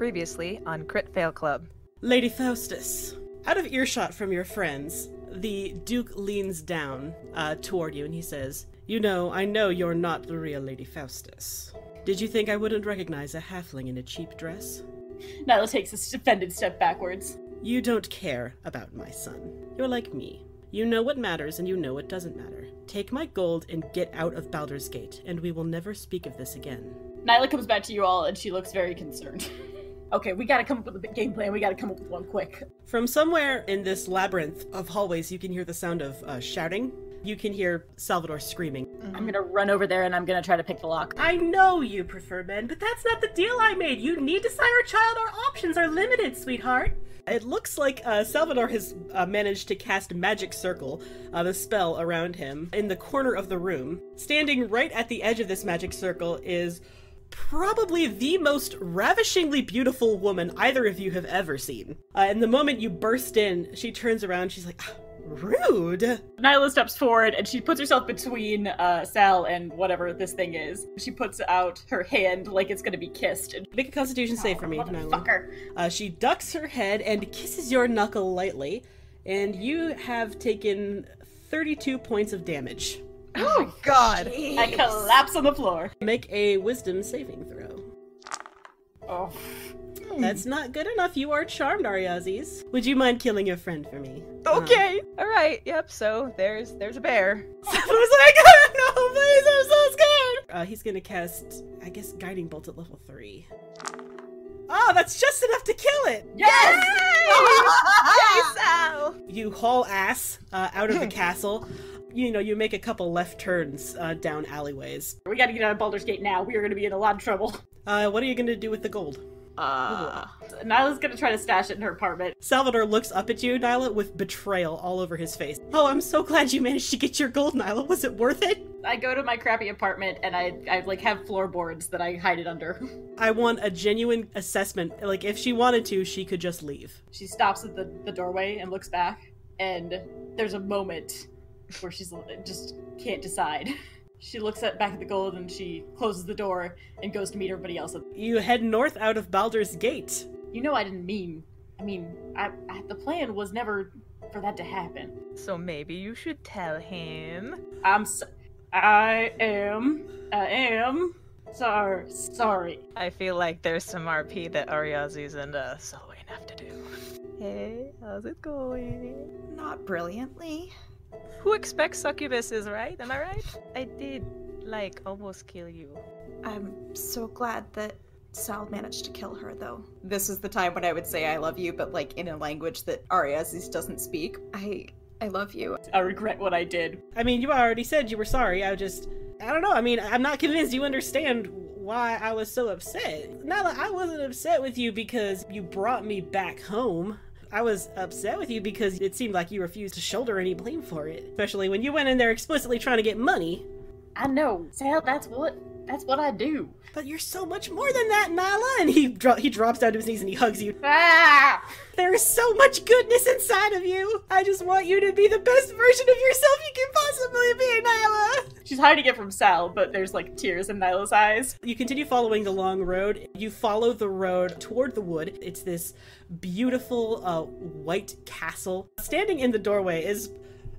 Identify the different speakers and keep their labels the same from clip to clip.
Speaker 1: Previously on Crit Fail Club.
Speaker 2: Lady Faustus, out of earshot from your friends, the Duke leans down uh, toward you and he says, You know, I know you're not the real Lady Faustus. Did you think I wouldn't recognize a halfling in a cheap dress?
Speaker 3: Nyla takes a offended step backwards.
Speaker 2: You don't care about my son. You're like me. You know what matters and you know what doesn't matter. Take my gold and get out of Baldur's Gate, and we will never speak of this again.
Speaker 3: Nyla comes back to you all and she looks very concerned. okay, we gotta come up with a game plan. We gotta come up with one quick.
Speaker 2: From somewhere in this labyrinth of hallways, you can hear the sound of uh, shouting. You can hear Salvador screaming.
Speaker 3: I'm gonna run over there and I'm gonna try to pick the lock.
Speaker 2: I know you prefer men, but that's not the deal I made. You need to sire a child. Our options are limited, sweetheart. It looks like uh, Salvador has uh, managed to cast Magic Circle, uh, the spell around him, in the corner of the room. Standing right at the edge of this magic circle is probably the most ravishingly beautiful woman either of you have ever seen. Uh, and the moment you burst in, she turns around, she's like, "Ah, rude.
Speaker 3: Nyla steps forward and she puts herself between uh, Sal and whatever this thing is. She puts out her hand like it's gonna be kissed. And
Speaker 2: Make a constitution save for me,
Speaker 3: Oh,
Speaker 2: Nyla. Uh, she ducks her head and kisses your knuckle lightly, and you have taken 32 points of damage.
Speaker 1: Oh god!
Speaker 3: I collapse on the floor.
Speaker 2: Make a wisdom saving throw.
Speaker 3: Oh.
Speaker 2: That's not good enough. You are charmed, Ariazis. Would you mind killing a friend for me?
Speaker 1: Okay. Alright, yep, so there's there's a bear.
Speaker 2: I was like, no, please, I'm so scared. Uh, he's gonna cast, I guess, Guiding Bolt at level 3. Oh, that's just enough to kill it!
Speaker 3: Yes!
Speaker 1: Yay, Sal!
Speaker 2: You haul ass uh, out of the castle. You know, you make a couple left turns uh, down alleyways.
Speaker 3: We gotta get out of Baldur's Gate now. We are gonna be in a lot of trouble.
Speaker 2: Uh, what are you gonna do with the gold?
Speaker 3: Uh, Nyla's gonna try to stash it in her apartment.
Speaker 2: Salvador looks up at you, Nyla, with betrayal all over his face. Oh, I'm so glad you managed to get your gold, Nyla. Was it worth it?
Speaker 3: I go to my crappy apartment and I, I like have floorboards that I hide it under.
Speaker 2: I want a genuine assessment. Like, if she wanted to, she could just leave.
Speaker 3: She stops at the, the doorway and looks back, and there's a moment where she's just can't decide. She looks at back at the gold and she closes the door and goes to meet everybody else.
Speaker 2: You head north out of Baldur's Gate.
Speaker 3: You know I didn't mean. I mean, I, I the plan was never for that to happen.
Speaker 1: So maybe you should tell him.
Speaker 3: I'm so, I am I am sorry sorry.
Speaker 1: I feel like there's some RP that Ariazis and uh Selwyn have to do. Hey, how's it going?
Speaker 4: Not brilliantly.
Speaker 1: Who expects succubuses, right? Am I right? I did, like, almost kill you.
Speaker 4: I'm so glad that Sal managed to kill her, though.
Speaker 5: This is the time when I would say I love you, but like in a language that Ariazis doesn't speak.
Speaker 4: I I love you.
Speaker 3: I regret what I did.
Speaker 2: I mean, you already said you were sorry. I just. I don't know. I mean, I'm not convinced you understand why I was so upset. Nyla, I wasn't upset with you because you brought me back home. I was upset with you because it seemed like you refused to shoulder any blame for it. Especially when you went in there explicitly trying to get money.
Speaker 3: I know, Sal. That's what that's what I do.
Speaker 2: But you're so much more than that, Nyla! And he, dro- he drops down to his knees and he hugs you.
Speaker 3: Ah!
Speaker 2: There is so much goodness inside of you! I just want you to be the best version of yourself you can possibly be, Nyla!
Speaker 3: She's hiding it from Sal, but there's like tears in Nyla's eyes.
Speaker 2: You continue following the long road. You follow the road toward the wood. It's this beautiful uh, white castle. Standing in the doorway is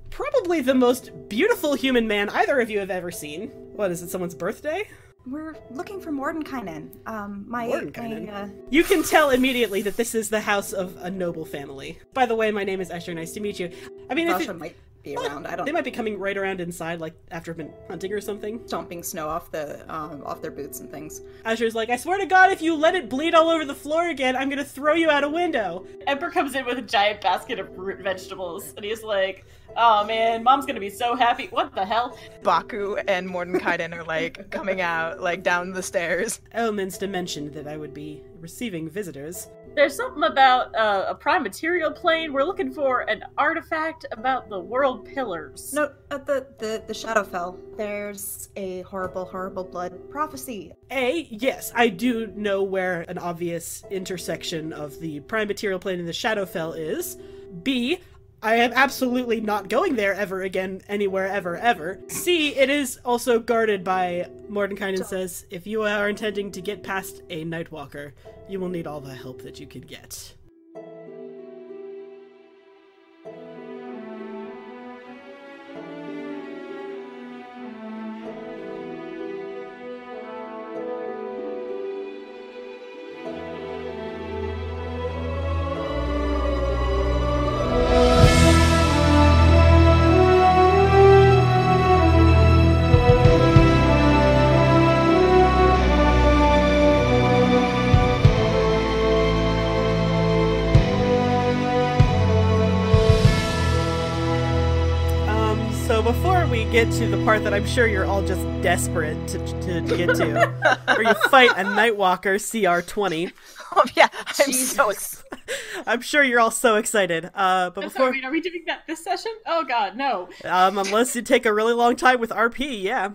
Speaker 2: probably the most beautiful human man either of you have ever seen. What is it, someone's birthday?
Speaker 4: We're looking for Mordenkainen. Um, my,
Speaker 2: Mordenkainen?
Speaker 4: my, uh,
Speaker 2: You can tell immediately that this is the house of a noble family. By the way, my name is Escher. Nice to meet you. I mean, if
Speaker 5: Rasha
Speaker 2: it,
Speaker 5: might be
Speaker 2: well,
Speaker 5: around. I don't
Speaker 2: they might be coming right around inside, like after been hunting or something.
Speaker 5: stomping snow off the um, off their boots and things.
Speaker 2: Escher's like, I swear to God, if you let it bleed all over the floor again, I'm gonna throw you out a window.
Speaker 3: Ember comes in with a giant basket of root vegetables, and he's like, "Oh man, mom's gonna be so happy." What the hell?
Speaker 1: Baku and Mordenkainen are like coming out, like down the stairs.
Speaker 2: Elminster mentioned that I would be receiving visitors.
Speaker 3: There's something about uh, a prime material plane. We're looking for an artifact about the world pillars.
Speaker 4: no, at the, the, the Shadowfell, there's a horrible, horrible blood prophecy.
Speaker 2: A, yes, I do know where an obvious intersection of the prime material plane and the Shadowfell is. B, I am absolutely not going there ever again, anywhere, ever, ever. C, it is also guarded by Mordenkainen says, if you are intending to get past a Nightwalker, you will need all the help that you can get. Get to the part that I'm sure you're all just desperate to, to get to, where you fight a Nightwalker CR20,
Speaker 1: Oh yeah, I'm so ex-
Speaker 2: I'm sure you're all so excited. Uh, but
Speaker 3: I'm
Speaker 2: before,
Speaker 3: sorry, wait, are we doing that this session? Oh god, no.
Speaker 2: um, unless you take a really long time with RP, yeah.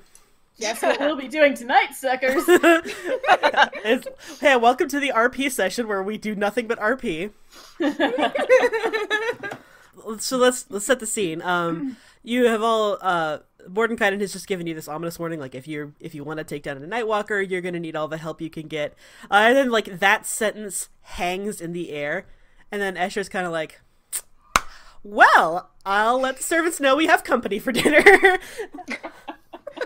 Speaker 3: Guess what we'll be doing tonight, suckers.
Speaker 2: Hey, welcome to the RP session where we do nothing but RP. so let's let's set the scene. Um, you have all uh, Mordenkainen has just given you this ominous warning, like if you if you want to take down a Nightwalker, you're gonna need all the help you can get. Uh, and then like that sentence hangs in the air, and then Escher's kind of like, "Well, I'll let the servants know we have company for dinner."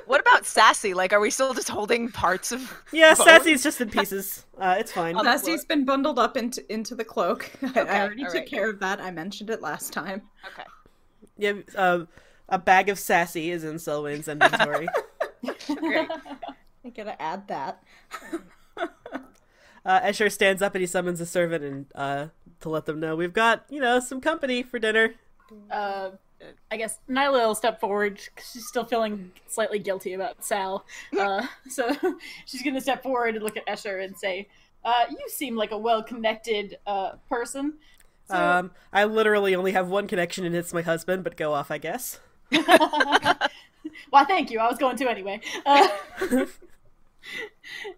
Speaker 1: What about Sassy? Like, are we still just holding parts of?
Speaker 2: yeah,
Speaker 1: both?
Speaker 2: Sassy's just in pieces. Uh, it's fine.
Speaker 4: Sassy's been bundled up into into the cloak. I-
Speaker 1: Okay,
Speaker 4: I already took
Speaker 1: right.
Speaker 4: care of that. I mentioned it last time.
Speaker 1: Okay.
Speaker 2: Yeah, uh, a bag of sassy is in Selwyn's inventory.
Speaker 1: Great.
Speaker 4: I gotta add that.
Speaker 2: uh, Escher stands up and he summons a servant and uh, to let them know we've got you know some company for dinner.
Speaker 3: uh, I guess Nyla will step forward 'cause she's still feeling slightly guilty about Sal. Uh, so she's going to step forward and look at Escher and say, uh, "You seem like a well-connected uh, person." So,
Speaker 2: Um, I literally only have one connection and it's my husband, but go off, I guess.
Speaker 3: Why, thank you. I was going to anyway. Uh,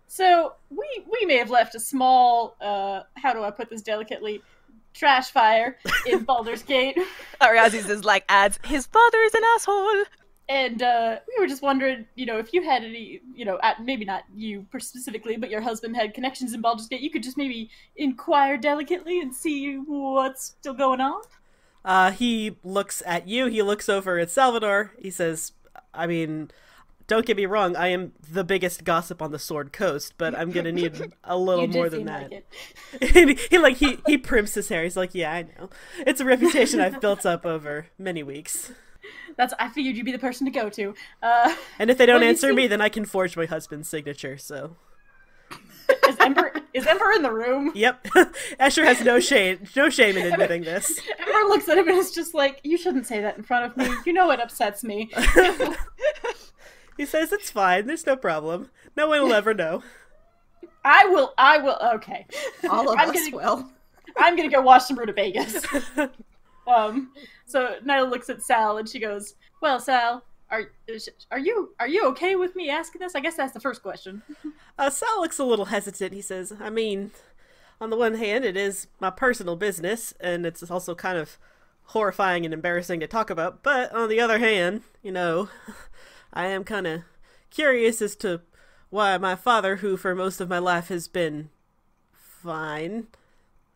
Speaker 3: so we we may have left a small, uh, how do I put this delicately, trash fire in Baldur's Gate.
Speaker 1: Ariazis is like adds his father is an asshole.
Speaker 3: And uh, we were just wondering, you know, if you had any, you know, at, maybe not you specifically, but your husband had connections in Baldur's Gate, you could just maybe inquire delicately and see what's still going on.
Speaker 2: Uh, he looks at you. He looks over at Salvador. He says, "I mean." Don't get me wrong, I am the biggest gossip on the Sword Coast, but I'm gonna need a little more than that.
Speaker 3: like
Speaker 2: he, he like he he primps his hair. He's like, "Yeah, I know. It's a reputation I've built up over many weeks.
Speaker 3: That's I figured you'd be the person to go to. Uh,
Speaker 2: And if they don't answer me, then I can forge my husband's signature." So,
Speaker 3: is Ember is Ember in the room?
Speaker 2: yep, Escher has no shame, no shame in admitting this.
Speaker 3: Ember looks at him and is just like, "You shouldn't say that in front of me. You know it upsets me."
Speaker 2: He says it's fine. There's no problem. No one will ever know.
Speaker 3: I will. I will. Okay.
Speaker 4: All of
Speaker 3: I'm
Speaker 4: us
Speaker 3: gonna-
Speaker 4: will.
Speaker 3: I'm gonna go watch some Rutabagas. um, so Nyla looks at Sal and she goes, "Well, Sal, are are you are you okay with me asking this? I guess that's the first question."
Speaker 2: Uh, Sal looks a little hesitant. He says, "I mean, on the one hand, it is my personal business, and it's also kind of horrifying and embarrassing to talk about. But on the other hand, you know, I am kind of curious as to why my father, who for most of my life has been fine,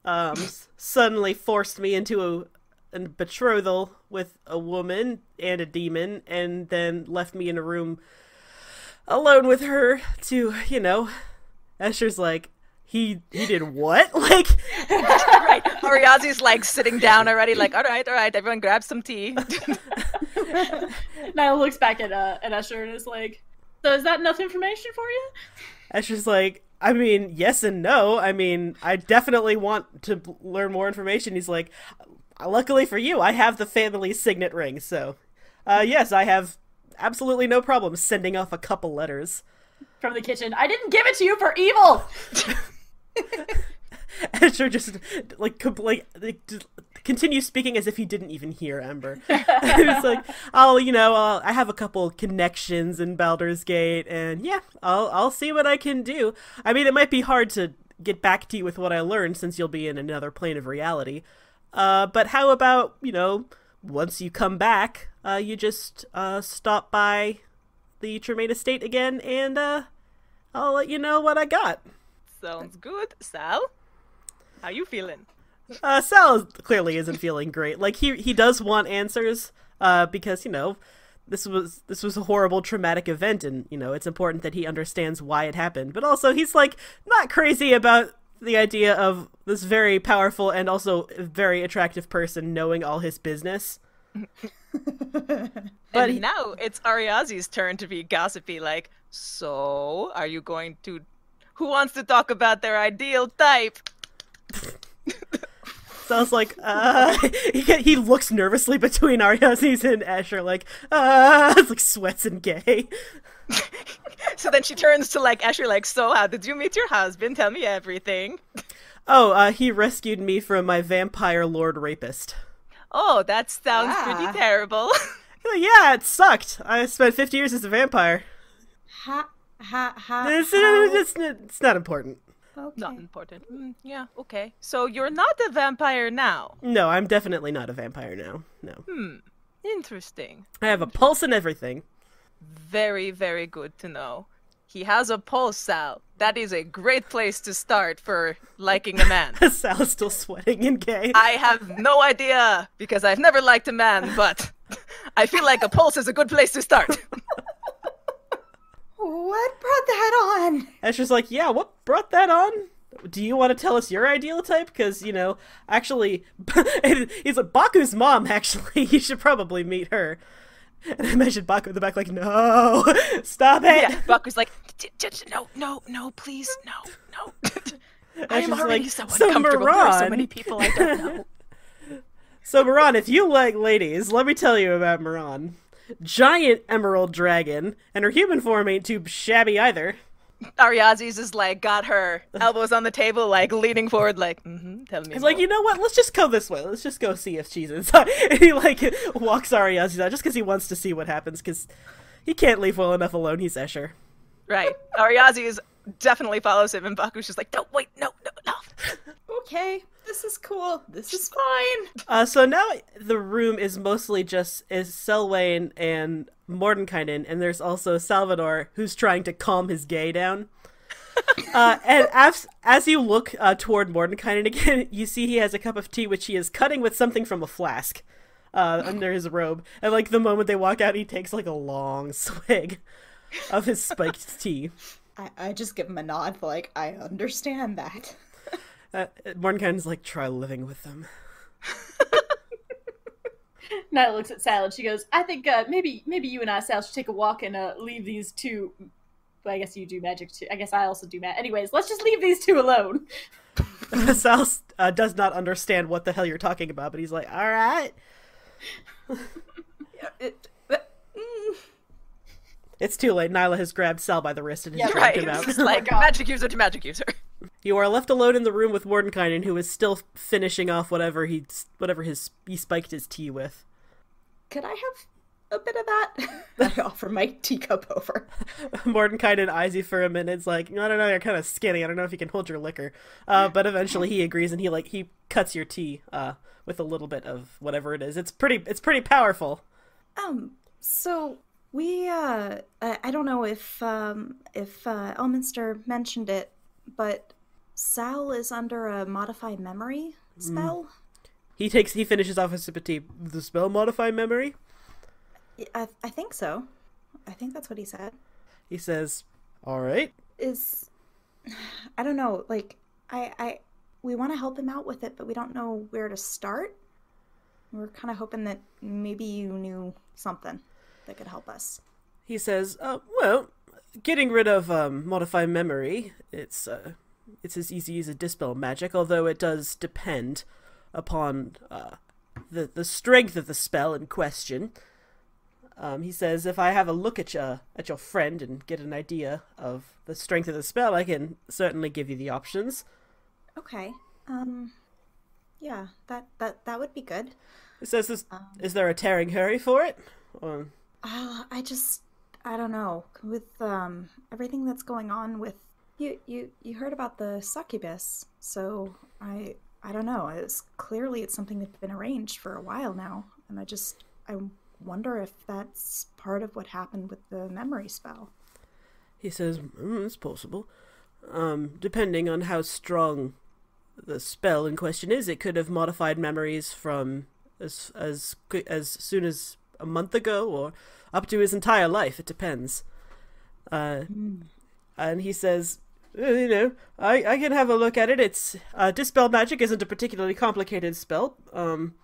Speaker 2: um, suddenly forced me into a, a betrothal with a woman and a demon, and then left me in a room alone with her to, you know, Escher's like, he he did what? Like,
Speaker 1: right. Ariazi's like sitting down already, like, all right, all right, everyone grab some tea.
Speaker 3: Nyla looks back at uh, at Escher and is like, "So is that enough information for you?"
Speaker 2: Escher's like, I mean, yes and no. I mean, I definitely want to b- learn more information. He's like, luckily for you, I have the family signet ring, so, uh, yes, I have absolutely no problem sending off a couple letters.
Speaker 3: From the kitchen, I didn't give it to you for evil.
Speaker 2: Escher just like like, just continues speaking as if he didn't even hear Ember. it's like, I'll you know, uh, I have a couple connections in Baldur's Gate, and yeah, I'll I'll see what I can do. I mean, it might be hard to get back to you with what I learned since you'll be in another plane of reality, Uh, but how about you know, once you come back, uh, you just uh stop by the Tremaine estate again, and uh, I'll let you know what I got.
Speaker 1: Sounds good. Sal, how you feeling?
Speaker 2: Uh, Sal clearly isn't feeling great. Like he he does want answers, uh, because you know, this was this was a horrible traumatic event, and you know it's important that he understands why it happened. But also he's like not crazy about the idea of this very powerful and also very attractive person knowing all his business.
Speaker 1: But
Speaker 2: he-
Speaker 1: now it's Ariazi's turn to be gossipy. Like, so are you going to? Who wants to talk about their ideal type?
Speaker 2: So I was like, uh, he, he looks nervously between Ariazis and Escher, like, uh, it's like sweats and gay.
Speaker 1: So then she turns to like Escher, like, so how did you meet your husband? Tell me everything.
Speaker 2: Oh, uh, he rescued me from my vampire lord rapist.
Speaker 1: Oh, that sounds
Speaker 6: Ah.
Speaker 1: pretty terrible.
Speaker 2: Yeah, it sucked. I spent 50 years as a vampire.
Speaker 4: Ha ha ha.
Speaker 2: It's,
Speaker 4: how-
Speaker 2: it's, it's not important.
Speaker 4: Okay.
Speaker 1: Not important. Mm, yeah, okay. So you're not a vampire now.
Speaker 2: No, I'm definitely not a vampire now. No.
Speaker 1: Hmm. Interesting.
Speaker 2: I have a pulse and everything.
Speaker 1: Very, very good to know. He has a pulse, Sal. That is a great place to start for liking a man.
Speaker 2: Sal is still sweating and gay.
Speaker 1: I have no idea because I've never liked a man, but I feel like a pulse is a good place to start.
Speaker 4: What brought that on?
Speaker 2: Escher's like, yeah, what brought that on? Do you want to tell us your ideal type? Because, you know, actually, he's like, Baku's mom, actually. You should probably meet her. And I imagine Baku in the back, like, no, stop it.
Speaker 1: yeah, Baku's like, "D- d- d- no, no, no, please, no, no. I am already
Speaker 2: like,
Speaker 1: so
Speaker 2: "So,
Speaker 1: uncomfortable. There are so many people I don't know.
Speaker 2: So, Moran, if you like ladies, let me tell you about Moran. Giant emerald dragon, and her human form ain't too shabby either.
Speaker 1: Ariazis is like, got her elbows on the table, like leaning forward, like, mm-hmm, tell me.
Speaker 2: He's like, you know what? Let's just go this way. Let's just go see if she's inside. And he like walks Ariazi out just because he wants to see what happens because he can't leave well enough alone. He's Escher.
Speaker 1: Right. Ariazi is definitely follows him, and Baku's just like, no, wait, no, no, no.
Speaker 6: Okay, this is cool. This is fine.
Speaker 2: Uh, so now the room is mostly just is Selwyn and Mordenkainen, and there's also Salvador who's trying to calm his gay down. uh, and as as you look uh, toward Mordenkainen again, you see he has a cup of tea which he is cutting with something from a flask uh, under his robe. And like the moment they walk out, he takes like a long swig of his spiked tea.
Speaker 6: I, I just give him a nod, like, I understand that.
Speaker 2: Uh, Mordenkainen's like, try living with them.
Speaker 3: Nyla looks at Sal and she goes, "I think uh, maybe maybe you and I, Sal, should take a walk and uh, leave these two. Well, I guess you do magic too. I guess I also do magic. Anyways, let's just leave these two alone."
Speaker 2: Sal uh, does not understand what the hell you're talking about, but he's like, all right.
Speaker 6: It, but, mm,
Speaker 2: It's too late. Nyla has grabbed Sal by the wrist and has
Speaker 3: Yeah,
Speaker 2: dragged
Speaker 1: Right.
Speaker 2: him out.
Speaker 1: just like magic user to magic user.
Speaker 2: You are left alone in the room with Mordenkainen, who is still finishing off whatever he whatever his he spiked his tea with.
Speaker 6: could I have a bit of that? I offer my teacup over.
Speaker 2: Mordenkainen eyes you for a minute. It's like, I don't know, you're kind of skinny. I don't know if you can hold your liquor. Uh, but eventually he agrees and he like he cuts your tea uh, with a little bit of whatever it is. It's pretty. It's pretty powerful.
Speaker 4: Um, so we uh I, I don't know if um if uh Elminster mentioned it, but Sal is under a modify memory spell.
Speaker 2: He takes he finishes off his sip of tea. The spell modify memory.
Speaker 4: I I think so. I think that's what he said.
Speaker 2: He says, "All right."
Speaker 4: Is I don't know, like I I we want to help him out with it, but we don't know where to start. We're kind of hoping that maybe you knew something that could help us.
Speaker 2: He says, uh, "Well, getting rid of um, modify memory, it's uh, it's as easy as a dispel magic, although it does depend upon uh, the the strength of the spell in question." Um, he says, "If I have a look at your at your friend and get an idea of the strength of the spell, I can certainly give you the options."
Speaker 4: Okay. Um yeah, that that that would be good.
Speaker 2: He says, "Is, is there a tearing hurry for it?" Or,
Speaker 4: Uh, I just I don't know with um everything that's going on with you you you heard about the succubus, so I
Speaker 7: I don't know. It's clearly it's something that's been arranged for a while now, and I just I wonder if that's part of what happened with the memory spell.
Speaker 2: He says, mm, "It's possible. Um, depending on how strong the spell in question is, it could have modified memories from as as as soon as a month ago, or up to his entire life. It depends." Uh, and he says, "Uh, "You know, I I can have a look at it. It's uh, dispel magic isn't a particularly complicated spell. Um,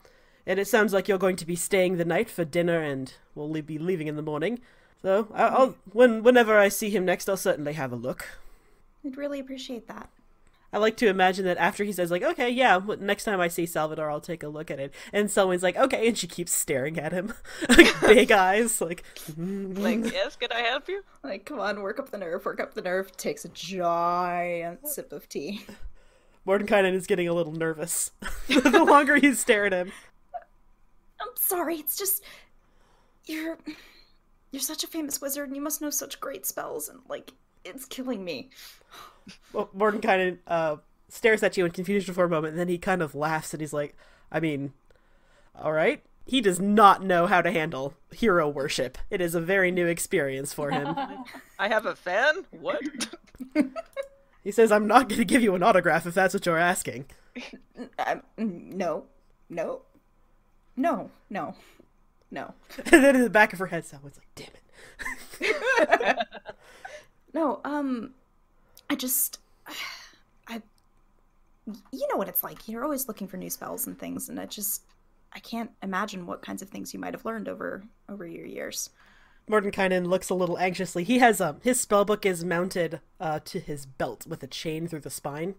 Speaker 2: and it sounds like you're going to be staying the night for dinner, and we'll be leaving in the morning. So I- I'll when whenever I see him next, I'll certainly have a look."
Speaker 7: I'd really appreciate that.
Speaker 2: I like to imagine that after he says like, "Okay, yeah, next time I see Salvador, I'll take a look at it," and someone's like, "Okay," and she keeps staring at him, like big eyes, like,
Speaker 1: Like, yes, can I help you?
Speaker 4: Like, come on, work up the nerve, work up the nerve. Takes a giant sip of tea.
Speaker 2: Mordenkainen is getting a little nervous the longer you stare at him.
Speaker 7: I'm sorry. It's just you're you're such a famous wizard, and you must know such great spells, and like it's killing me.
Speaker 2: Well, Mordenkainen uh, stares at you in confusion for a moment, and then he kind of laughs and he's like, "I mean, all right." He does not know how to handle hero worship. It is a very new experience for him.
Speaker 1: I have a fan? What?
Speaker 2: he says, "I'm not going to give you an autograph if that's what you're asking."
Speaker 4: Um, no, no, no, no, no.
Speaker 2: And then in the back of her head, someone's like, "Damn it."
Speaker 7: No, um, I just I you know what it's like. You're always looking for new spells and things, and I just I can't imagine what kinds of things you might have learned over over your years.
Speaker 2: Mordenkainen looks a little anxiously. He has um his spellbook is mounted uh to his belt with a chain through the spine.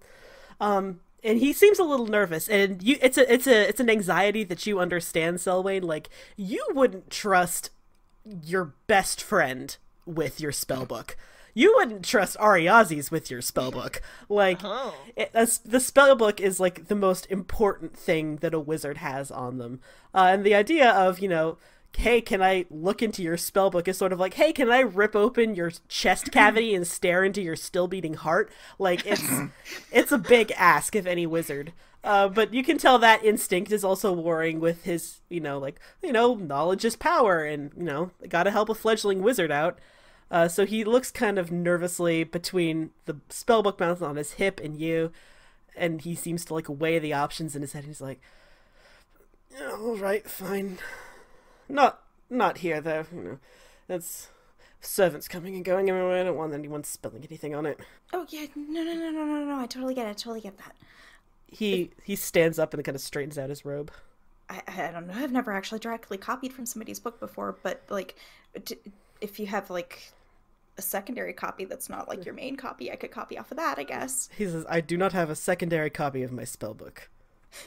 Speaker 2: Um and he seems a little nervous and you it's a it's a it's an anxiety that you understand, Selwyn. Like you wouldn't trust your best friend with your spellbook. You wouldn't trust Ariazis with your spellbook. Like
Speaker 1: Oh.
Speaker 2: it, the spellbook is like the most important thing that a wizard has on them. Uh, and the idea of, you know, hey, can I look into your spellbook is sort of like, hey, can I rip open your chest cavity and stare into your still beating heart? Like it's it's a big ask of any wizard. Uh, but you can tell that instinct is also warring with his, you know, like, you know, knowledge is power and, you know, gotta help a fledgling wizard out. Uh, so he looks kind of nervously between the spellbook mounted on his hip and you, and he seems to like weigh the options in his head. He's like, "Yeah, "All right, fine. Not not here though. You know, that's servants coming and going everywhere. I don't want anyone spilling anything on it."
Speaker 7: Oh yeah, no no no no no no. I totally get it. I totally get that.
Speaker 2: He he stands up and kind of straightens out his robe.
Speaker 7: I, I don't know. I've never actually directly copied from somebody's book before, but like, if you have like a secondary copy that's not like your main copy, I could copy off of that, I guess.
Speaker 2: He says, "I do not have a secondary copy of my spell spellbook."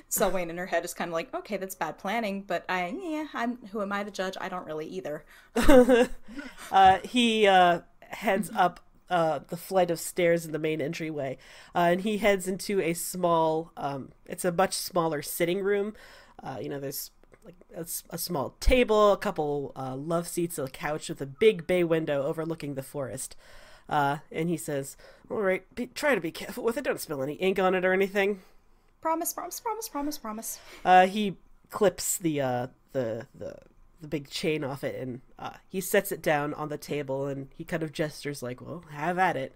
Speaker 4: Selwyn in her head is kind of like, okay, that's bad planning, but I, yeah, I'm. Who am I to judge? I don't really either.
Speaker 2: uh, he uh, heads up uh, the flight of stairs in the main entryway, uh, and he heads into a small. Um, it's a much smaller sitting room. Uh, you know, there's like a, s- a small table, a couple uh, love seats, a couch with a big bay window overlooking the forest. Uh, and he says, "All right, be, try to be careful with it. Don't spill any ink on it or anything."
Speaker 4: Promise, promise, promise, promise, promise.
Speaker 2: Uh, he clips the uh, the the the big chain off it, and uh, he sets it down on the table, and he kind of gestures like, "Well, have at it."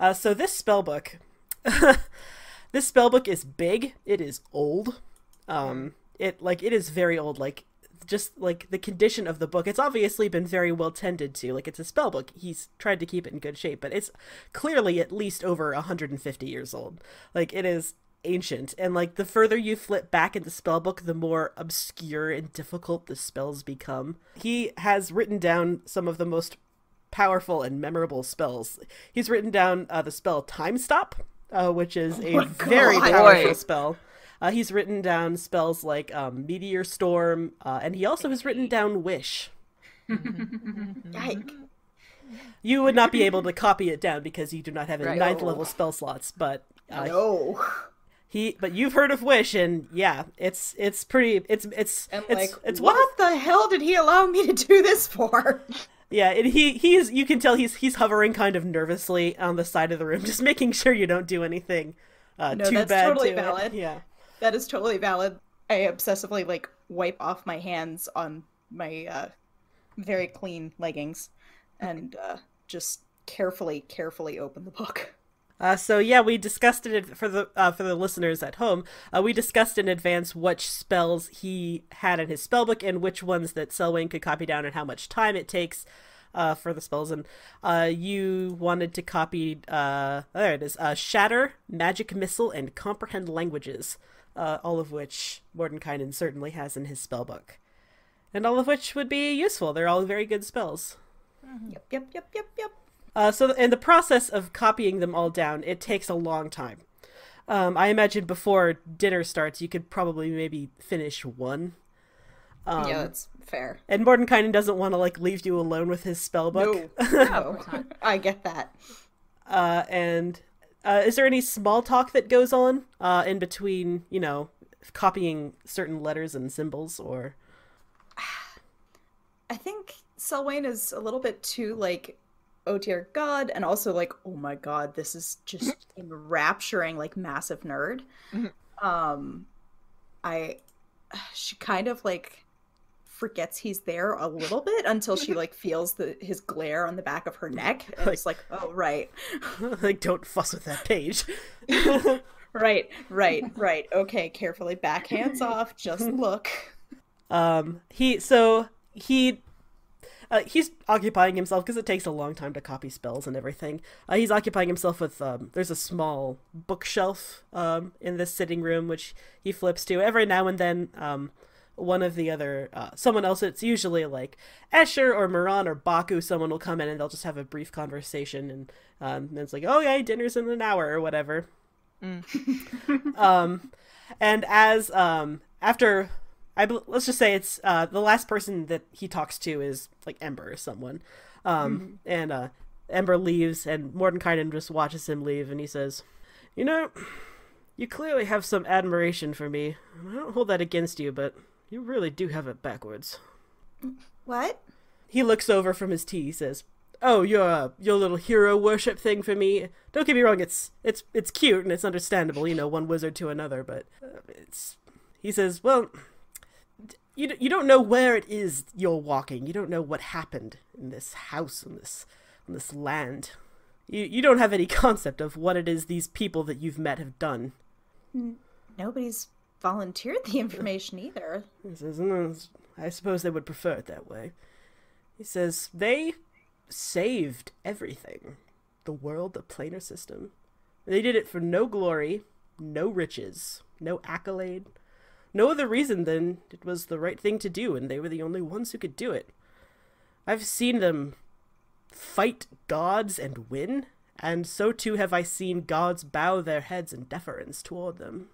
Speaker 2: Uh, so this spell book, this spell book is big. It is old. Um, it like it is very old. Like just like the condition of the book, it's obviously been very well tended to. Like it's a spell book. He's tried to keep it in good shape, but it's clearly at least over 150 years old. Like it is ancient and like the further you flip back in the spell book the more obscure and difficult the spells become he has written down some of the most powerful and memorable spells he's written down uh, the spell time stop uh, which is a very
Speaker 4: God.
Speaker 2: powerful spell uh, he's written down spells like um, meteor storm uh, and he also has written down wish
Speaker 4: Yike.
Speaker 2: you would not be able to copy it down because you do not have a
Speaker 1: Right.
Speaker 2: ninth level spell slots but uh,
Speaker 4: no.
Speaker 2: He, but you've heard of Wish, and yeah, it's it's pretty. It's it's
Speaker 4: And
Speaker 2: it's
Speaker 4: like,
Speaker 2: it's
Speaker 4: what the hell did he allow me to do this for?
Speaker 2: Yeah, and he he's you can tell he's he's hovering kind of nervously on the side of the room, just making sure you don't do anything uh,
Speaker 4: No,
Speaker 2: too
Speaker 4: that's
Speaker 2: bad
Speaker 4: totally
Speaker 2: to it.
Speaker 4: valid.
Speaker 2: Yeah.
Speaker 4: That is totally valid. I obsessively like wipe off my hands on my uh, very clean leggings and uh, just carefully, carefully open the book.
Speaker 2: Uh, so yeah, we discussed it for the uh, for the listeners at home. Uh, we discussed in advance which spells he had in his spellbook and which ones that Selwyn could copy down and how much time it takes uh, for the spells. And uh, you wanted to copy uh, there it is: Shatter, Magic Missile, and Comprehend Languages. Uh, all of which Mordenkainen certainly has in his spellbook, and all of which would be useful. They're all very good spells.
Speaker 4: Yep, yep, yep, yep, yep.
Speaker 2: Uh, so, in the process of copying them all down, it takes a long time. Um, I imagine before dinner starts, you could probably maybe finish one. Um,
Speaker 4: yeah, that's fair.
Speaker 2: And Mordenkainen doesn't want to like leave you alone with his spell book.
Speaker 4: No, I get that.
Speaker 2: uh, and uh, is there any small talk that goes on uh, in between? You know, copying certain letters and symbols, or
Speaker 4: I think Selwyn is a little bit too like, oh dear God, and also like, oh my God, this is just enrapturing, like massive nerd. Um, I, she kind of like forgets he's there a little bit until she like feels the his glare on the back of her neck, and it's like, oh right,
Speaker 2: like don't fuss with that page.
Speaker 4: right, right, right. Okay, carefully back hands off. Just look.
Speaker 2: Um, he so he uh, he's occupying himself because it takes a long time to copy spells and everything. Uh, he's occupying himself with um, there's a small bookshelf um, in this sitting room which he flips to every now and then. Um, one of the other uh, someone else. It's usually like Escher or Moran or Baku. Someone will come in and they'll just have a brief conversation and um, and it's like, oh yeah, dinner's in an hour or whatever. um, and as um after I let's just say it's uh the last person that he talks to is like Ember or someone, um and uh Ember leaves and Mordenkainen just watches him leave and he says, you know, you clearly have some admiration for me. I don't hold that against you, but you really do have it backwards.
Speaker 4: What?
Speaker 2: He looks over from his tea. Says, "Oh, your uh, your little hero worship thing for me. Don't get me wrong. It's it's it's cute and it's understandable. You know, one wizard to another. But uh, it's." He says, "Well, you d- you don't know where it is you're walking. You don't know what happened in this house in this on this land. You you don't have any concept of what it is these people that you've met have done."
Speaker 4: Nobody's volunteered the information either.
Speaker 2: He says, "Mm, I suppose they would prefer it that way. He says, they saved everything the world, the planar system. They did it for no glory, no riches, no accolade, no other reason than it was the right thing to do, and they were the only ones who could do it. I've seen them fight gods and win, and so too have I seen gods bow their heads in deference toward them.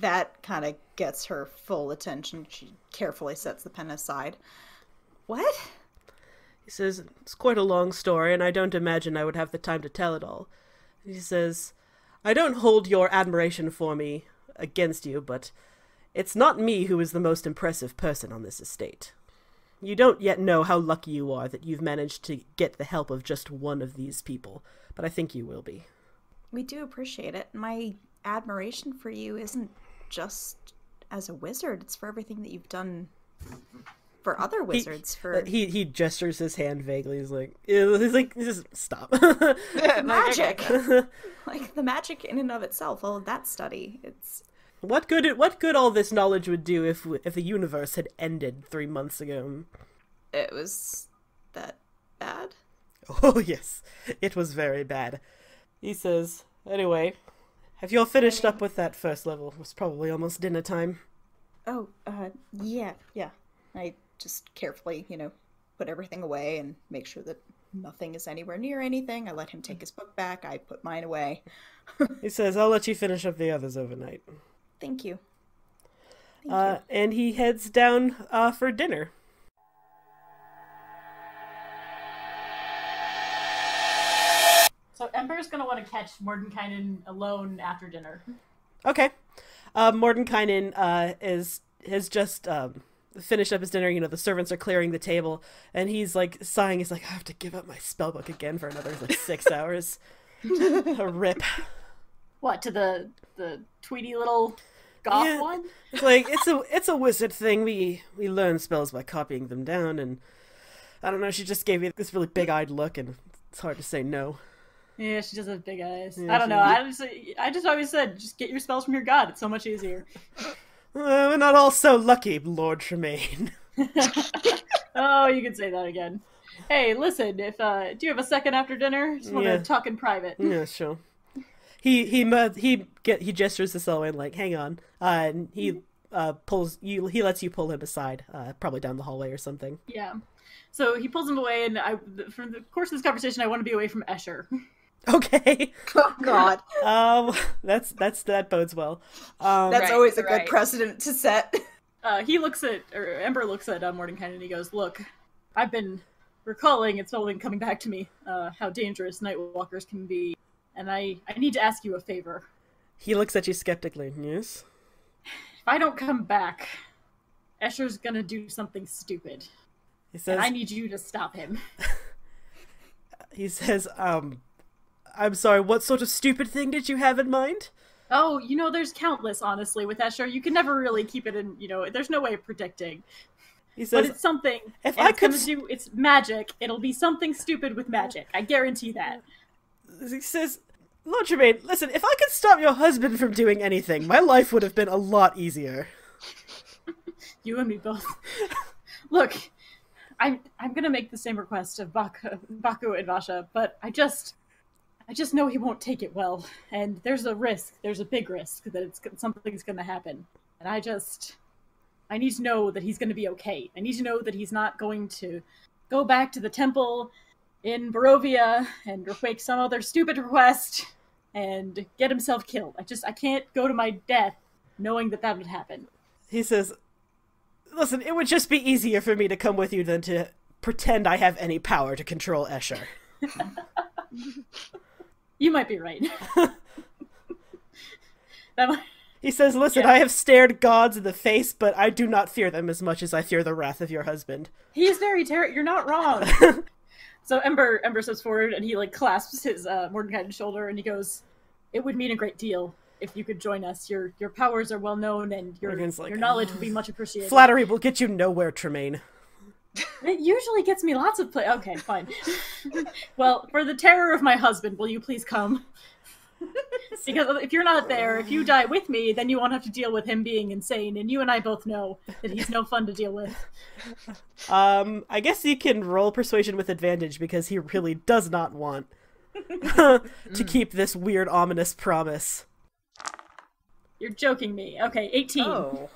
Speaker 4: That kind of gets her full attention. She carefully sets the pen aside. What?
Speaker 2: He says, It's quite a long story, and I don't imagine I would have the time to tell it all. He says, I don't hold your admiration for me against you, but it's not me who is the most impressive person on this estate. You don't yet know how lucky you are that you've managed to get the help of just one of these people, but I think you will be.
Speaker 7: We do appreciate it. My admiration for you isn't just as a wizard, it's for everything that you've done for other wizards. for
Speaker 2: Uh, he he gestures his hand vaguely. He's like, he's like, just stop.
Speaker 4: Magic!
Speaker 7: like the magic in and of itself, all of that study. It's
Speaker 2: what good? What good all this knowledge would do if if the universe had ended three months ago?
Speaker 4: it was that bad?
Speaker 2: Oh, yes, it was very bad. He says, Anyway, have you all finished up with that first level? It was probably almost dinner time.
Speaker 4: Oh, uh, yeah, yeah. I just carefully, you know, put everything away and make sure that nothing is anywhere near anything. I let him take his book back. I put mine away.
Speaker 2: He says, I'll let you finish up the others overnight.
Speaker 4: Thank you.
Speaker 2: Thank Uh, and he heads down uh, for dinner.
Speaker 3: So Ember's gonna want to catch Mordenkainen alone after dinner.
Speaker 2: Okay. Uh, Mordenkainen uh, is has just um, finished up his dinner. You know, the servants are clearing the table, and he's like sighing. He's like, I have to give up my spellbook again for another like six hours. A rip.
Speaker 3: What to the the tweety little goth
Speaker 2: Yeah.
Speaker 3: one.
Speaker 2: It's like it's a it's a wizard thing. We we learn spells by copying them down, and I don't know. She just gave me this really big eyed look, and it's hard to say no.
Speaker 3: Yeah, she does have big eyes.
Speaker 2: Yeah,
Speaker 3: I don't know. I just, I just always said, just get your spells from your god. It's so much easier.
Speaker 2: Uh, we're not all so lucky, Lord Tremaine.
Speaker 3: Oh, you can say that again. Hey, listen. If uh, do you have a second after dinner? Just want to
Speaker 2: Yeah.
Speaker 3: talk in private.
Speaker 2: yeah, sure. He he he get he gestures to Selwyn like, "Hang on," uh, and he uh pulls you. He lets you pull him aside, uh, probably down the hallway or something.
Speaker 3: Yeah. So he pulls him away, and I, from the course of this conversation, I want to be away from Escher.
Speaker 2: Okay.
Speaker 4: Oh God,
Speaker 2: Um, that's that's that bodes well. Um,
Speaker 4: that's
Speaker 1: Right,
Speaker 4: always a good precedent to set.
Speaker 3: Uh, he looks at, or Ember looks at uh, Mordenkainen, and he goes, "Look, I've been recalling it's all been coming back to me uh, how dangerous Nightwalkers can be, and I, I need to ask you a favor.
Speaker 2: he looks at you skeptically. Yes.
Speaker 3: If I don't come back, Escher's gonna do something stupid,
Speaker 2: He says.
Speaker 3: and I need you to stop him."
Speaker 2: He says. Um, I'm sorry. What sort of stupid thing did you have in mind?
Speaker 3: Oh, you know, there's countless, honestly, with Escher. You can never really keep it in, you know, there's no way of predicting.
Speaker 2: He says, But
Speaker 3: it's something.
Speaker 2: if I could
Speaker 3: do, it's magic. It'll be something stupid with magic. I guarantee that.
Speaker 2: he says, Lord Tremaine, listen, if I could stop your husband from doing anything, my life would have been a lot easier.
Speaker 3: You and me both. Look, I'm I'm gonna make the same request of Baku, Baku and Vasha, but I just, I just know he won't take it well, and there's a risk. There's a big risk that it's something's gonna happen, and I just, I need to know that he's gonna be okay. I need to know that he's not going to go back to the temple in Barovia and make some other stupid request and get himself killed. I just, I can't go to my death knowing that that would happen.
Speaker 2: He says, listen, it would just be easier for me to come with you than to pretend I have any power to control Escher.
Speaker 3: You might be right. might,
Speaker 2: He says, listen,
Speaker 3: Yeah.
Speaker 2: I have stared gods in the face, but I do not fear them as much as I fear the wrath of your husband.
Speaker 3: he is very terrible. You're not wrong. so Ember Ember steps forward and he like clasps his uh, Mordenkainen's shoulder and he goes, "It would mean a great deal if you could join us. Your your powers are well known and your
Speaker 2: like,
Speaker 3: your knowledge would be much appreciated."
Speaker 2: Flattery will get you nowhere, Tremaine.
Speaker 3: It usually gets me lots of play. Okay, fine. well, for the terror of my husband, will you please come? because if you're not there, if you die with me, then you won't have to deal with him being insane, and you and I both know that he's no fun to deal with.
Speaker 2: Um, I guess you can roll persuasion with advantage because he really does not want to keep this weird, ominous promise.
Speaker 3: You're joking me. Okay, 18.
Speaker 4: Oh,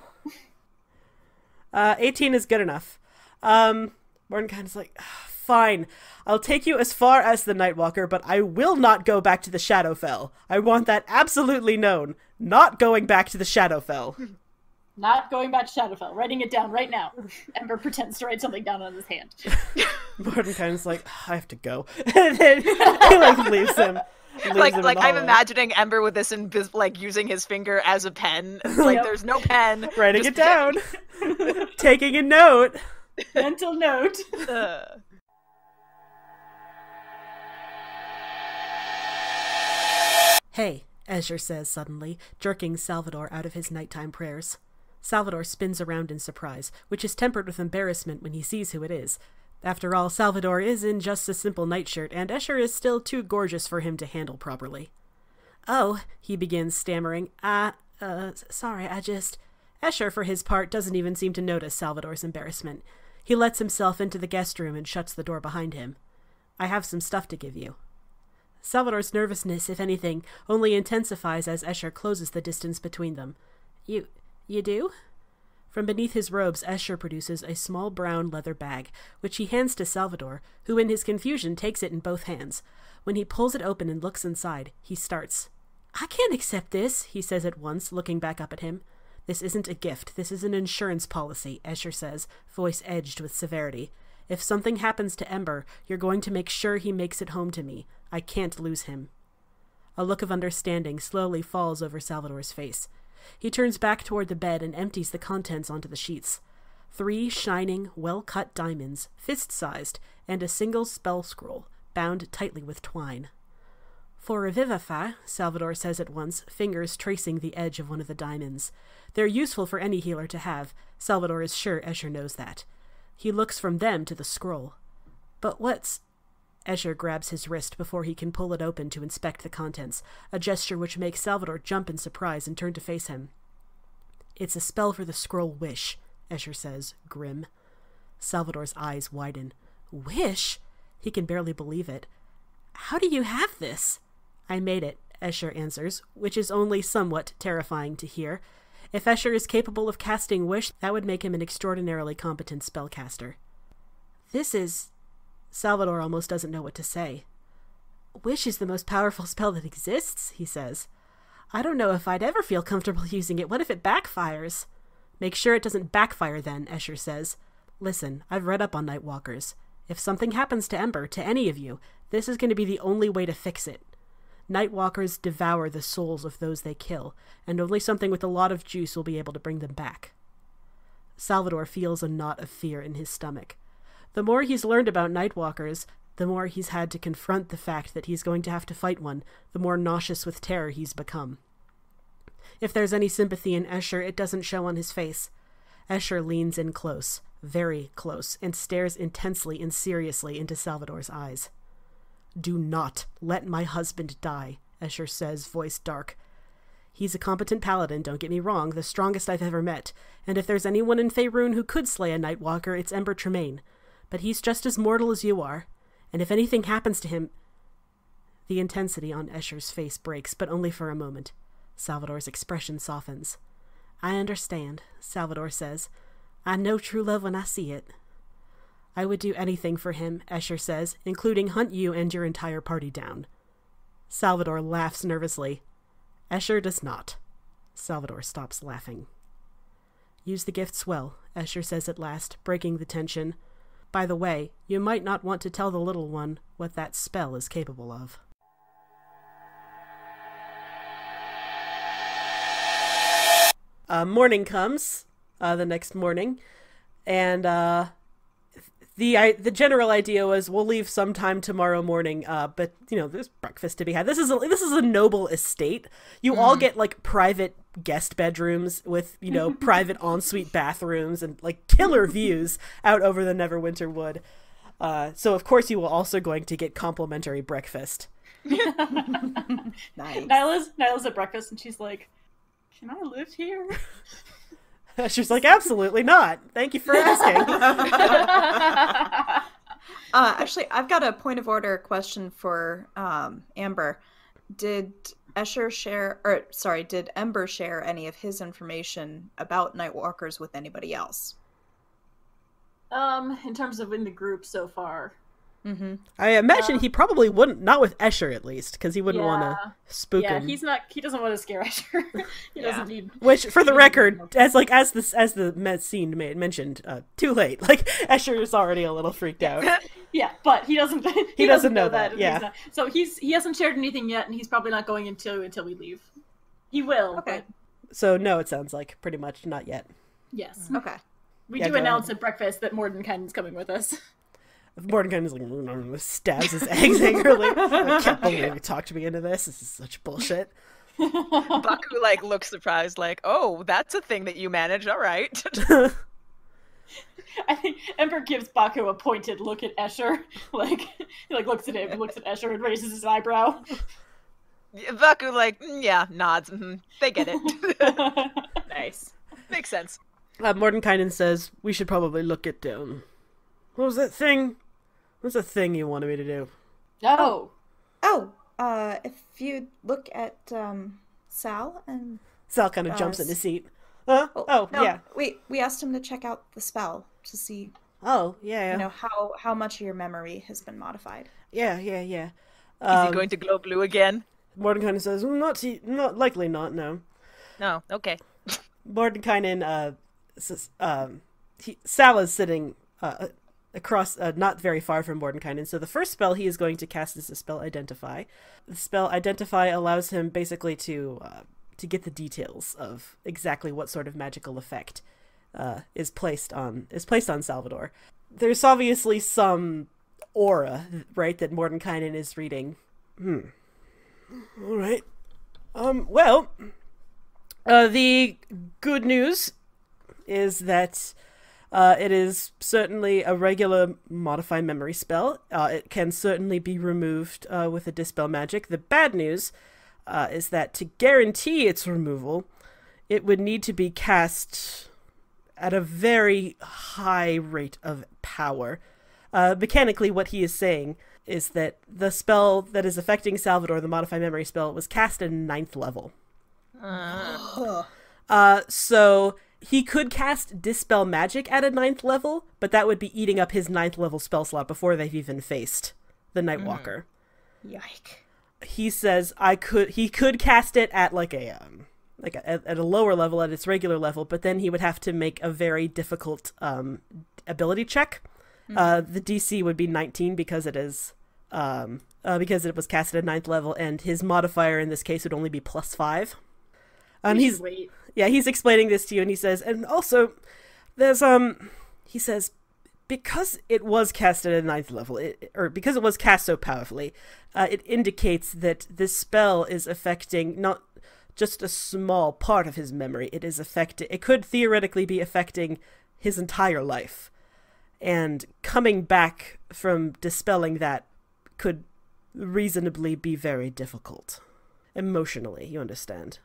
Speaker 2: Uh, 18 is good enough. Um, Mordenkainen's like, "Ah, fine, I'll take you as far as the Nightwalker, but I will not go back to the Shadowfell. I want that absolutely known. Not going back to the Shadowfell.
Speaker 3: Not going back to Shadowfell. Writing it down right now. Ember pretends to write something down on his hand.
Speaker 2: Mordenkainen's like, I have to go. and then he like leaves him.
Speaker 1: Like like I'm
Speaker 2: hallway.
Speaker 1: imagining Ember with this invis- like using his finger as a pen. It's like
Speaker 3: Yep.
Speaker 1: there's no pen.
Speaker 2: writing
Speaker 1: just
Speaker 2: it down, taking a note.
Speaker 3: Mental note.
Speaker 1: Uh,
Speaker 2: Hey, Escher says suddenly, jerking Salvador out of his nighttime prayers. Salvador spins around in surprise, which is tempered with embarrassment when he sees who it is. After all, Salvador is in just a simple nightshirt, and Escher is still too gorgeous for him to handle properly. Oh, he begins stammering. Uh, uh, sorry, I just. Escher, for his part, doesn't even seem to notice Salvador's embarrassment. He lets himself into the guest room and shuts the door behind him. I have some stuff to give you. Salvador's nervousness, if anything, only intensifies as Escher closes the distance between them. You. you do? From beneath his robes, Escher produces a small brown leather bag, which he hands to Salvador, who in his confusion takes it in both hands. When he pulls it open and looks inside, he starts. I can't accept this, he says at once, looking back up at him. This isn't a gift, this is an insurance policy, Escher says, voice edged with severity. If something happens to Ember, you're going to make sure he makes it home to me. I can't lose him. A look of understanding slowly falls over Salvador's face. He turns back toward the bed and empties the contents onto the sheets. Three shining, well cut diamonds, fist sized, and a single spell scroll, bound tightly with twine. For Revivify, Salvador says at once, fingers tracing the edge of one of the diamonds. They're useful for any healer to have. Salvador is sure Escher knows that. He looks from them to the scroll. But what's. Escher grabs his wrist before he can pull it open to inspect the contents, a gesture which makes Salvador jump in surprise and turn to face him. It's a spell for the scroll Wish, Escher says, grim. Salvador's eyes widen. Wish? He can barely believe it. How do you have this? I made it, Escher answers, which is only somewhat terrifying to hear. If Escher is capable of casting Wish, that would make him an extraordinarily competent spellcaster. This is. Salvador almost doesn't know what to say. Wish is the most powerful spell that exists, he says. I don't know if I'd ever feel comfortable using it. What if it backfires? Make sure it doesn't backfire then, Escher says. Listen, I've read up on Nightwalkers. If something happens to Ember, to any of you, this is going to be the only way to fix it. Nightwalkers devour the souls of those they kill, and only something with a lot of juice will be able to bring them back. Salvador feels a knot of fear in his stomach. The more he's learned about Nightwalkers, the more he's had to confront the fact that he's going to have to fight one, the more nauseous with terror he's become. If there's any sympathy in Escher, it doesn't show on his face. Escher leans in close, very close, and stares intensely and seriously into Salvador's eyes. Do not let my husband die, Escher says, voice dark. He's a competent paladin, don't get me wrong, the strongest I've ever met, and if there's anyone in Faerun who could slay a Nightwalker, it's Ember Tremaine. But he's just as mortal as you are, and if anything happens to him. The intensity on Escher's face breaks, but only for a moment. Salvador's expression softens. I understand, Salvador says. I know true love when I see it. I would do anything for him, Escher says, including hunt you and your entire party down. Salvador laughs nervously. Escher does not. Salvador stops laughing. Use the gifts well, Escher says at last, breaking the tension. By the way, you might not want to tell the little one what that spell is capable of.
Speaker 8: Uh, morning comes uh, the next morning, and uh, the I, the general idea was we'll leave sometime tomorrow morning. Uh, but you know, there's breakfast to be had. This is a, this is a noble estate. You all get like private guest bedrooms with you know private ensuite bathrooms and like killer views out over the Neverwinter Wood. Uh, so of course you will also going to get complimentary breakfast.
Speaker 9: Nice.
Speaker 3: Nyla's Nyla's at breakfast and she's like, "Can I live here?"
Speaker 8: She's like, absolutely not. Thank you for asking.
Speaker 4: Uh, actually, I've got a point of order question for um, Amber. Did Escher share, or sorry, did Ember share any of his information about Nightwalkers with anybody else?
Speaker 3: um, in terms of in the group so far,
Speaker 4: Mm-hmm.
Speaker 8: I imagine he probably wouldn't, not with Escher at least, because he wouldn't want to spook
Speaker 3: yeah,
Speaker 8: him.
Speaker 3: he's not. He doesn't want to scare Escher. he
Speaker 4: Yeah.
Speaker 3: doesn't need.
Speaker 8: Which, for the record, as like as this as the med scene ma- mentioned, uh, too late. Like Escher is already a little freaked out.
Speaker 3: Yeah, but he doesn't. He,
Speaker 8: doesn't know that,
Speaker 3: and
Speaker 8: yeah.
Speaker 3: he's not- so he's he hasn't shared anything yet, and he's probably not going until until we leave. He will.
Speaker 4: Okay.
Speaker 3: But
Speaker 8: So no, it sounds like pretty much not yet.
Speaker 3: yes,
Speaker 4: Okay.
Speaker 3: we
Speaker 8: Yeah,
Speaker 3: do
Speaker 8: go
Speaker 3: announce at breakfast that Morden Mordenkainen's coming with us.
Speaker 8: Mordenkainen is like "Mm, stabs his eggs angrily. I can't believe you talked me into this. This is such bullshit.
Speaker 1: Baku like looks surprised, like, "Oh, that's a thing that you managed. All right."
Speaker 3: I think Ember gives Baku a pointed look at Escher, like he like looks at him, looks at Escher, and raises his eyebrow.
Speaker 1: Baku like, "Mm, yeah, nods. hmm They get it.
Speaker 4: Nice.
Speaker 1: Makes sense.
Speaker 8: Uh, Mordenkainen says we should probably look at um, what was that thing? What's the thing you wanted me to do?
Speaker 3: no,
Speaker 4: Oh, uh, if you look at um, Sal and
Speaker 8: Sal kind of jumps in
Speaker 4: Yes.
Speaker 8: his seat. Huh? Oh,
Speaker 4: no,
Speaker 8: yeah.
Speaker 4: we we asked him to check out the spell to see
Speaker 8: Oh yeah, yeah,
Speaker 4: you know how how much of your memory has been modified.
Speaker 8: yeah, yeah, yeah.
Speaker 1: Is
Speaker 8: Um,
Speaker 1: he going to glow blue again?
Speaker 8: Mordenkainen says, "Mm, "Not, he- not likely, not no."
Speaker 1: No. Okay.
Speaker 8: Mordenkainen, uh, says, um, he, Sal is sitting uh, across, uh, not very far from Mordenkainen. So the first spell he is going to cast is the spell Identify. The spell Identify allows him basically to uh, to get the details of exactly what sort of magical effect uh, is placed on is placed on Salvador. There's obviously some aura, right, that Mordenkainen is reading. Hmm.
Speaker 2: All right. Um. Well, uh, the good news is that uh, it is certainly a regular modify memory spell. Uh, it can certainly be removed uh, with a dispel magic. The bad news uh, is that to guarantee its removal, it would need to be cast at a very high rate of power. Uh, mechanically, what he is saying is that the spell that is affecting Salvador, the modify memory spell, was cast at ninth level. Uh, so he could cast Dispel Magic at a ninth level, but that would be eating up his ninth level spell slot before they've even faced the Nightwalker.
Speaker 4: Yike.
Speaker 2: He says I could he could cast it at like a um like a, at, at a lower level at its regular level, but then he would have to make a very difficult um ability check. Uh, the DC would be 19 because it is um uh, because it was cast at a ninth level, and his modifier in this case would only be plus five. Um,
Speaker 3: We
Speaker 2: he's
Speaker 3: wait.
Speaker 2: yeah, he's explaining this to you, and he says, and also, there's um, he says, because it was cast at a ninth level, it, or because it was cast so powerfully, uh, it indicates that this spell is affecting not just a small part of his memory. It is affecting. It could theoretically be affecting his entire life, and coming back from dispelling that could reasonably be very difficult emotionally. You understand?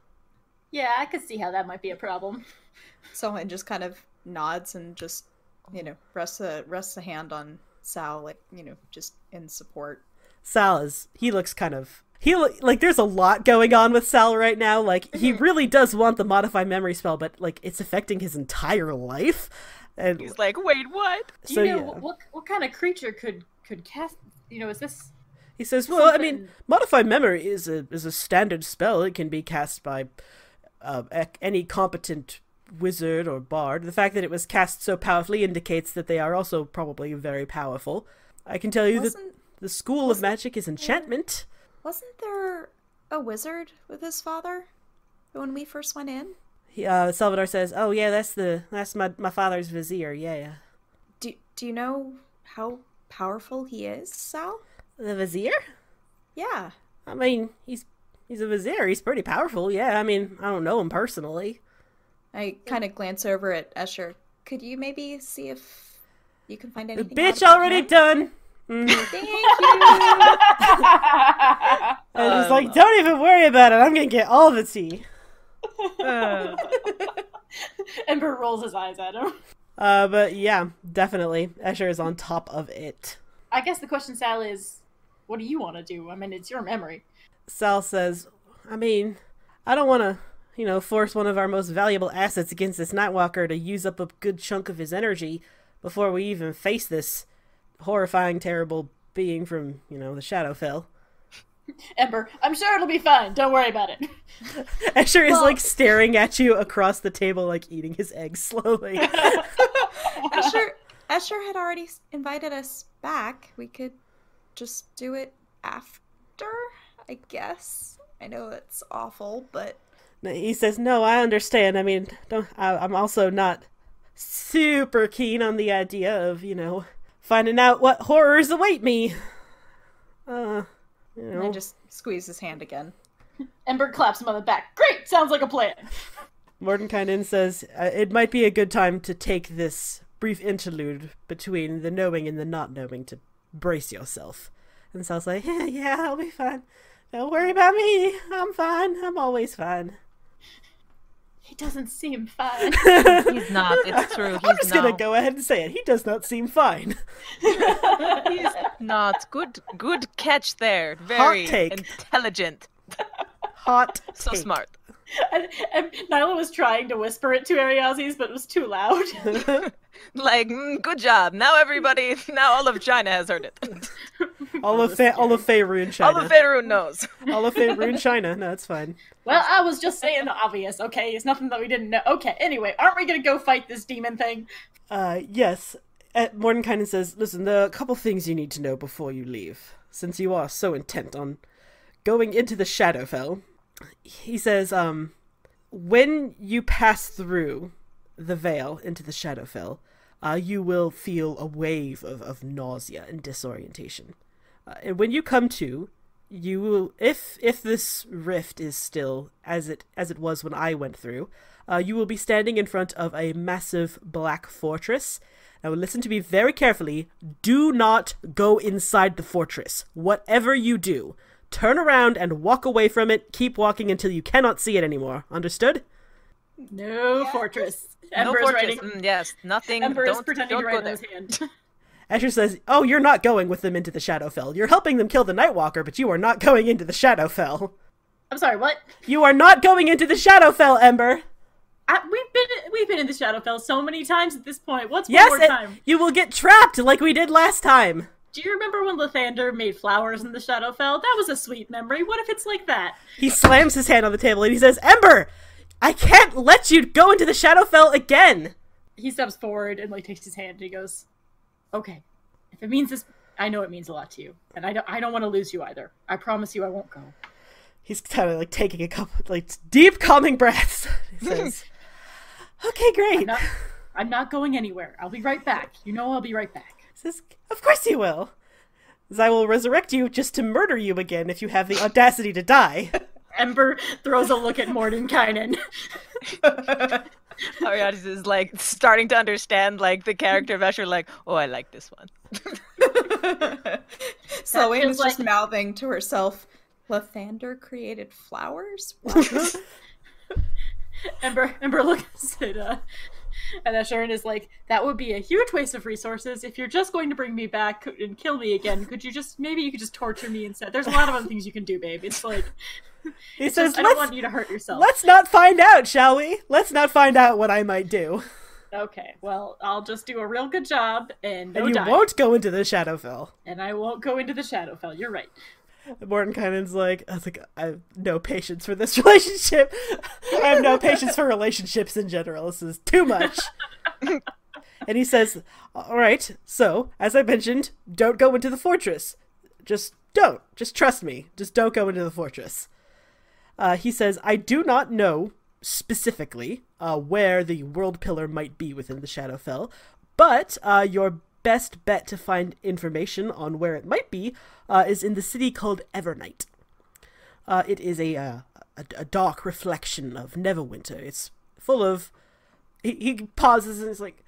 Speaker 3: Yeah, I could see how that might be a problem.
Speaker 4: Someone just kind of nods and just, you know, rests a rests a hand on Sal, like you know, just in support.
Speaker 2: Sal is he looks kind of he like there's a lot going on with Sal right now. Like he mm-hmm. really does want the modify memory spell, but like it's affecting his entire life. And
Speaker 1: He's like, wait, what?
Speaker 3: Do
Speaker 2: so
Speaker 3: you know
Speaker 2: yeah.
Speaker 3: what, what what kind of creature could could cast? You know, is this
Speaker 2: he says, "Well, I mean, modify memory is a is a standard spell. It can be cast by uh, any competent wizard or bard. The fact that it was cast so powerfully indicates that they are also probably very powerful. I can tell you that
Speaker 4: Wasn't
Speaker 2: the school of magic is enchantment."
Speaker 4: wasn't there a wizard with his father when we first went in?
Speaker 2: He, uh, Salvador says, "Oh yeah, that's the that's my my father's vizier. Yeah,
Speaker 4: Do do you know how powerful he is, Sal?
Speaker 2: the vizier.
Speaker 4: Yeah.
Speaker 2: I mean, he's he's a vizier. He's pretty powerful. Yeah, I mean, I don't know him personally.
Speaker 4: I kind of glance over at Escher. Could you maybe see if you can find anything?
Speaker 2: The
Speaker 4: anything?
Speaker 2: bitch
Speaker 4: out
Speaker 2: already
Speaker 4: him?
Speaker 2: done. Mhm.
Speaker 4: Thank you.
Speaker 2: I was like, don't even worry about it. I'm gonna get all the tea.
Speaker 1: Uh,
Speaker 3: Ember rolls his eyes at him.
Speaker 2: Uh, but yeah, definitely, Escher is on top of it.
Speaker 3: I guess the question, Sal, is, what do you want to do? I mean, it's your memory.
Speaker 2: Sal says, I mean, I don't want to, you know, force one of our most valuable assets against this Nightwalker to use up a good chunk of his energy before we even face this horrifying, terrible being from, you know, the Shadowfell.
Speaker 3: Ember, I'm sure it'll be fine. Don't worry about it.
Speaker 2: Escher is like staring at you across the table, like eating his eggs slowly.
Speaker 4: Escher, Escher had already invited us back. We could just do it after, I guess. I know it's awful, but
Speaker 2: he says, "No, I understand. I mean, don't. I, I'm also not super keen on the idea of, you know, finding out what horrors await me. Uh, you
Speaker 4: and I just squeeze his hand again.
Speaker 3: Ember claps him on the back. Great! Sounds like a plan.
Speaker 2: Mordenkainen says uh, it might be a good time to take this brief interlude between the knowing and the not knowing to brace yourself. And Sal's like, yeah, yeah, I'll be fine. Don't worry about me. I'm fine. I'm always fine.
Speaker 3: He doesn't seem fine.
Speaker 1: he's not. It's true. He's
Speaker 2: I'm just
Speaker 1: not.
Speaker 2: gonna go ahead and say it. He does not seem fine.
Speaker 1: He's not. Good. Good catch there. Very
Speaker 2: take.
Speaker 1: intelligent.
Speaker 2: Hot. Take.
Speaker 1: So smart.
Speaker 3: and, and Nyla was trying to whisper it to Ariazis, but it was too loud.
Speaker 1: Like, mm, good job. Now everybody, now all of China has heard it.
Speaker 2: All of Fa- all of Faerun China.
Speaker 1: all of Faerun knows.
Speaker 2: all of Faerun China. No, it's fine.
Speaker 3: well, I was just saying the obvious, okay? It's nothing that we didn't know. Okay, anyway, aren't we gonna go fight this demon thing?
Speaker 2: Uh, yes. Uh, Mordenkainen says, "Listen, there are a couple things you need to know before you leave, since you are so intent on going into the Shadowfell." He says, "Um, when you pass through the veil into the Shadowfell, uh, you will feel a wave of, of nausea and disorientation. Uh, and when you come to, you will if if this rift is still as it as it was when I went through, uh, you will be standing in front of a massive black fortress. Now listen to me very carefully. Do not go inside the fortress. Whatever you do, turn around and walk away from it. Keep walking until you cannot see it anymore. Understood?
Speaker 3: No fortress.
Speaker 1: No fortress.
Speaker 3: writing.
Speaker 1: Mm, yes, nothing.
Speaker 3: Ember is
Speaker 1: don't,
Speaker 3: pretending
Speaker 1: don't
Speaker 3: to
Speaker 1: go
Speaker 3: write on
Speaker 1: there.
Speaker 3: his hand.
Speaker 2: Escher says, "Oh, you're not going with them into the Shadowfell. You're helping them kill the Nightwalker, but you are not going into the Shadowfell.
Speaker 3: I'm sorry. What?
Speaker 2: You are not going into the Shadowfell, Ember.
Speaker 3: I, we've been we've been in the Shadowfell so many times at this point. What's
Speaker 2: Yes,
Speaker 3: one more
Speaker 2: it-
Speaker 3: time?
Speaker 2: you will get trapped like we did last time."
Speaker 3: Do you remember when Lathander made flowers in the Shadowfell? That was a sweet memory. What if it's like that?
Speaker 2: He slams his hand on the table and he says, "Ember, I can't let you go into the Shadowfell again."
Speaker 3: He steps forward and like takes his hand and he goes, "Okay, if it means this, I know it means a lot to you, and I don't I don't want to lose you either. I promise you, I won't go."
Speaker 2: He's kind of like taking a couple like deep calming breaths. He says, "Okay, great."
Speaker 3: I'm not, I'm not going anywhere. I'll be right back. You know I'll be right back.
Speaker 2: He says, "Of course you will." Says, I will resurrect you just to murder you again if you have the audacity to die.
Speaker 3: Ember throws a look at Mordenkainen.
Speaker 1: Ariadne is like starting to understand like the character of Escher. Like, oh, I like this one.
Speaker 4: Selwyn
Speaker 3: feels
Speaker 4: is just mouthing to herself, Lathander created flowers?
Speaker 3: Ember Ember looks at uh and Escher and is like, that would be a huge waste of resources. If you're just going to bring me back and kill me again, could you just maybe you could just torture me instead? There's a lot of other things you can do, babe. It's like
Speaker 2: He
Speaker 3: it's
Speaker 2: says,
Speaker 3: just, I don't want you to hurt yourself.
Speaker 2: let's not find out, shall we? Let's not find out what I might do."
Speaker 3: Okay, well, I'll just do a real good job and no
Speaker 2: And you
Speaker 3: dying.
Speaker 2: won't go into the Shadowfell.
Speaker 3: and I won't go into the Shadowfell. You're right.
Speaker 2: Mordenkainen's like, I was like, I have no patience for this relationship. I have no patience for relationships in general. This is too much. and he says, All right, so, as I mentioned, don't go into the fortress. Just don't. Just trust me. Just don't go into the fortress. Uh, he says, I do not know specifically uh, where the world pillar might be within the Shadowfell, but uh, your best bet to find information on where it might be uh, is in the city called Evernight. Uh, it is a, uh, a a dark reflection of Neverwinter. It's full of. He, he pauses and is like,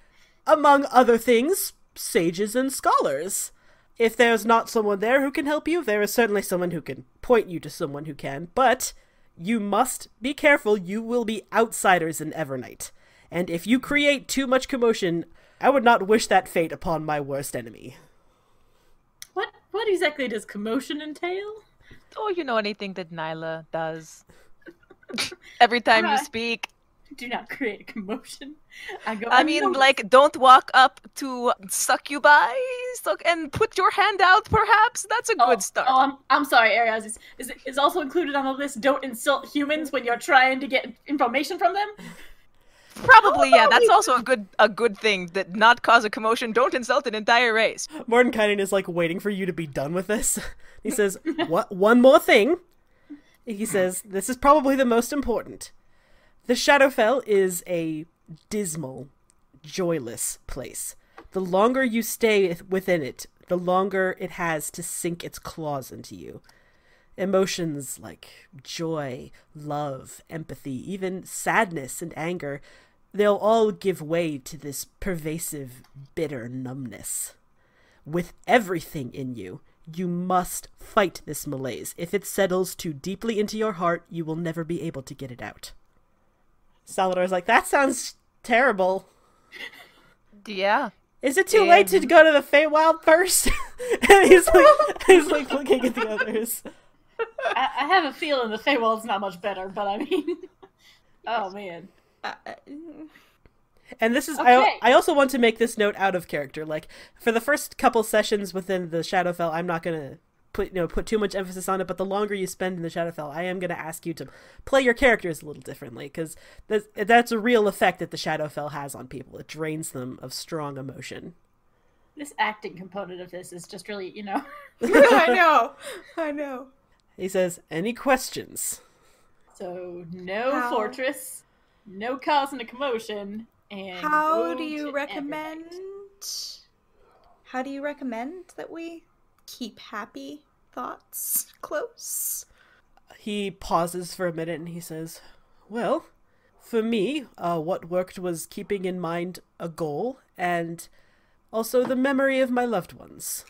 Speaker 2: among other things, sages and scholars. If there's not someone there who can help you, there is certainly someone who can point you to someone who can. But you must be careful. You will be outsiders in Evernight, and if you create too much commotion, I would not wish that fate upon my worst enemy.
Speaker 3: What what exactly does commotion entail?
Speaker 1: Oh, you know anything that Nyla does? Every time you speak,
Speaker 3: Do not create a commotion. I go.
Speaker 1: I mean, like, don't walk up to succubi so, and put your hand out. Perhaps that's a
Speaker 3: oh,
Speaker 1: good start.
Speaker 3: Oh, I'm, I'm sorry, Ariaz. Is, is is also included on the list. Don't insult humans when you're trying to get information from them.
Speaker 1: Probably, yeah. That's also a good a good thing that not cause a commotion. Don't insult an entire race.
Speaker 2: Mordenkainen is like waiting for you to be done with this. He says, "What? One more thing." He says, "This is probably the most important. The Shadowfell is a dismal, joyless place. The longer you stay within it, the longer it has to sink its claws into you. Emotions like joy, love, empathy, even sadness and anger, they'll all give way to this pervasive, bitter numbness. With everything in you, you must fight this malaise. If it settles too deeply into your heart, you will never be able to get it out. Salvador's like, that sounds terrible.
Speaker 1: Yeah.
Speaker 2: Is it too late to go to the Feywild first? and he's like, he's like looking at the others.
Speaker 3: I, I have a feeling the Feywild's not much better, but I mean, oh man.
Speaker 4: Uh,
Speaker 2: And this is
Speaker 3: Okay.
Speaker 2: I, I also want to make this note out of character. Like for the first couple sessions within the Shadowfell, I'm not gonna put you know put too much emphasis on it. But the longer you spend in the Shadowfell, I am gonna ask you to play your characters a little differently because that's that's a real effect that the Shadowfell has on people. It drains them of strong emotion.
Speaker 3: This acting component of this is just really, you know.
Speaker 4: I know. I know.
Speaker 2: He says, "Any questions?"
Speaker 3: So no
Speaker 4: How-
Speaker 3: fortress, no causing a commotion, and
Speaker 4: How do you recommend?
Speaker 3: Evernight.
Speaker 4: How do you recommend that we keep happy thoughts close?
Speaker 2: He pauses for a minute and he says, Well, for me, uh, what worked was keeping in mind a goal and also the memory of my loved ones.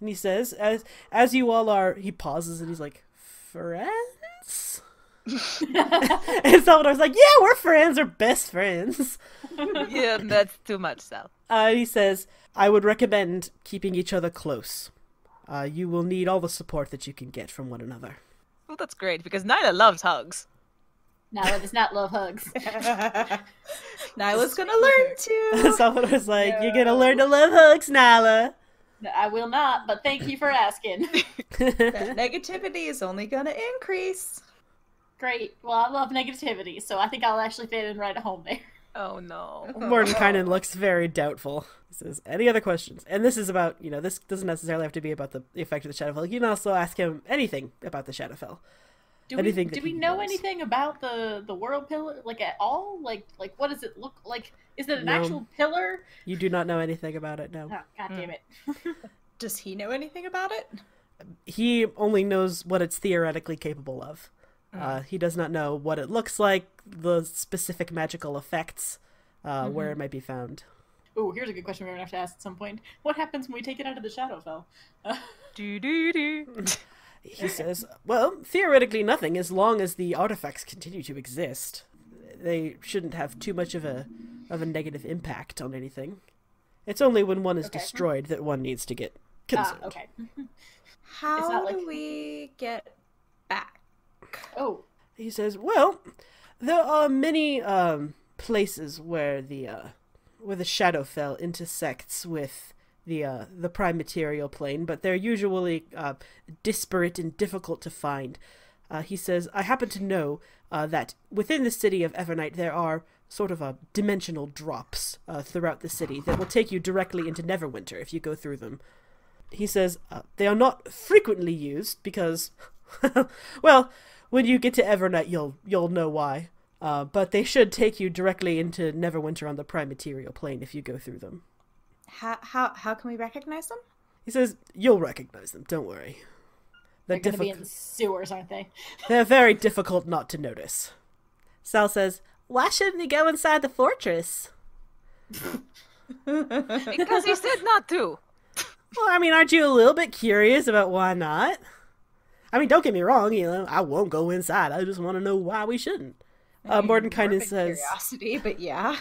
Speaker 2: And he says, as as you all are, he pauses and he's like, friends. and Salvador's like, yeah, we're friends, we're best friends.
Speaker 1: yeah, that's too much, Sal.
Speaker 2: Uh, he says, I would recommend keeping each other close. Uh, you will need all the support that you can get from one another.
Speaker 1: Well, that's great because Nyla loves hugs.
Speaker 3: Nyla does not love hugs.
Speaker 4: Nyla's gonna learn to.
Speaker 2: Salvador's like, you're gonna learn to love hugs, Nyla.
Speaker 3: No, I will not, but thank you for asking.
Speaker 4: negativity is only gonna increase.
Speaker 3: Great. Well, I love negativity, so I think I'll actually fit in right at home there.
Speaker 1: Oh no.
Speaker 2: Mordenkainen looks very doubtful. He says, any other questions? And this is about, you know, this doesn't necessarily have to be about the effect of the Shadowfell. You can also ask him anything about the Shadowfell.
Speaker 3: Do
Speaker 2: Anything
Speaker 3: we, do we know
Speaker 2: knows.
Speaker 3: anything about the the world pillar like at all? Like like what does it look like? Is it an
Speaker 2: No.
Speaker 3: actual pillar?
Speaker 2: You do not know anything about it, no.
Speaker 3: Oh, God damn mm. it!
Speaker 4: Does he know anything about it?
Speaker 2: he only knows what it's theoretically capable of. Uh, he does not know what it looks like, the specific magical effects, uh, where it might be found.
Speaker 3: Ooh, here's a good question we're gonna have to ask at some point. What happens when we take it out of the Shadowfell? Uh,
Speaker 1: Do do do.
Speaker 2: He says, well, theoretically nothing, as long as the artifacts continue to exist. They shouldn't have too much of a of a negative impact on anything. It's only when one is
Speaker 3: Okay.
Speaker 2: destroyed that one needs to get
Speaker 3: ah,
Speaker 2: concerned.
Speaker 3: okay.
Speaker 4: How
Speaker 3: not
Speaker 4: do we get back?
Speaker 3: Oh,
Speaker 2: He says, "Well, there are many um, places where the uh, where the Shadowfell intersects with the uh, the prime material plane, but they're usually uh, disparate and difficult to find." Uh, he says, "I happen to know uh, that within the city of Evernight there are sort of uh, dimensional drops throughout the city that will take you directly into Neverwinter if you go through them." He says, "They are not frequently used because, well." When you get to Evernight, you'll you'll know why. Uh, but they should take you directly into Neverwinter on the Prime Material Plane if you go through them.
Speaker 4: How how how can we recognize them?
Speaker 2: He says you'll recognize them. Don't worry. They're,
Speaker 3: they're gonna be in the sewers, aren't they?
Speaker 2: They're very difficult not to notice. Sal says, "Why shouldn't he go inside the fortress?"
Speaker 1: Because he said not to.
Speaker 2: Well, I mean, aren't you a little bit curious about why not? I mean, don't get me wrong. You know, I won't go inside. I just want to know why we shouldn't. Uh, Mordenkainen
Speaker 4: Morbid
Speaker 2: says,
Speaker 4: curiosity, but yeah.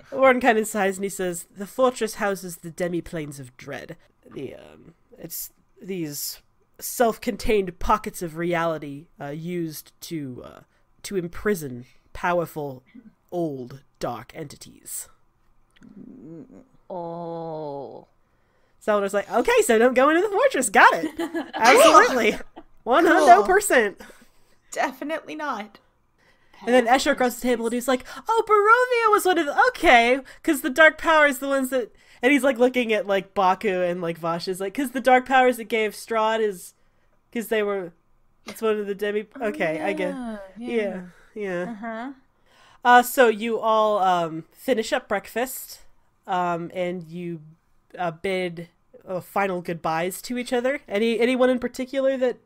Speaker 2: Warren kind of sighs and he says, "The fortress houses the demi-planes of dread. The um, it's these self-contained pockets of reality uh, used to uh, to imprison powerful, old, dark entities."
Speaker 1: Oh.
Speaker 2: Salvador's like, "Okay, so don't go into the fortress. Got it? Absolutely, one hundred percent."
Speaker 4: Definitely not.
Speaker 2: And then Escher across the table and he's like, "Oh, Barovia was one of the okay, because the dark powers, the ones that." And he's like looking at like Baku and like Vash is like, because the dark powers that gave Strahd is, because they were, it's one of the demi. Okay, I get. Yeah, yeah.
Speaker 4: Uh-huh.
Speaker 2: Uh, so you all um finish up breakfast, um, and you uh, bid uh, final goodbyes to each other. Any anyone in particular that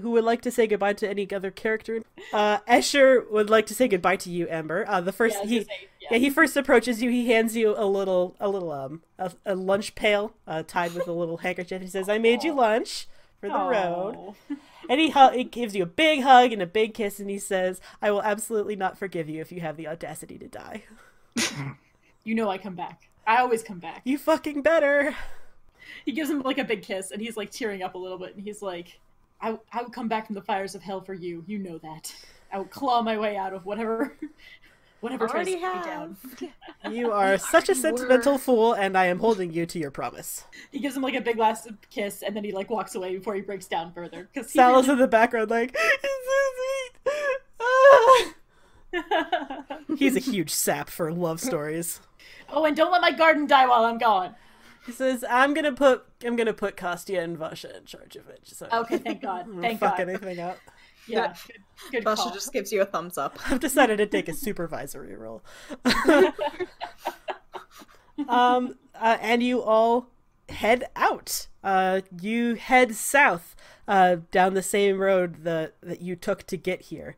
Speaker 2: who would like to say goodbye to any other character? Uh, Escher would like to say goodbye to you, Amber. Uh, the first
Speaker 3: Yeah,
Speaker 2: he
Speaker 3: say, yeah.
Speaker 2: yeah he first approaches you. He hands you a little a little um a, a lunch pail uh, tied with a little handkerchief. He says, "I made you lunch." For the road, and he, hu- he gives you a big hug and a big kiss, and he says, "I will absolutely not forgive you if you have the audacity to die."
Speaker 3: You know I come back. I always come back.
Speaker 2: You fucking better.
Speaker 3: He gives him like a big kiss, and he's like tearing up a little bit, and he's like, "I I would come back from the fires of hell for you. You know that. I would claw my way out of whatever, whatever tries to
Speaker 4: Already
Speaker 3: me down."
Speaker 2: You are such a sentimental fool, and I am holding you to your promise.
Speaker 3: He gives him like a big last kiss, and then he like walks away before he breaks down further because he
Speaker 2: Sal is
Speaker 3: really-
Speaker 2: in the background, like, it's so sweet. Ah. He's a huge sap for love stories.
Speaker 3: oh, and don't let my garden die while I'm gone.
Speaker 2: He says, "I'm gonna put, I'm gonna put Kostya and Vasha in charge of it." So
Speaker 3: Okay, thank God.
Speaker 2: I don't
Speaker 3: Thank
Speaker 2: fuck
Speaker 3: God.
Speaker 2: anything up.
Speaker 3: Yeah, good, good
Speaker 4: Basha
Speaker 3: call.
Speaker 4: just gives you a thumbs up.
Speaker 2: I've decided to take a supervisory role. um, uh, and you all head out. Uh, you head south uh, down the same road the, that you took to get here.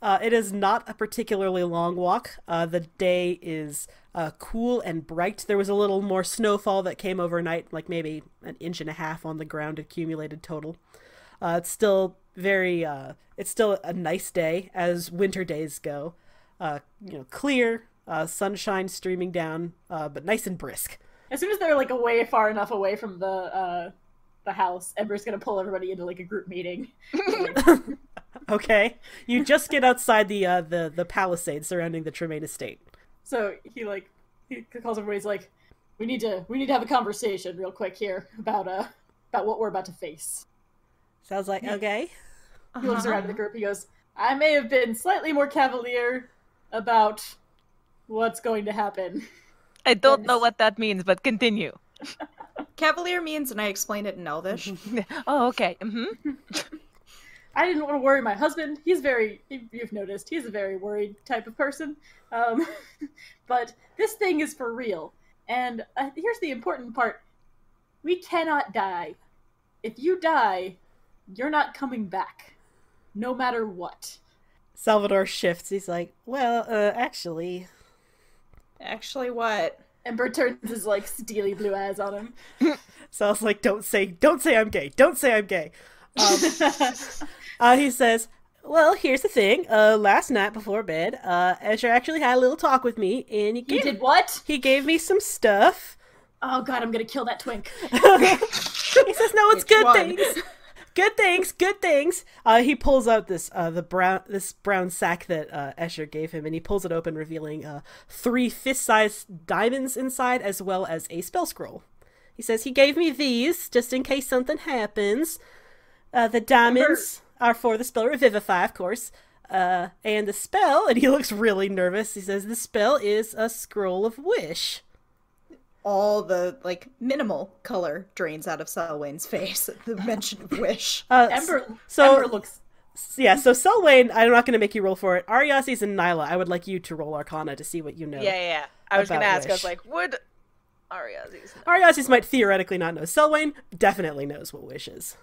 Speaker 2: Uh, it is not a particularly long walk. Uh, the day is uh, cool and bright. There was a little more snowfall that came overnight, like maybe an inch and a half on the ground accumulated total. Uh, it's still very, uh, it's still a nice day as winter days go. Uh, you know, clear, uh, sunshine streaming down, uh, but nice and brisk.
Speaker 3: As soon as they're like away far enough away from the uh the house, Ember's gonna pull everybody into like a group meeting.
Speaker 2: Okay, you just get outside the uh, the the palisade surrounding the Tremaine estate.
Speaker 3: So he like he calls everybody. He's like, "We need to we need to have a conversation real quick here about uh about what we're about to face."
Speaker 2: Sounds like okay.
Speaker 3: He looks around at the group. He goes, "I may have been slightly more cavalier about what's going to happen."
Speaker 1: I don't know what that means, but continue.
Speaker 4: Cavalier means, and I explain it in Elvish.
Speaker 1: Oh, okay. hmm
Speaker 3: I didn't want to worry my husband. He's very, you've noticed, he's a very worried type of person. Um, but this thing is for real. And uh, here's the important part we cannot die. If you die, you're not coming back, no matter what.
Speaker 2: Salvador shifts. He's like, well, uh, actually,
Speaker 4: Actually, what?
Speaker 3: Ember turns his like steely blue eyes on him.
Speaker 2: so I was like, don't say, don't say I'm gay. Don't say I'm gay. Um, uh, he says, well, here's the thing. Uh, last night before bed, uh, Ezra actually had a little talk with me, and he
Speaker 3: You
Speaker 2: gave,
Speaker 3: did what?
Speaker 2: he gave me some stuff.
Speaker 3: Oh god, I'm gonna kill that twink.
Speaker 2: he says, "No, it's
Speaker 4: Which
Speaker 2: good
Speaker 4: one?
Speaker 2: things, good things, good things." Uh, he pulls out this uh, the brown this brown sack that uh, Escher gave him, and he pulls it open, revealing uh, three fist-sized diamonds inside, as well as a spell scroll. He says he gave me these just in case something happens. Uh, the diamonds are for the spell Revivify, of course. Uh, and the spell, and he looks really nervous. He says the spell is a scroll of wish.
Speaker 4: All the like minimal color drains out of Selwyn's face at the mention of wish.
Speaker 2: Uh,
Speaker 3: Ember,
Speaker 2: so-
Speaker 3: Ember looks.
Speaker 2: Yeah, so Selwyn, I'm not going to make you roll for it. Ariazis and Nyla, I would like you to roll Arcana to see what you know.
Speaker 1: Yeah, yeah, yeah. I was gonna
Speaker 2: About
Speaker 1: ask. I was like, would Ariazis?
Speaker 2: Ariazis might theoretically not know. Selwyn definitely knows what Wish is.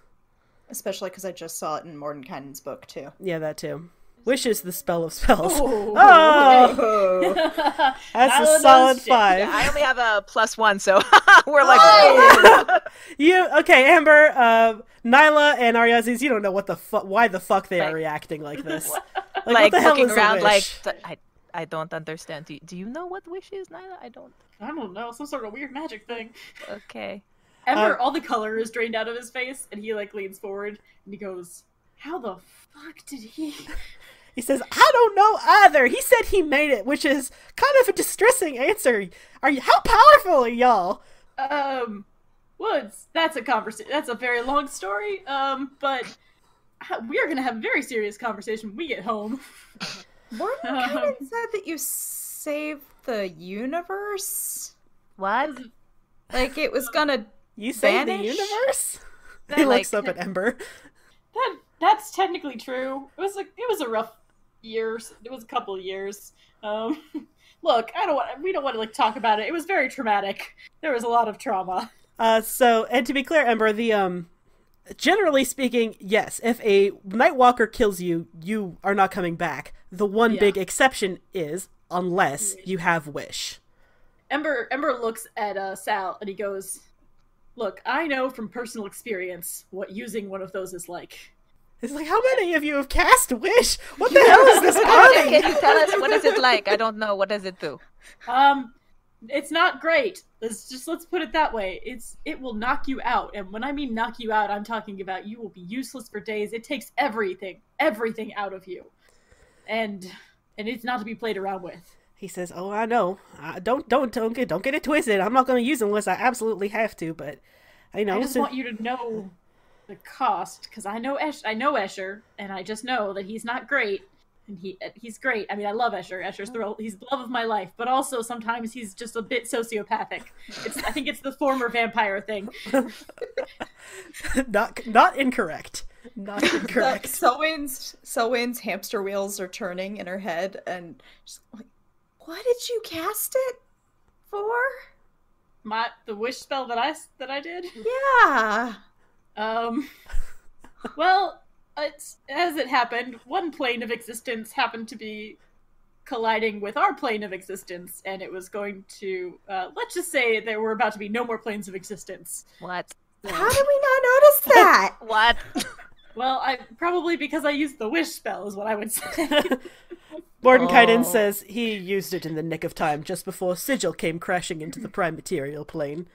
Speaker 4: Especially because I just saw it in Mordenkainen's book too.
Speaker 2: Yeah, that too. Wish is the spell of spells.
Speaker 3: Oh.
Speaker 2: Oh,
Speaker 4: Oh,
Speaker 2: that's
Speaker 3: Nyla
Speaker 2: a
Speaker 3: knows
Speaker 2: solid five.
Speaker 1: Yeah, I only have a plus one, so we're like,
Speaker 2: Oh! You okay, Amber? Uh, Nyla and Ariazis, you don't know what the fu- why the fuck they are reacting like this. Like,
Speaker 1: like
Speaker 2: what the hell
Speaker 1: looking
Speaker 2: is a
Speaker 1: around, like
Speaker 2: wish?
Speaker 1: th- I, I don't understand. Do you, do you know what wish is, Nyla? I don't.
Speaker 3: I don't know, some sort of weird magic thing.
Speaker 1: Okay.
Speaker 3: Ember,
Speaker 2: Uh,
Speaker 3: all the color is drained out of his face, and he like leans forward and he goes, "How the fuck did he?"
Speaker 2: He says, "I don't know either." He said he made it, which is kind of a distressing answer. Are you? How powerful are y'all?
Speaker 3: Um, Woods. That's a conversation. That's a very long story. Um, but we are gonna have a very serious conversation when we get home.
Speaker 4: Mordenkainen said that you saved the universe.
Speaker 1: What?
Speaker 4: Like it was gonna.
Speaker 2: You say the universe?
Speaker 1: That,
Speaker 2: he looks
Speaker 1: like-
Speaker 2: up at Ember.
Speaker 3: That that's technically true. It was a it was a rough years. It was a couple of years. Um, look, I don't want. We don't want to like talk about it. It was very traumatic. There was a lot of trauma.
Speaker 2: Uh, so, and to be clear, Ember, the um, generally speaking, yes, if a Nightwalker kills you, you are not coming back. The one
Speaker 3: Yeah.
Speaker 2: big exception is unless you have wish.
Speaker 3: Ember Ember looks at uh, Sal and he goes, "Look, I know from personal experience what using one of those is like.
Speaker 2: It's like, how many of you have cast wish? What the hell is this party?
Speaker 1: Can you tell us what is it like? I don't know. What does it do?
Speaker 3: Um, it's not great. Let's just let's put it that way. It's it will knock you out, and when I mean knock you out, I'm talking about you will be useless for days. It takes everything, everything out of you, and and it's not to be played around with.
Speaker 2: He says, "Oh, I know. Uh, don't don't don't get don't get it twisted. I'm not going to use it unless I absolutely have to. But I know.
Speaker 3: I just
Speaker 2: so-
Speaker 3: want you to know the cost because I know Esh, I know Escher, and I just know that he's not great, and he he's great. I mean, I love Escher. Escher's the he's the love of my life, but also sometimes he's just a bit sociopathic. It's I think it's the former vampire thing.
Speaker 2: not not incorrect. Not
Speaker 4: Uh,
Speaker 2: incorrect.
Speaker 4: Selwyn's Selwyn's hamster wheels are turning in her head, and she's like, "What did you cast it for?"
Speaker 3: my the wish spell that I s- that I did.
Speaker 4: Yeah.
Speaker 3: Um, well, it's, as it happened, one plane of existence happened to be colliding with our plane of existence, and it was going to. Uh, let's just say there were about to be no more planes of existence.
Speaker 1: What?
Speaker 4: How did we not notice that?
Speaker 1: What?
Speaker 3: Well, I probably because I used the wish spell is what I would say.
Speaker 2: Mordenkainen
Speaker 1: Oh.
Speaker 2: says he used it in the nick of time just before Sigil came crashing into the prime material plane.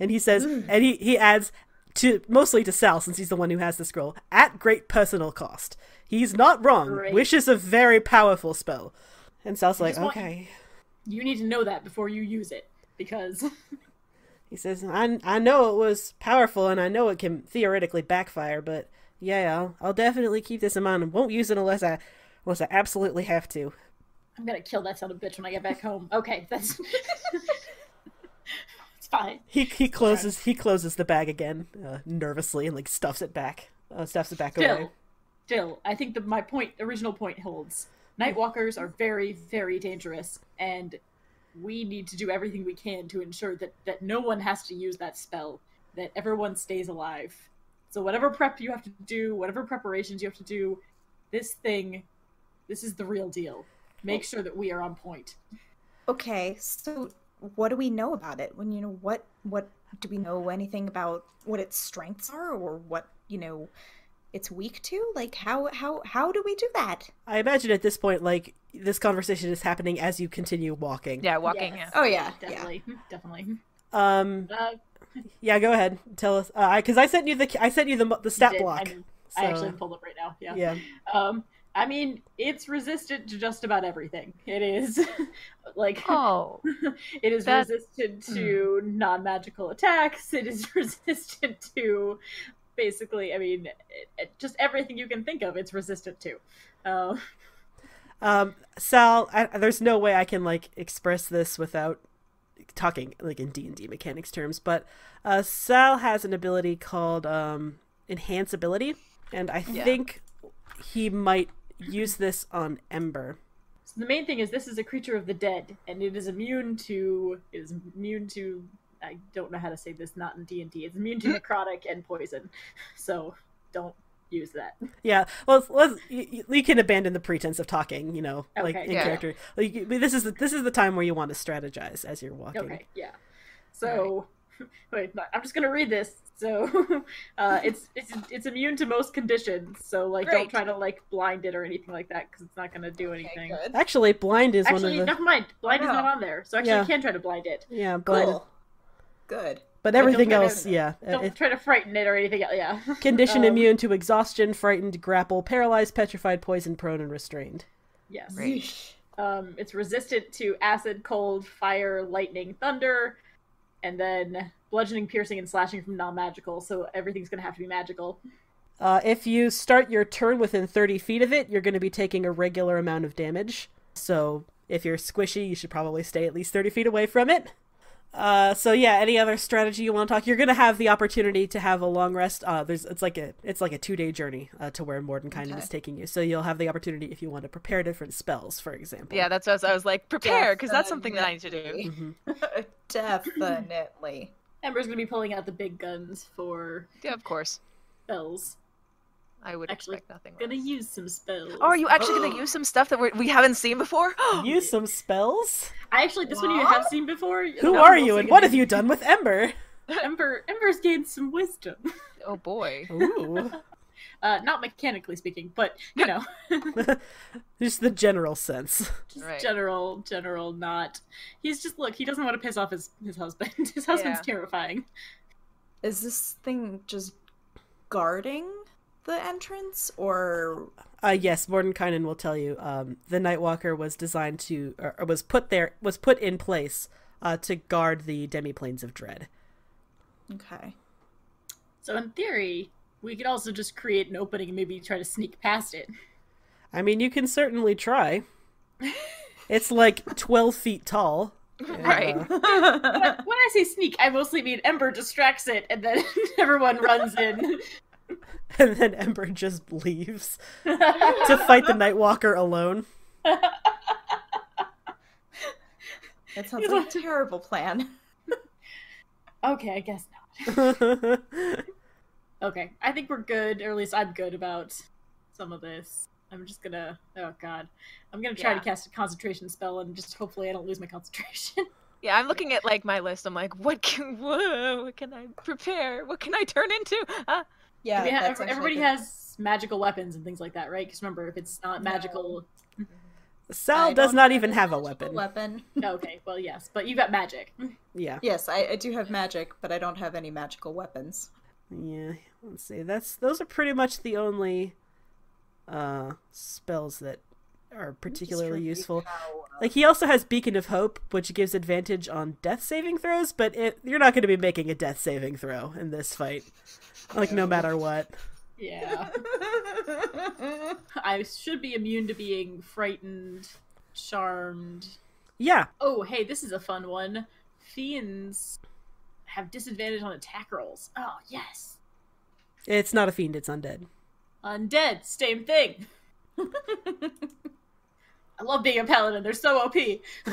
Speaker 2: And he says, hmm. and he, he adds, to mostly to Sal, since he's the one who has the scroll, at great personal cost. He's not wrong.
Speaker 3: Great.
Speaker 2: Wish is a very powerful spell. And Sal's like,
Speaker 3: want-
Speaker 2: okay.
Speaker 3: you need to know that before you use it because
Speaker 2: He says, I, I know it was powerful and I know it can theoretically backfire, but yeah, I'll, I'll definitely keep this in mind and won't use it unless I, unless I absolutely have to.
Speaker 3: I'm gonna kill that son of a bitch when I get back home. Okay, that's it's fine.
Speaker 2: He he closes he closes the bag again uh, nervously and like stuffs it back uh, stuffs it back away.
Speaker 3: Still, still, I think that my point, original point, holds. Nightwalkers are very, very dangerous, and we need to do everything we can to ensure that that no one has to use that spell. That everyone stays alive. So whatever prep you have to do, whatever preparations you have to do, this thing, this is the real deal. Make sure that we are on point.
Speaker 4: Okay, so what do we know about it? When you know what what do we know anything about what its strengths are or what, you know, it's weak to? Like how how how do we do that?
Speaker 2: I imagine at this point like this conversation is happening as you continue walking.
Speaker 1: Yeah, walking.
Speaker 3: Yes.
Speaker 1: Yeah.
Speaker 4: Oh yeah, yeah.
Speaker 3: definitely, definitely.
Speaker 2: Um
Speaker 3: Uh,
Speaker 2: yeah, go ahead. Tell us uh, cuz I sent you the I sent you the the stat
Speaker 3: did-
Speaker 2: block.
Speaker 3: I'm- I actually pulled up right now. Yeah.
Speaker 2: yeah.
Speaker 3: Um, I mean, it's resistant to just about everything. It is like
Speaker 1: Oh.
Speaker 3: it is
Speaker 1: that-
Speaker 3: resistant to non-magical attacks. It is resistant to basically, I mean, it, it- just everything you can think of. It's resistant to. Uh,
Speaker 2: Um Sal, I, there's no way I can like express this without talking like in D&D mechanics terms, but uh Sal has an ability called um enhance ability and I
Speaker 1: Yeah.
Speaker 2: think he might use this on Ember.
Speaker 3: so the main thing is this is a creature of the dead, and it is immune to it is immune to. I don't know how to say this. Not in D and D. It's immune to necrotic and poison. So don't use that.
Speaker 2: Yeah, let's let's you, you can abandon the pretense of talking, you know, like in
Speaker 1: yeah.
Speaker 2: character. Like this is the, this is the time where you want to strategize as you're walking.
Speaker 3: Okay, yeah. So, wait, I'm just gonna read this. So, uh, it's it's it's immune to most conditions. So, like, don't try to like blind it or anything like that because it's not gonna do anything.
Speaker 1: good.
Speaker 2: Actually, blind is
Speaker 3: Actually,
Speaker 2: one of the
Speaker 3: never mind. Blind is
Speaker 4: no.
Speaker 3: not on there. So actually,
Speaker 2: Yeah.
Speaker 3: you can try to blind it.
Speaker 2: yeah, blind.
Speaker 4: Cool. Good.
Speaker 2: But
Speaker 3: don't
Speaker 2: everything
Speaker 3: to-
Speaker 2: else, yeah, uh,
Speaker 3: Don't
Speaker 2: it-
Speaker 3: try to frighten it or anything. else. Yeah.
Speaker 2: condition
Speaker 3: Um,
Speaker 2: immune to exhaustion, frightened, grapple, paralyzed, petrified, poisoned, prone, and restrained.
Speaker 3: yes. Um, it's resistant to acid, cold, fire, lightning, thunder, and then bludgeoning, piercing, and slashing from non-magical. So everything's gonna have to be magical.
Speaker 2: Uh, if you start your turn within 30 feet of it, you're going to be taking a regular amount of damage. So if you're squishy, you should probably stay at least 30 feet away from it. Uh, so yeah, any other strategy you want to talk? You're going to have the opportunity to have a long rest. Uh, there's it's like a it's like a two day journey uh, to where Mordenkainen
Speaker 4: Okay.
Speaker 2: is taking you. So you'll have the opportunity if you want to prepare different spells, for example.
Speaker 1: Yeah, that's what I was, I was like, prepare, because that's something that I need to do.
Speaker 4: Definitely.
Speaker 2: Mhm.
Speaker 4: Definitely.
Speaker 3: Ember's gonna be pulling out the big guns for
Speaker 1: Yeah, of course.
Speaker 3: spells.
Speaker 1: I would
Speaker 3: Actually,
Speaker 1: expect nothing
Speaker 3: Gonna
Speaker 1: less.
Speaker 3: use some spells.
Speaker 1: Oh, are you actually going to use some stuff that we're, we haven't seen before?
Speaker 2: Use some spells.
Speaker 3: I actually this one you have seen before.
Speaker 2: Who
Speaker 3: I'm
Speaker 2: are you, and what have you done with Ember?
Speaker 3: Ember Ember's gained some wisdom.
Speaker 1: oh boy.
Speaker 2: Ooh,
Speaker 3: Uh, not mechanically speaking, but you know,
Speaker 2: just the general sense.
Speaker 3: just
Speaker 1: Right.
Speaker 3: general, general. Not. He's just look. He doesn't want to piss off his his husband. His husband's
Speaker 1: Yeah.
Speaker 3: terrifying.
Speaker 4: Is this thing just guarding the entrance or
Speaker 2: Uh, yes, Mordenkainen will tell you. Um, the Nightwalker was designed to, or, or was put there, was put in place uh, to guard the demiplanes of dread.
Speaker 4: Okay.
Speaker 3: So in theory, we could also just create an opening and maybe try to sneak past it.
Speaker 2: I mean, you can certainly try. It's like twelve feet tall.
Speaker 1: Right.
Speaker 2: Uh,
Speaker 3: But when I say sneak, I mostly mean Ember distracts it, and then everyone runs in.
Speaker 2: and then Ember just leaves to fight the Nightwalker alone.
Speaker 4: That sounds like a terrible plan.
Speaker 3: Okay, I guess not. Okay, I think we're good, or at least I'm good about some of this. I'm just gonna. Oh god, I'm gonna try
Speaker 1: Yeah.
Speaker 3: to cast a concentration spell and just hopefully I don't lose my concentration.
Speaker 1: Yeah, I'm looking at like my list. I'm like, what can whoa, what can I prepare? What can I turn into? Ah,
Speaker 4: Yeah,
Speaker 3: We ha-
Speaker 4: that's
Speaker 3: everybody has magical weapons and things like that, right? Because remember, if it's not magical,
Speaker 2: Sal
Speaker 4: I
Speaker 2: does
Speaker 4: don't
Speaker 2: even have a
Speaker 4: magical
Speaker 2: weapon.
Speaker 4: weapon.
Speaker 3: okay, well yes, but you got magic.
Speaker 2: Yeah.
Speaker 4: Yes, I, I do have magic, but I don't have any magical weapons.
Speaker 2: Yeah. Let's see. That's those are pretty much the only uh spells that are particularly useful. Like he also has Beacon of Hope, which gives advantage on death saving throws, but it, you're not going to be making a death saving throw in this fight. Like no matter what.
Speaker 3: Yeah, I should be immune to being frightened, charmed.
Speaker 2: Yeah.
Speaker 3: Oh, hey, this is a fun one. Fiends have disadvantage on attack rolls. Oh yes.
Speaker 2: It's not a fiend, it's undead.
Speaker 3: Undead, same thing. I love being a paladin. They're so OP.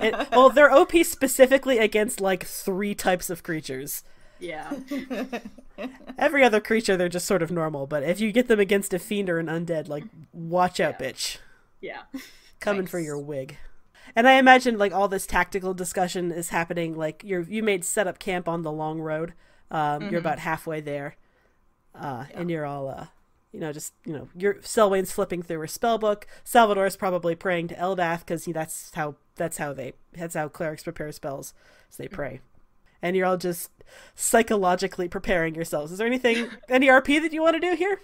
Speaker 2: And- well, they're OP specifically against like three types of creatures.
Speaker 3: Yeah.
Speaker 2: Every other creature, they're just sort of normal, but if you get them against a fiend or an undead, like, watch out, bitch.
Speaker 3: Yeah.
Speaker 2: Coming for your wig. And I imagine, like, all this tactical discussion is happening, like, you're, you made set up camp on the long road. Um, You're about halfway there. Uh, And you're all, uh, you know, just, you know, you're, Selwyn's flipping through her spell book. Salvador's probably praying to Eldath, because that's how, that's how they, that's how clerics prepare spells, is they pray. And you're all just psychologically preparing yourselves. Is there anything, any RP that you want to do here?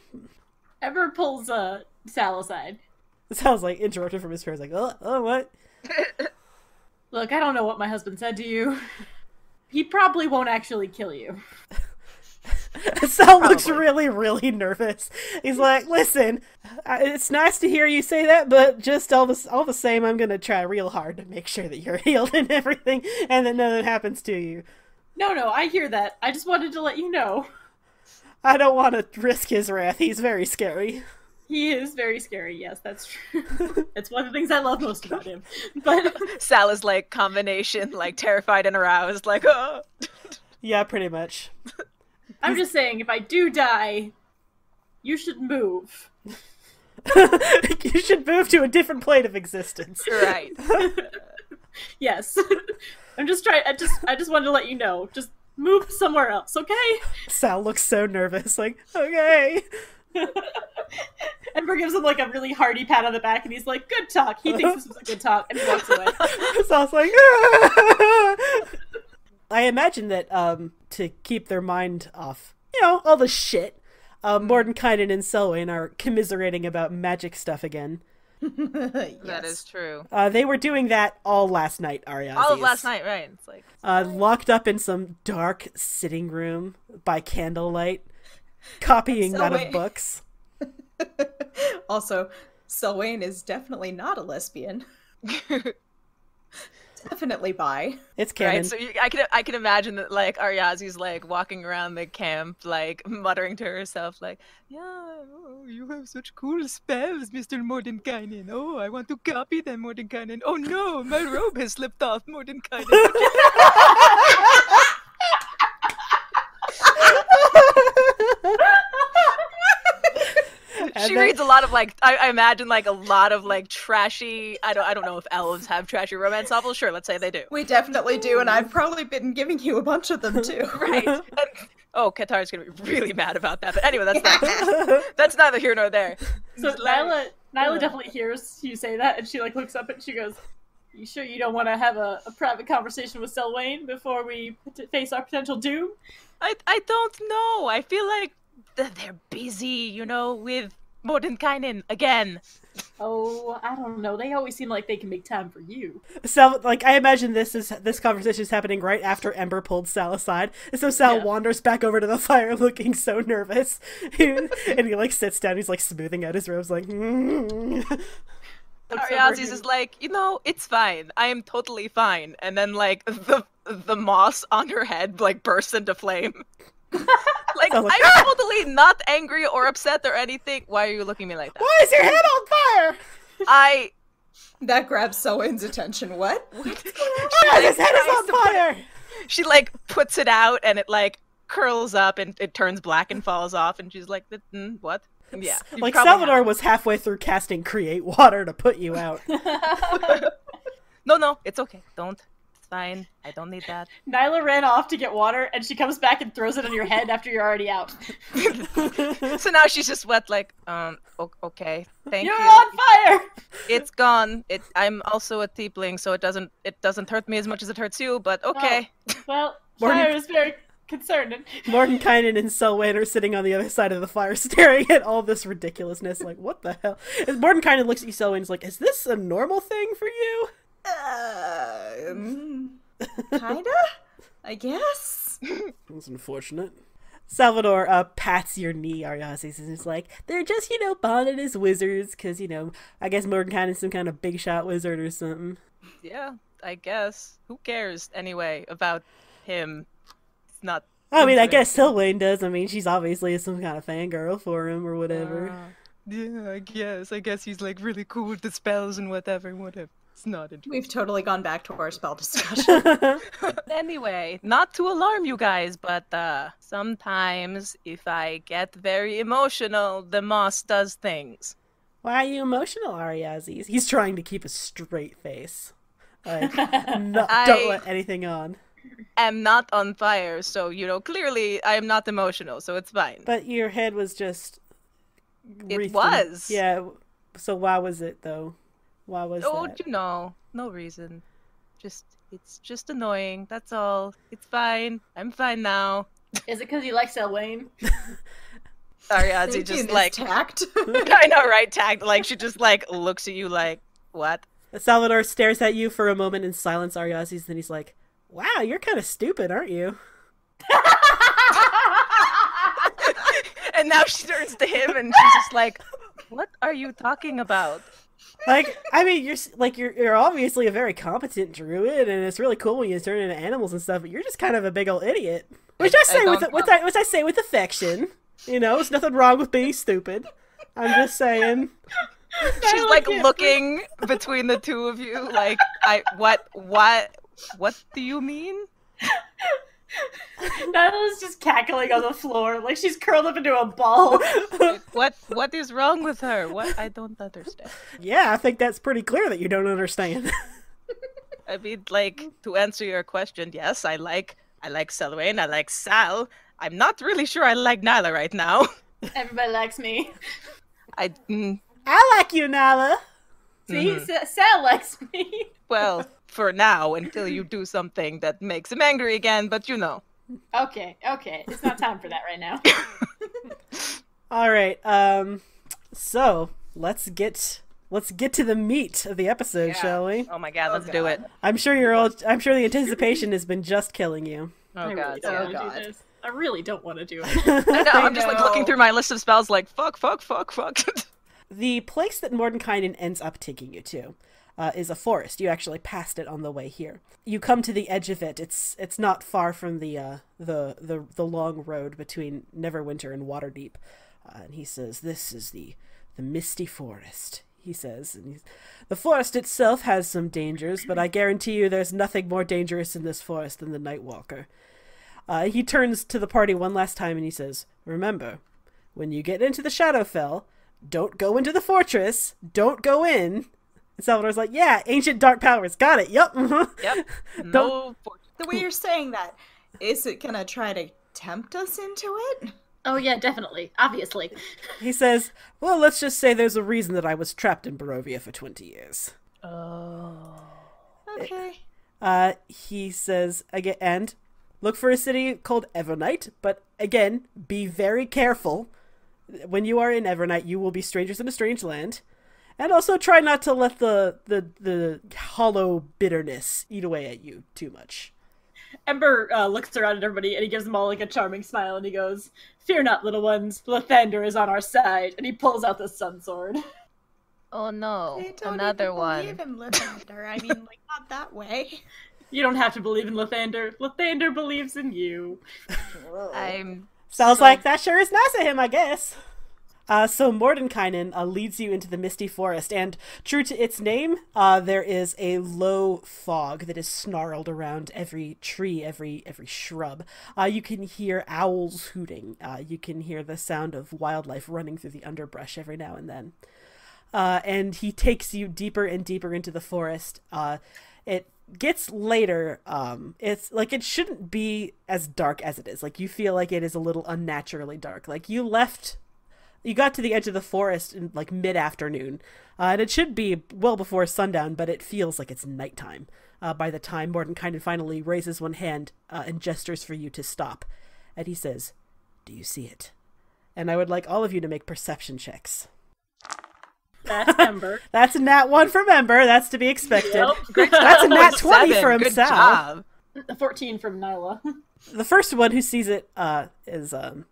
Speaker 3: Ever pulls uh, Sal aside.
Speaker 2: It sounds like interrupted from his prayers, like, oh, oh, what?
Speaker 3: Look, I don't know what my husband said to you. He probably won't actually kill you.
Speaker 2: Sal looks really, really nervous. He's like, "Listen, it's nice to hear you say that, but just all the all the same, I'm gonna try real hard to make sure that you're healed and everything, and that nothing happens to you.
Speaker 3: No, no, I hear that. I just wanted to let you know.
Speaker 2: I don't want to risk his wrath. He's very scary."
Speaker 3: He is very scary. Yes, that's true. it's one of the things I love most about him. But
Speaker 1: Sal is like combination, like terrified and aroused, like oh.
Speaker 2: Yeah, pretty much.
Speaker 3: I'm just saying, if I do die, you should move.
Speaker 2: you should move to a different plane of existence.
Speaker 1: Right.
Speaker 3: Yes. I'm just trying. I just, I just wanted to let you know. Just move somewhere else, okay?
Speaker 2: Sal looks so nervous, like, "Okay."
Speaker 3: Ember gives him like a really hearty pat on the back, and he's like, "Good talk." He thinks this was a good talk, and he walks away.
Speaker 2: Sal's like, "Ah." I imagine that um, to keep their mind off, you know, all the shit, uh, Mordenkainen and Selwyn are commiserating about magic stuff again.
Speaker 1: That is true.
Speaker 2: Uh, they were doing that all last night, Ariazis.
Speaker 1: All of last night, right? It's like
Speaker 2: Uh, locked up in some dark sitting room by candlelight, copying out of books.
Speaker 4: also, Selwyn is definitely not a lesbian. definitely bi.
Speaker 2: It's canon.
Speaker 1: right. So you, I can I can imagine that like Ariazi's like walking around the camp, like muttering to herself, like, "Yeah, oh, you have such cool spells, Mister Mordenkainen. Oh, I want to copy them, Mordenkainen. Oh no, my robe has slipped off, Mordenkainen."
Speaker 2: And
Speaker 1: she
Speaker 2: then-
Speaker 1: reads a lot of like I, I imagine like a lot of like trashy. I don't I don't know if elves have trashy romance novels. Sure, let's say they do.
Speaker 4: We definitely do, and I've probably been giving you a bunch of them too.
Speaker 1: Right. And- oh, Katar's gonna be really mad about that. But anyway, that's not, that's neither here nor there.
Speaker 3: So Nyla, Nyla definitely hears you say that, and she like looks up and she goes, "You sure you don't want to have a, a private conversation with Selwyn before we p- face our potential doom?"
Speaker 1: I I don't know. I feel like they're busy, you know, with Mordenkainen again.
Speaker 3: Oh, I don't know. They always seem like they can make time for you.
Speaker 2: Sal, like I imagine this is this conversation is happening right after Ember pulled Sal aside, and so Sal
Speaker 3: Yeah.
Speaker 2: wanders back over to the fire, looking so nervous, and he like sits down. He's like smoothing out his robes, like. "Mm."
Speaker 3: Looks over
Speaker 1: Ariazis is like, you know, it's fine. I am totally fine. And then like the the moss on her head like bursts into flame. like
Speaker 2: Sounds like,
Speaker 1: I'm totally not angry or upset or anything. Why are you looking at me like that?
Speaker 2: Why is your head on fire?
Speaker 1: I
Speaker 4: That grabs Selwyn's attention. What?
Speaker 2: Ah, his head is on fire.
Speaker 1: she like puts it out and it like curls up and it turns black and falls off and she's like mm, what yeah
Speaker 2: like
Speaker 1: probably
Speaker 2: Salvador
Speaker 1: have.
Speaker 2: was halfway through casting create water to put you out.
Speaker 1: no no it's okay don't it's fine i don't need that
Speaker 3: Nyla ran off to get water, and she comes back and throws it on your head after you're already out.
Speaker 1: so now she's just wet like um okay thank
Speaker 3: You're
Speaker 1: you
Speaker 3: on fire.
Speaker 1: it's gone it i'm also a tiefling so it doesn't it doesn't hurt me as much as it hurts you but okay
Speaker 3: Well,
Speaker 2: Morgan-
Speaker 3: fire is very concerning.
Speaker 2: Mordenkainen and Selwyn are sitting on the other side of the fire, staring at all this ridiculousness. Like, what the hell? And Mordenkainen looks at you, Selwyn, and is like, "Is this a normal thing for you?"
Speaker 4: Um, kinda, I guess.
Speaker 2: That's unfortunate. Salvador uh, pats your knee, Ariazis, and is like, "They're just, you know, bonded as wizards, because you know, I guess Mordenkainen's some kind of big shot wizard or something."
Speaker 1: yeah i guess who cares anyway about him it's not
Speaker 2: I mean, I guess Selwyn does. I mean, she's obviously some kind of fangirl for him or whatever.
Speaker 1: Uh, yeah i guess i guess he's like really cool with the spells and whatever whatever it's not interesting
Speaker 4: We've totally gone back to our spell discussion.
Speaker 1: Anyway, not to alarm you guys, but uh, sometimes if I get very emotional, the moss does things.
Speaker 2: Why are you emotional, Ariazis? He's trying to keep a straight face. Like, no,
Speaker 1: I-
Speaker 2: don't let anything on.
Speaker 1: I am not on fire, so you know clearly I am not emotional, so it's fine.
Speaker 2: But your head was just.
Speaker 1: It
Speaker 2: wreathed in-
Speaker 1: was.
Speaker 2: Yeah. So why was it though? Why was
Speaker 1: Oh,
Speaker 2: that?
Speaker 1: you know, no reason. Just it's just annoying. That's all. It's fine. I'm fine now.
Speaker 3: Is it because you like Selwyn?
Speaker 1: Ariadne
Speaker 4: Thank you,
Speaker 1: just like
Speaker 4: tact.
Speaker 1: I know, right? Tagged like she just like looks at you like what?
Speaker 2: Salvador stares at you for a moment in silence, Ariazis, then he's like, "Wow, you're kind of stupid, aren't you?"
Speaker 1: and now she turns to him and she's just like, "What are you talking about?"
Speaker 2: Like, I mean, you're like you're you're obviously a very competent druid, and it's really cool when you turn into animals and stuff. But you're just kind of a big old idiot, which I
Speaker 1: I
Speaker 2: say with
Speaker 1: don't
Speaker 2: which. I, which I say with affection. You know, there's nothing wrong with being stupid. I'm just saying.
Speaker 1: She's like looking between the two of you, like, "I what what what do you mean?"
Speaker 3: Nyla's just cackling on the floor, like she's curled up into a ball.
Speaker 1: What what is wrong with her? What I don't understand.
Speaker 2: Yeah, I think that's pretty clear that you don't understand.
Speaker 1: I mean, like to answer your question, yes, I like I like Selwyn, I like Sal. I'm not really sure I like Nyla right now.
Speaker 3: Everybody likes me.
Speaker 1: I mm,
Speaker 2: I like you, Nyla.
Speaker 3: See,
Speaker 1: Mhm.
Speaker 3: Sa- Sal likes me.
Speaker 1: Well for now until you do something that makes him angry again. But you know,
Speaker 3: Okay, okay. It's not time for that right now.
Speaker 2: All right. Um. So let's get let's get to the meat of the episode, shall we?
Speaker 1: oh my god, let's do it.
Speaker 2: I'm sure you're all. I'm sure the anticipation has been just killing you.
Speaker 1: Oh
Speaker 3: I
Speaker 1: god,
Speaker 3: really don't want to
Speaker 4: God.
Speaker 3: do. I really don't want to do it.
Speaker 1: I know, I'm just like looking through my list of spells, like fuck, fuck, fuck, fuck.
Speaker 2: The place that Mordenkainen ends up taking you to uh, is a forest. You actually passed it on the way here. You come to the edge of it. It's it's not far from the uh, the the the long road between Neverwinter and Waterdeep. Uh, and he says, "This is the the misty forest." He says, and "The forest itself has some dangers, but I guarantee you, there's nothing more dangerous in this forest than the Nightwalker." Uh, he turns to the party one last time and he says, "Remember, when you get into the Shadowfell." don't go into the fortress. Don't go in. And Salvador's like, yeah, ancient dark powers. Got it. Yep. mhm."
Speaker 1: yep. No.
Speaker 4: the way you're saying that, is it gonna try to tempt us into it?
Speaker 3: oh yeah, definitely. Obviously.
Speaker 2: he says, well, let's just say there's a reason that I was trapped in Barovia for 20 years. Oh.
Speaker 4: Okay.
Speaker 2: Uh, he says, again, and look for a city called Evernight, but again, be very careful. When you are in Evernight, you will be strangers in a strange land. And also try not to let the, the, the hollow bitterness eat away at you too much.
Speaker 3: Ember uh, looks around at everybody and he gives them all like a charming smile and he goes, "Fear not, little ones. Lathander is on our side." And he pulls out the sun sword.
Speaker 1: Oh no, another one.
Speaker 4: believe in Lathander. I mean, like not that way.
Speaker 3: You don't have to believe in Lathander. Lathander believes in you.
Speaker 1: I'm
Speaker 2: Sounds
Speaker 1: So-
Speaker 2: like that sure is nice of him, I guess. Uh, so Mordenkainen uh, leads you into the misty forest, and true to its name, uh, there is a low fog that is snarled around every tree, every every shrub. Uh, you can hear owls hooting. Uh, you can hear the sound of wildlife running through the underbrush every now and then. Uh, and he takes you deeper and deeper into the forest. It gets later. Um, it's like it shouldn't be as dark as it is. Like you feel like it is a little unnaturally dark. Like you left you got to the edge of the forest in like mid afternoon, uh, and it should be well before sundown, but it feels like it's nighttime. Uh, by the time Mordenkainen finally raises one hand uh, and gestures for you to stop, and he says, "Do you see it?" And I would like all of you to make perception checks.
Speaker 3: That's Ember.
Speaker 2: That's a nat one from Ember. That's to be expected.
Speaker 3: Yep.
Speaker 2: That's a nat twenty
Speaker 1: Seven.
Speaker 2: from
Speaker 1: Good
Speaker 2: Sal.
Speaker 1: job.
Speaker 3: 14 from Nyla.
Speaker 2: the first one who sees it uh, is um, a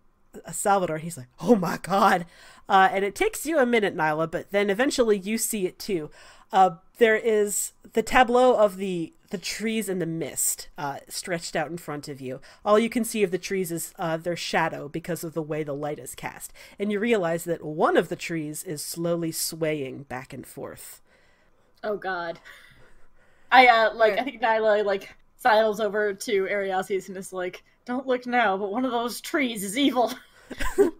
Speaker 2: Salvador. He's like, "Oh my god!" Uh, and it takes you a minute, Nyla, but then eventually you see it too. Uh, there is the tableau of the the trees in the mist uh, stretched out in front of you. All you can see of the trees is uh, their shadow because of the way the light is cast, and you realize that one of the trees is slowly swaying back and forth.
Speaker 3: Oh god. I uh like I think Nyla like sidles over to Ariazis and is like, Don't look now, but one of those trees is evil.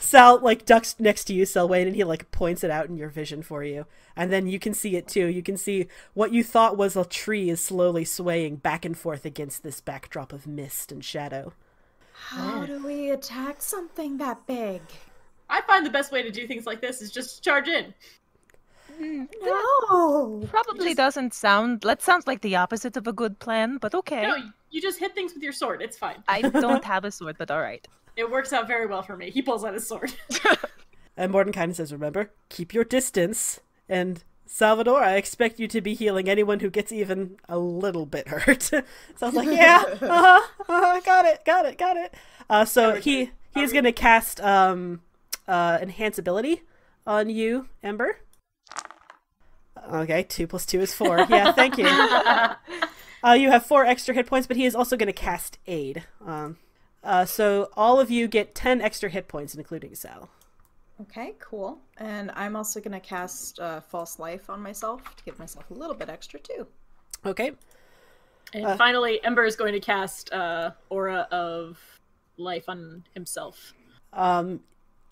Speaker 2: Sal like ducks next to you, Selwyn, and he like points it out in your vision for you. And then you can see it too. You can see what you thought was a tree is slowly swaying back and forth against this backdrop of mist and shadow.
Speaker 4: How do we attack something that big?
Speaker 3: I find the best way to do things like this is just charge in.
Speaker 4: No.
Speaker 1: Probably doesn't sound. That sounds like the opposite of a good plan, but okay.
Speaker 3: No, you just hit things with your sword. It's fine.
Speaker 1: I don't have a sword, but all right.
Speaker 3: It works out very well for me. He pulls out his sword.
Speaker 2: And Mordenkainen says, "Remember, keep your distance." And Salvador, I expect you to be healing anyone who gets even a little bit hurt. so I was like, "Yeah, uh-huh, uh-huh, got it, got it, got it." Uh, so he he's gonna cast um, uh, enhance ability on you, Ember. Okay, two plus two is four. Yeah, thank you. Uh, you have four extra hit points, but he is also going to cast aid. Um, uh, so all of you get ten extra hit points, including Sal.
Speaker 4: Okay, cool. And I'm also gonna cast uh, false life on myself to give myself a little bit extra too.
Speaker 2: Okay.
Speaker 3: and finally, Ember is going to cast uh, Aura of Life on himself.
Speaker 2: Um,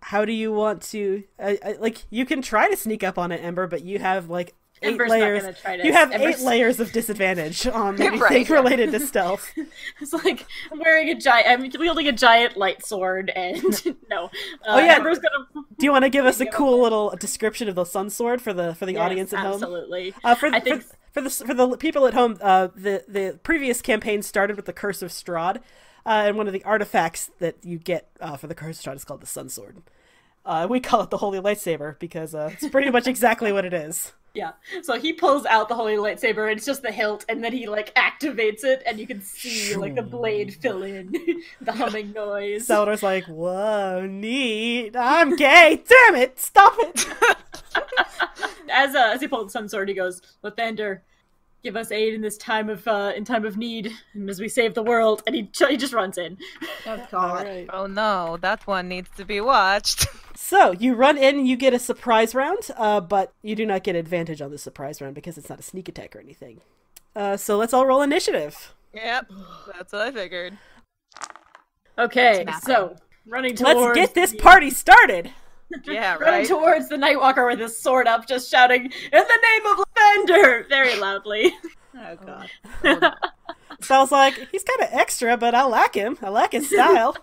Speaker 2: how do you want to? Uh, uh, like, you can try to sneak up on it, Ember, but you have like eight
Speaker 3: Ember's
Speaker 2: layers.
Speaker 3: gonna try to-
Speaker 2: you have
Speaker 3: Ember's-
Speaker 2: eight layers of disadvantage on anything
Speaker 1: right.
Speaker 2: related to stealth.
Speaker 3: It's like I'm wearing a giant. I'm wielding a giant light sword, and no. Uh,
Speaker 2: Oh, yeah.
Speaker 3: Gonna.
Speaker 2: Do you want to give us a cool little description of the sun sword for the for the
Speaker 3: Yes,
Speaker 2: audience at home?
Speaker 3: absolutely.
Speaker 2: Uh, for,
Speaker 3: I
Speaker 2: for,
Speaker 3: think-
Speaker 2: for the for the people at home, uh, the the previous campaign started with the Curse of Strahd, uh, and one of the artifacts that you get uh, for the Curse of Strahd is called the Sun Sword. Uh, we call it the Holy Lightsaber because uh, it's pretty much exactly what it is.
Speaker 3: Yeah. So he pulls out the holy lightsaber, and it's just the hilt, and then he like activates it, and you can see like the blade fill in, the humming noise.
Speaker 2: Salvador's like, "Whoa, neat! I'm gay! Damn it! Stop it!"
Speaker 3: as uh, as he pulls the sun sword, he goes, "Lathander, give us aid in this time of uh, in time of need, and as we save the world." And he he just runs in.
Speaker 4: Oh god.
Speaker 2: Alright.
Speaker 1: Oh no, that one needs to be watched.
Speaker 2: So you run in, you get a surprise round, uh, but you do not get advantage on the surprise round because it's not a sneak attack or anything. Uh, so let's all roll initiative.
Speaker 1: yep, that's what I figured.
Speaker 3: Okay, so running towards
Speaker 2: Let's get this party started.
Speaker 1: Yeah,
Speaker 3: running
Speaker 1: right.
Speaker 3: towards the Nightwalker with his sword up, just shouting, "In the name of Lavender!" very loudly.
Speaker 4: Oh, oh god.
Speaker 2: Oh, so I like, he's kind of extra, but I like him. I like his style.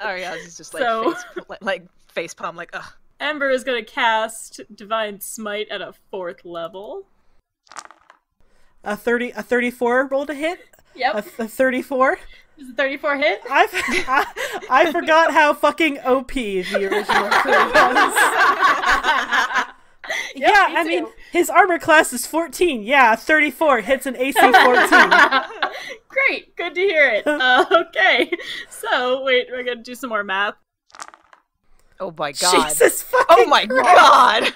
Speaker 1: Oh yeah, he's just like
Speaker 3: So-
Speaker 1: face, like, like face palm, like ugh.
Speaker 3: Ember is going to cast Divine Smite at a fourth level.
Speaker 2: a thirty, a thirty-four roll to hit.
Speaker 3: Yep,
Speaker 2: A, a thirty-four.
Speaker 3: Is it 34 hit?
Speaker 2: I, I, I forgot how fucking OP the original crew was. yeah,
Speaker 3: me
Speaker 2: I mean, his armor class is 14. Yeah, 34 hits an AC 14.
Speaker 3: Great, good to hear it. Uh, okay, so wait, we're gonna do some more math.
Speaker 1: Oh my god.
Speaker 2: Jesus fucking
Speaker 1: Oh my god.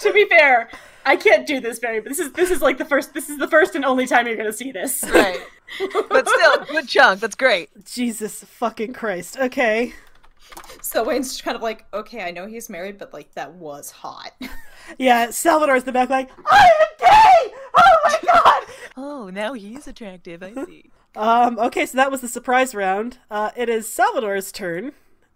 Speaker 3: to be fair, I can't do this very, but this is this is like the first this is the first and only time you're gonna see this.
Speaker 1: right. but still, good chunk. That's great.
Speaker 2: Jesus fucking Christ. Okay.
Speaker 4: So Wayne's just kind of like, okay, I know he's married, but like that was hot.
Speaker 2: Yeah, Salvador's in the back like, I am gay! Oh my god!
Speaker 1: Oh, now he's attractive. I see.
Speaker 2: Um, okay, so that was the surprise round. Uh, it is Salvador's turn.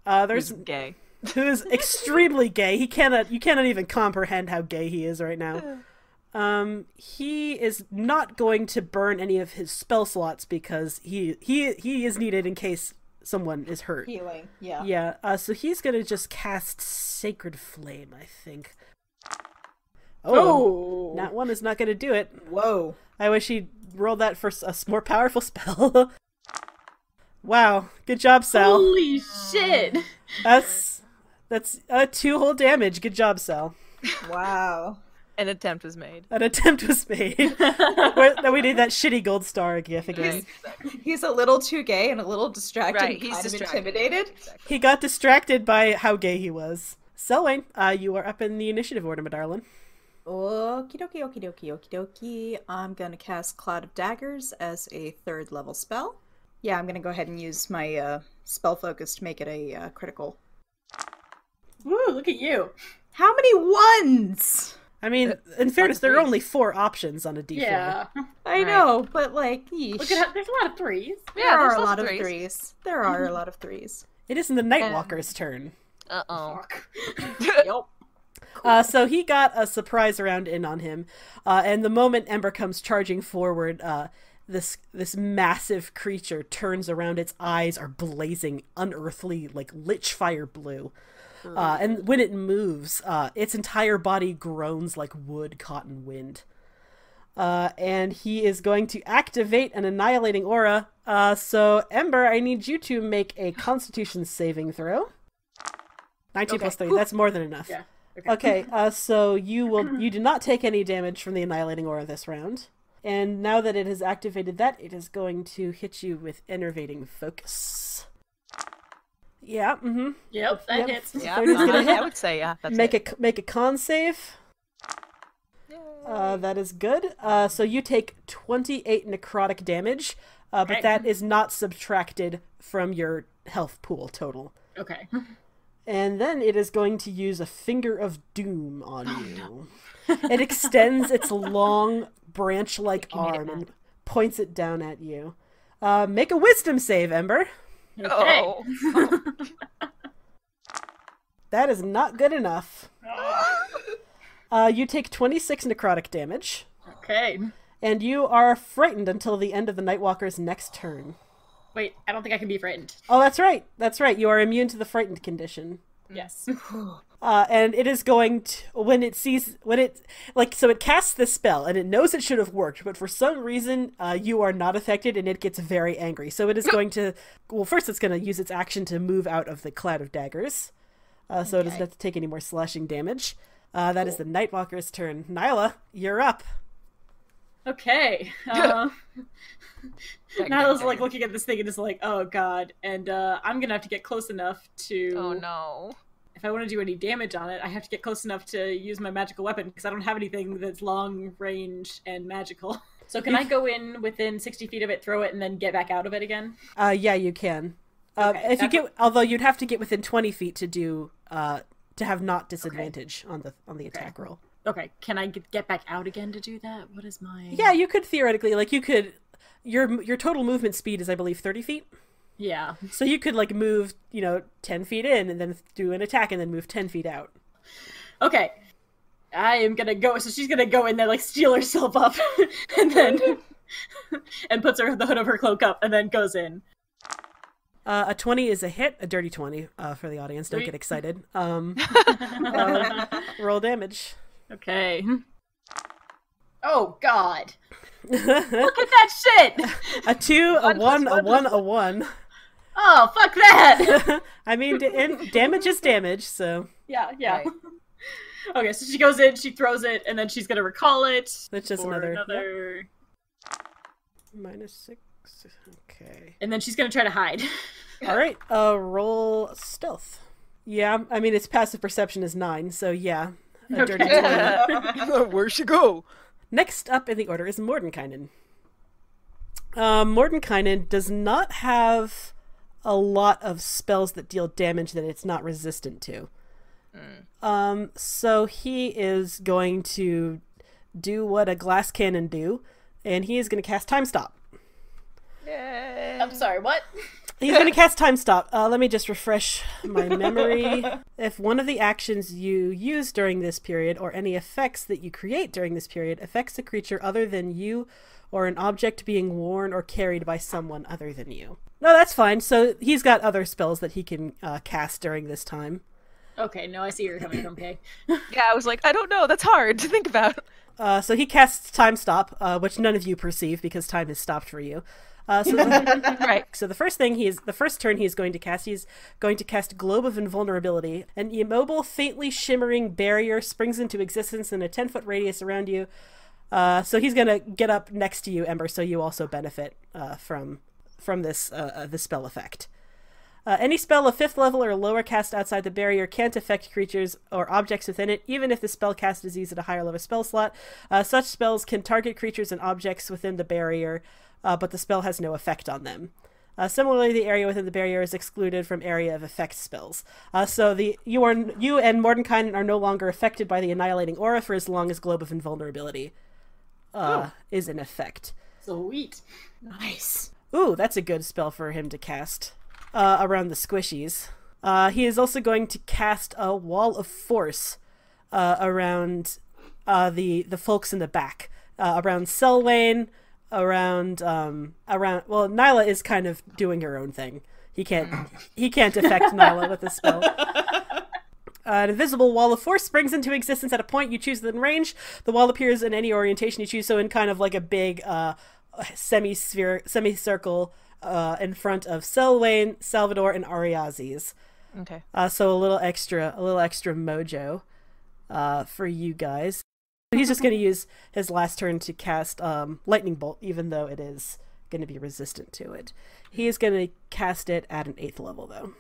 Speaker 2: Uh,
Speaker 1: Who's
Speaker 2: there's
Speaker 1: gay?
Speaker 2: who is extremely gay. He cannot you cannot even comprehend how gay he is right now. Um, he is not going to burn any of his spell slots because he he he is needed in case someone is hurt.
Speaker 4: Healing, yeah.
Speaker 2: Yeah, uh, so he's gonna just cast Sacred Flame, I think.
Speaker 3: Oh,
Speaker 2: That one is not gonna do it.
Speaker 4: Whoa.
Speaker 2: I wish he rolled that for a more powerful spell. wow, good job, Sal.
Speaker 3: holy shit!
Speaker 2: That's that's uh, two whole damage. Good job, Sal.
Speaker 4: Wow.
Speaker 1: An attempt was made.
Speaker 2: An attempt was made. Where- we need that shitty gold star gif again.
Speaker 1: Right.
Speaker 4: He's a little too gay and a little distracted
Speaker 1: Right, he's distracted.
Speaker 4: intimidated.
Speaker 1: Exactly.
Speaker 2: He got distracted by how gay he was. Selwyn, uh, you are up in the initiative order, my darling.
Speaker 4: Okie dokie, okie dokie, okie dokie. I'm gonna cast Cloud of Daggers as a third level spell. Yeah, I'm gonna go ahead and use my uh, spell focus to make it a uh, critical.
Speaker 3: Woo! Look at you.
Speaker 4: How many ones?
Speaker 2: I mean, in fairness, there are only four options on a D4.
Speaker 3: Yeah.
Speaker 4: I
Speaker 1: Right.
Speaker 4: know, but like, yeesh.
Speaker 3: Look at how, there's a lot of threes.
Speaker 4: there
Speaker 1: Yeah,
Speaker 4: are a lot
Speaker 1: of
Speaker 4: of
Speaker 1: threes.
Speaker 4: threes. There are a lot of threes.
Speaker 2: It isn't the Nightwalker's turn.
Speaker 1: Uh oh.
Speaker 3: Fuck. yep.
Speaker 2: Uh, so he got a surprise round in on him, uh, and the moment Ember comes charging forward, uh, this this massive creature turns around. Its eyes are blazing, unearthly, like lich fire blue. Uh, and when it moves, uh, its entire body groans like wood caught in wind. Uh, and he is going to activate an annihilating aura. Uh, so Ember, I need you to make a Constitution saving throw. Nineteen plus three. That's more than enough.
Speaker 3: Yeah.
Speaker 2: Okay, uh, so you will you do not take any damage from the annihilating aura this round. And now that it has activated that, it is going to hit you with enervating focus. Yeah, mm-hmm.
Speaker 3: Yep. That
Speaker 2: Yep.
Speaker 3: hits.
Speaker 1: Yeah,
Speaker 2: Third is gonna hit.
Speaker 1: I would say yeah. That's
Speaker 2: Make
Speaker 1: it.
Speaker 2: a make a con save. Uh, that is good. Uh, so you take 28 necrotic damage, uh, but
Speaker 3: Okay.
Speaker 2: that is not subtracted from your health pool total.
Speaker 3: Okay.
Speaker 2: And then it is going to use a finger of doom on you. it extends its long branch like arm and points it down at you. Uh, make a wisdom save, Ember.
Speaker 3: Okay.
Speaker 1: Oh.
Speaker 2: That is not good enough. Uh, you take 26 necrotic damage,
Speaker 3: Okay.
Speaker 2: and you are frightened until the end of the Nightwalker's next turn.
Speaker 3: Wait, I don't think I can be frightened.
Speaker 2: Oh, that's right. That's right. You are immune to the frightened condition.
Speaker 3: Yes.
Speaker 2: Uh, and it is going to when it sees when it like so it casts this spell and it knows it should have worked, but for some reason uh, you are not affected and it gets very angry. So it is going to well first it's going to use its action to move out of the cloud of daggers, uh, so it doesn't have to take any more slashing damage. Uh, that is the Nightwalker's turn. Nyla, you're up.
Speaker 3: Okay. Uh,
Speaker 1: Dang,
Speaker 3: Nyla's like looking at this thing and is like, oh god. And uh, I'm gonna have to get close enough to.
Speaker 1: Oh no.
Speaker 3: If I want to do any damage on it, I have to get close enough to use my magical weapon because I don't have anything that's long range and magical. So can I go in within 60 feet of it, throw it, and then get back out of it again?
Speaker 2: Uh, yeah, you can. Uh,
Speaker 3: Okay,
Speaker 2: if you
Speaker 3: that's-
Speaker 2: get, although you'd have to get within twenty feet to do uh, to have not disadvantage on the on the attack roll.
Speaker 3: Okay, can I get, get back out again to do that? What is my?
Speaker 2: Yeah, you could theoretically like you could your your total movement speed is I believe 30 feet.
Speaker 3: Yeah.
Speaker 2: So you could like move, you know, 10 feet in and then do an attack and then move 10 feet out.
Speaker 3: Okay. I am gonna go. So she's gonna go in there, like steal herself up, and then and puts her the hood of her cloak up, and then goes in.
Speaker 2: Uh, a 20 is a hit, a dirty 20 uh, for the audience. Don't
Speaker 3: Sweet.
Speaker 2: get excited. Um, uh, roll damage.
Speaker 3: Okay. Oh God! Look at that shit!
Speaker 2: A 2, a
Speaker 1: One
Speaker 2: 1, a
Speaker 1: one
Speaker 2: a 1.
Speaker 3: Oh fuck that!
Speaker 2: I mean, da- and damage is damage, so
Speaker 3: yeah, yeah.
Speaker 1: Right.
Speaker 3: Okay, so she goes in, she throws it, and then she's gonna recall it.
Speaker 2: that's just another,
Speaker 3: another,
Speaker 2: yep, minus 6. Okay.
Speaker 3: and then she's gonna try to hide.
Speaker 2: All right, uh, roll stealth. Yeah, I mean its passive perception is nine, so yeah, a dirty
Speaker 3: Okay.
Speaker 2: twenty.
Speaker 1: Where'd she go?
Speaker 2: Next up in the order is Mordenkainen. Um, Mordenkainen does not have a lot of spells that deal damage that it's not resistant to. Um, so he is going to do what a glass cannon do, and he is going to cast Time Stop.
Speaker 1: Yay.
Speaker 3: I'm sorry, what?
Speaker 2: He's going to cast Time Stop. Uh, let me just refresh my memory. if one of the actions you use during this period, or any effects that you create during this period, affects a creature other than you, or an object being worn or carried by someone other than you. No, that's fine. So he's got other spells that he can uh, cast during this time.
Speaker 3: Okay, no, I see where you're coming from, Kay.
Speaker 1: Yeah, I was like, I don't know. That's hard to think about.
Speaker 2: Uh, so he casts Time Stop, uh, which none of you perceive because time has stopped for you. Uh, so,
Speaker 1: right.
Speaker 2: so the first thing he is, the first turn he is going to cast, he's going to cast Globe of Invulnerability. An immobile, faintly shimmering barrier springs into existence in a ten foot radius around you. Uh, so he's gonna get up next to you, Ember, so you also benefit uh, from from this uh, uh, this spell effect. Uh, any spell of fifth level or lower cast outside the barrier can't affect creatures or objects within it, even if the spell cast is used at a higher level spell slot. Uh, such spells can target creatures and objects within the barrier, uh, but the spell has no effect on them. Uh, similarly, the area within the barrier is excluded from area of effect spells. Uh, so the you are you and Mordenkainen are no longer affected by the annihilating aura for as long as Globe of Invulnerability uh, is in effect.
Speaker 3: Sweet.
Speaker 4: Nice.
Speaker 2: Ooh, that's a good spell for him to cast uh, around the squishies. Uh, he is also going to cast a wall of force uh, around uh, the the folks in the back, uh, around Selwyn, around um, around. Well, Nyla is kind of doing her own thing. He can't he can't affect Nyla with the spell. Uh, an invisible wall of force springs into existence at a point you choose within range. The wall appears in any orientation you choose, so in kind of like a big uh, semi-sphere, semicircle uh, in front of Selwyn, Salvador, and Ariazis.
Speaker 1: Okay.
Speaker 2: Uh, so a little extra, a little extra mojo uh, for you guys. He's just going to use his last turn to cast um, lightning bolt, even though it is going to be resistant to it. He is going to cast it at an eighth level, though.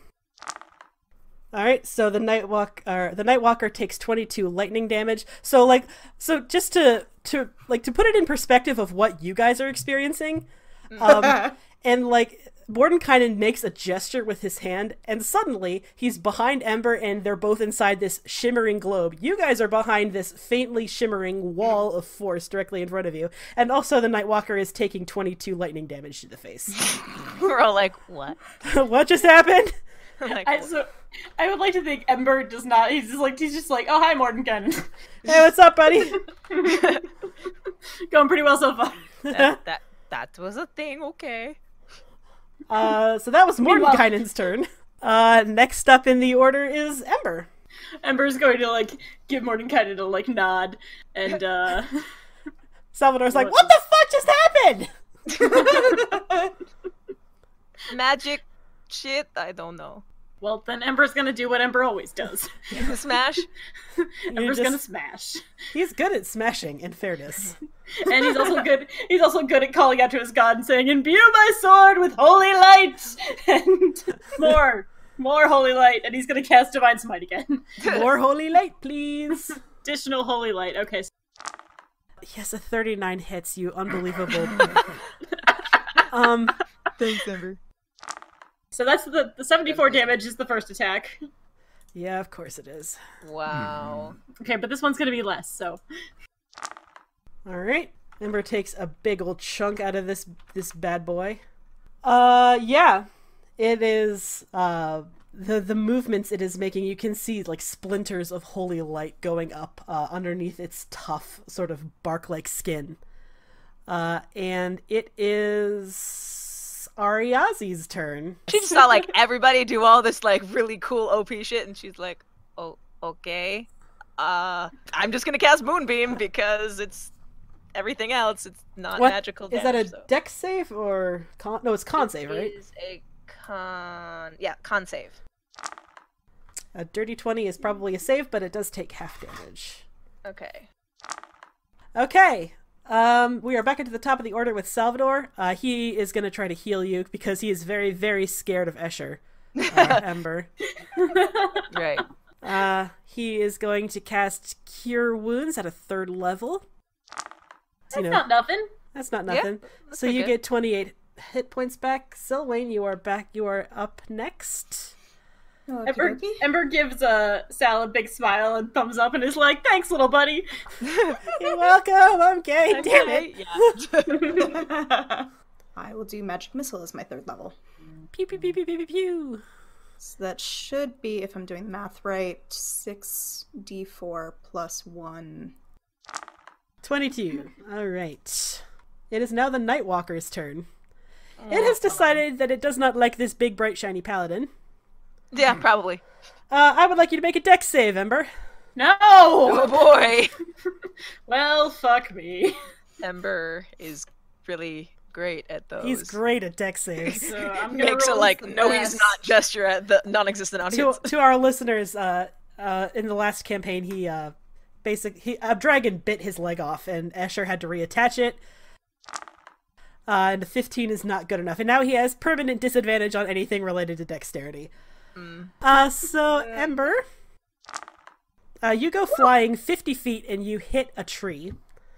Speaker 2: All right, so the Nightwalk, or the Nightwalker takes twenty-two lightning damage. So, like, so just to to like to put it in perspective of what you guys are experiencing, um, and like Mordenkainen makes a gesture with his hand, and suddenly he's behind Ember, and they're both inside this shimmering globe. You guys are behind this faintly shimmering wall of force directly in front of you, and also the Nightwalker is taking 22 lightning damage to the face.
Speaker 1: We're all like, what?
Speaker 2: what just happened?
Speaker 1: like,
Speaker 3: I, so, I would like to think Ember does not. He's just like he's just like, oh hi, Mordenkainen.
Speaker 2: Hey, what's up, buddy?
Speaker 3: Going pretty well so far.
Speaker 1: that, that that was a thing. Okay.
Speaker 2: Uh, so that was
Speaker 3: Meanwhile-
Speaker 2: Mordenkainen's turn. Uh, next up in the order is Ember.
Speaker 3: Ember's going to like give Mordenkainen a like nod, and uh,
Speaker 2: Salvador's like,
Speaker 3: What
Speaker 2: what the fuck just happened?
Speaker 1: Magic shit. I don't know.
Speaker 3: Well then Ember's gonna do what Ember always does.
Speaker 1: Smash.
Speaker 3: Ember's
Speaker 2: just-
Speaker 3: gonna smash,
Speaker 2: He's good at smashing, in fairness.
Speaker 3: and he's also good. He's also good at calling out to his god and saying, "Imbue my sword with holy light and more, more holy light." And he's gonna cast Divine Smite again.
Speaker 2: More holy light, please.
Speaker 3: Additional holy light. Okay, so
Speaker 2: Yes, a 39 hits you. Unbelievable. um,
Speaker 1: Thanks, Ember.
Speaker 3: So that's the the 74 damage is the first attack.
Speaker 2: yeah, of course it is.
Speaker 1: Wow.
Speaker 3: Okay, but this one's gonna be less. So
Speaker 2: All right. Ember takes a big old chunk out of this this bad boy. Uh, yeah, it is. Uh, the the movements it is making, you can see like splinters of holy light going up uh, underneath its tough, sort of bark-like skin. Uh, and it is Ariazi's turn.
Speaker 1: She just saw like everybody do all this like really cool OP shit, and she's like, "Oh, okay. Uh, I'm just gonna cast Moonbeam because it's everything else. It's not
Speaker 2: What
Speaker 1: magical."
Speaker 2: is that a
Speaker 1: damage, so.
Speaker 2: dex save or con? No, it's con save, right?
Speaker 1: It is a con. Yeah, con save.
Speaker 2: A dirty twenty is probably a save, but it does take half damage.
Speaker 1: Okay.
Speaker 2: Okay. Um, we are back into the top of the order with Salvador. Uh, he is going to try to heal you because he is very, very scared of Escher. Uh, Ember.
Speaker 1: Right.
Speaker 2: Uh, he is going to cast Cure Wounds at a third level.
Speaker 3: that's
Speaker 2: You know,
Speaker 3: not nothing.
Speaker 2: That's not
Speaker 1: Yeah,
Speaker 2: nothing.
Speaker 1: that's
Speaker 2: so you
Speaker 1: good.
Speaker 2: get 28 hit points back. Selwyn, you are back. You are up next.
Speaker 3: Ember, Ember gives uh, Sal a big smile and thumbs up and is like, "Thanks, little buddy."
Speaker 2: You're welcome. I'm gay. Damn it.
Speaker 1: Yeah.
Speaker 4: I will do magic missile as my third level.
Speaker 2: Pew pew pew pew pew pew pew.
Speaker 4: So that should be, if I'm doing the math right, six d4 plus one.
Speaker 2: 22. All right. It is now the Nightwalker's turn. It has decided that it does not like this big, bright, shiny paladin.
Speaker 1: Yeah, probably.
Speaker 2: Uh, I would like you to make a dex save, Ember.
Speaker 3: No.
Speaker 1: Oh boy.
Speaker 3: Well, fuck me.
Speaker 1: Ember is really great at those.
Speaker 2: He's great at dex saves.
Speaker 3: So I'm gonna
Speaker 1: Makes a
Speaker 3: roll
Speaker 1: like
Speaker 3: the
Speaker 1: no, he's not gesture at the non-existent
Speaker 2: to,
Speaker 1: audience.
Speaker 2: to our listeners, uh, uh, in the last campaign, he uh, basic he a dragon bit his leg off, and Escher had to reattach it. Uh, and a 15 is not good enough, and now he has permanent disadvantage on anything related to dexterity. Uh, so Ember, uh, you go flying 50 feet and you hit a tree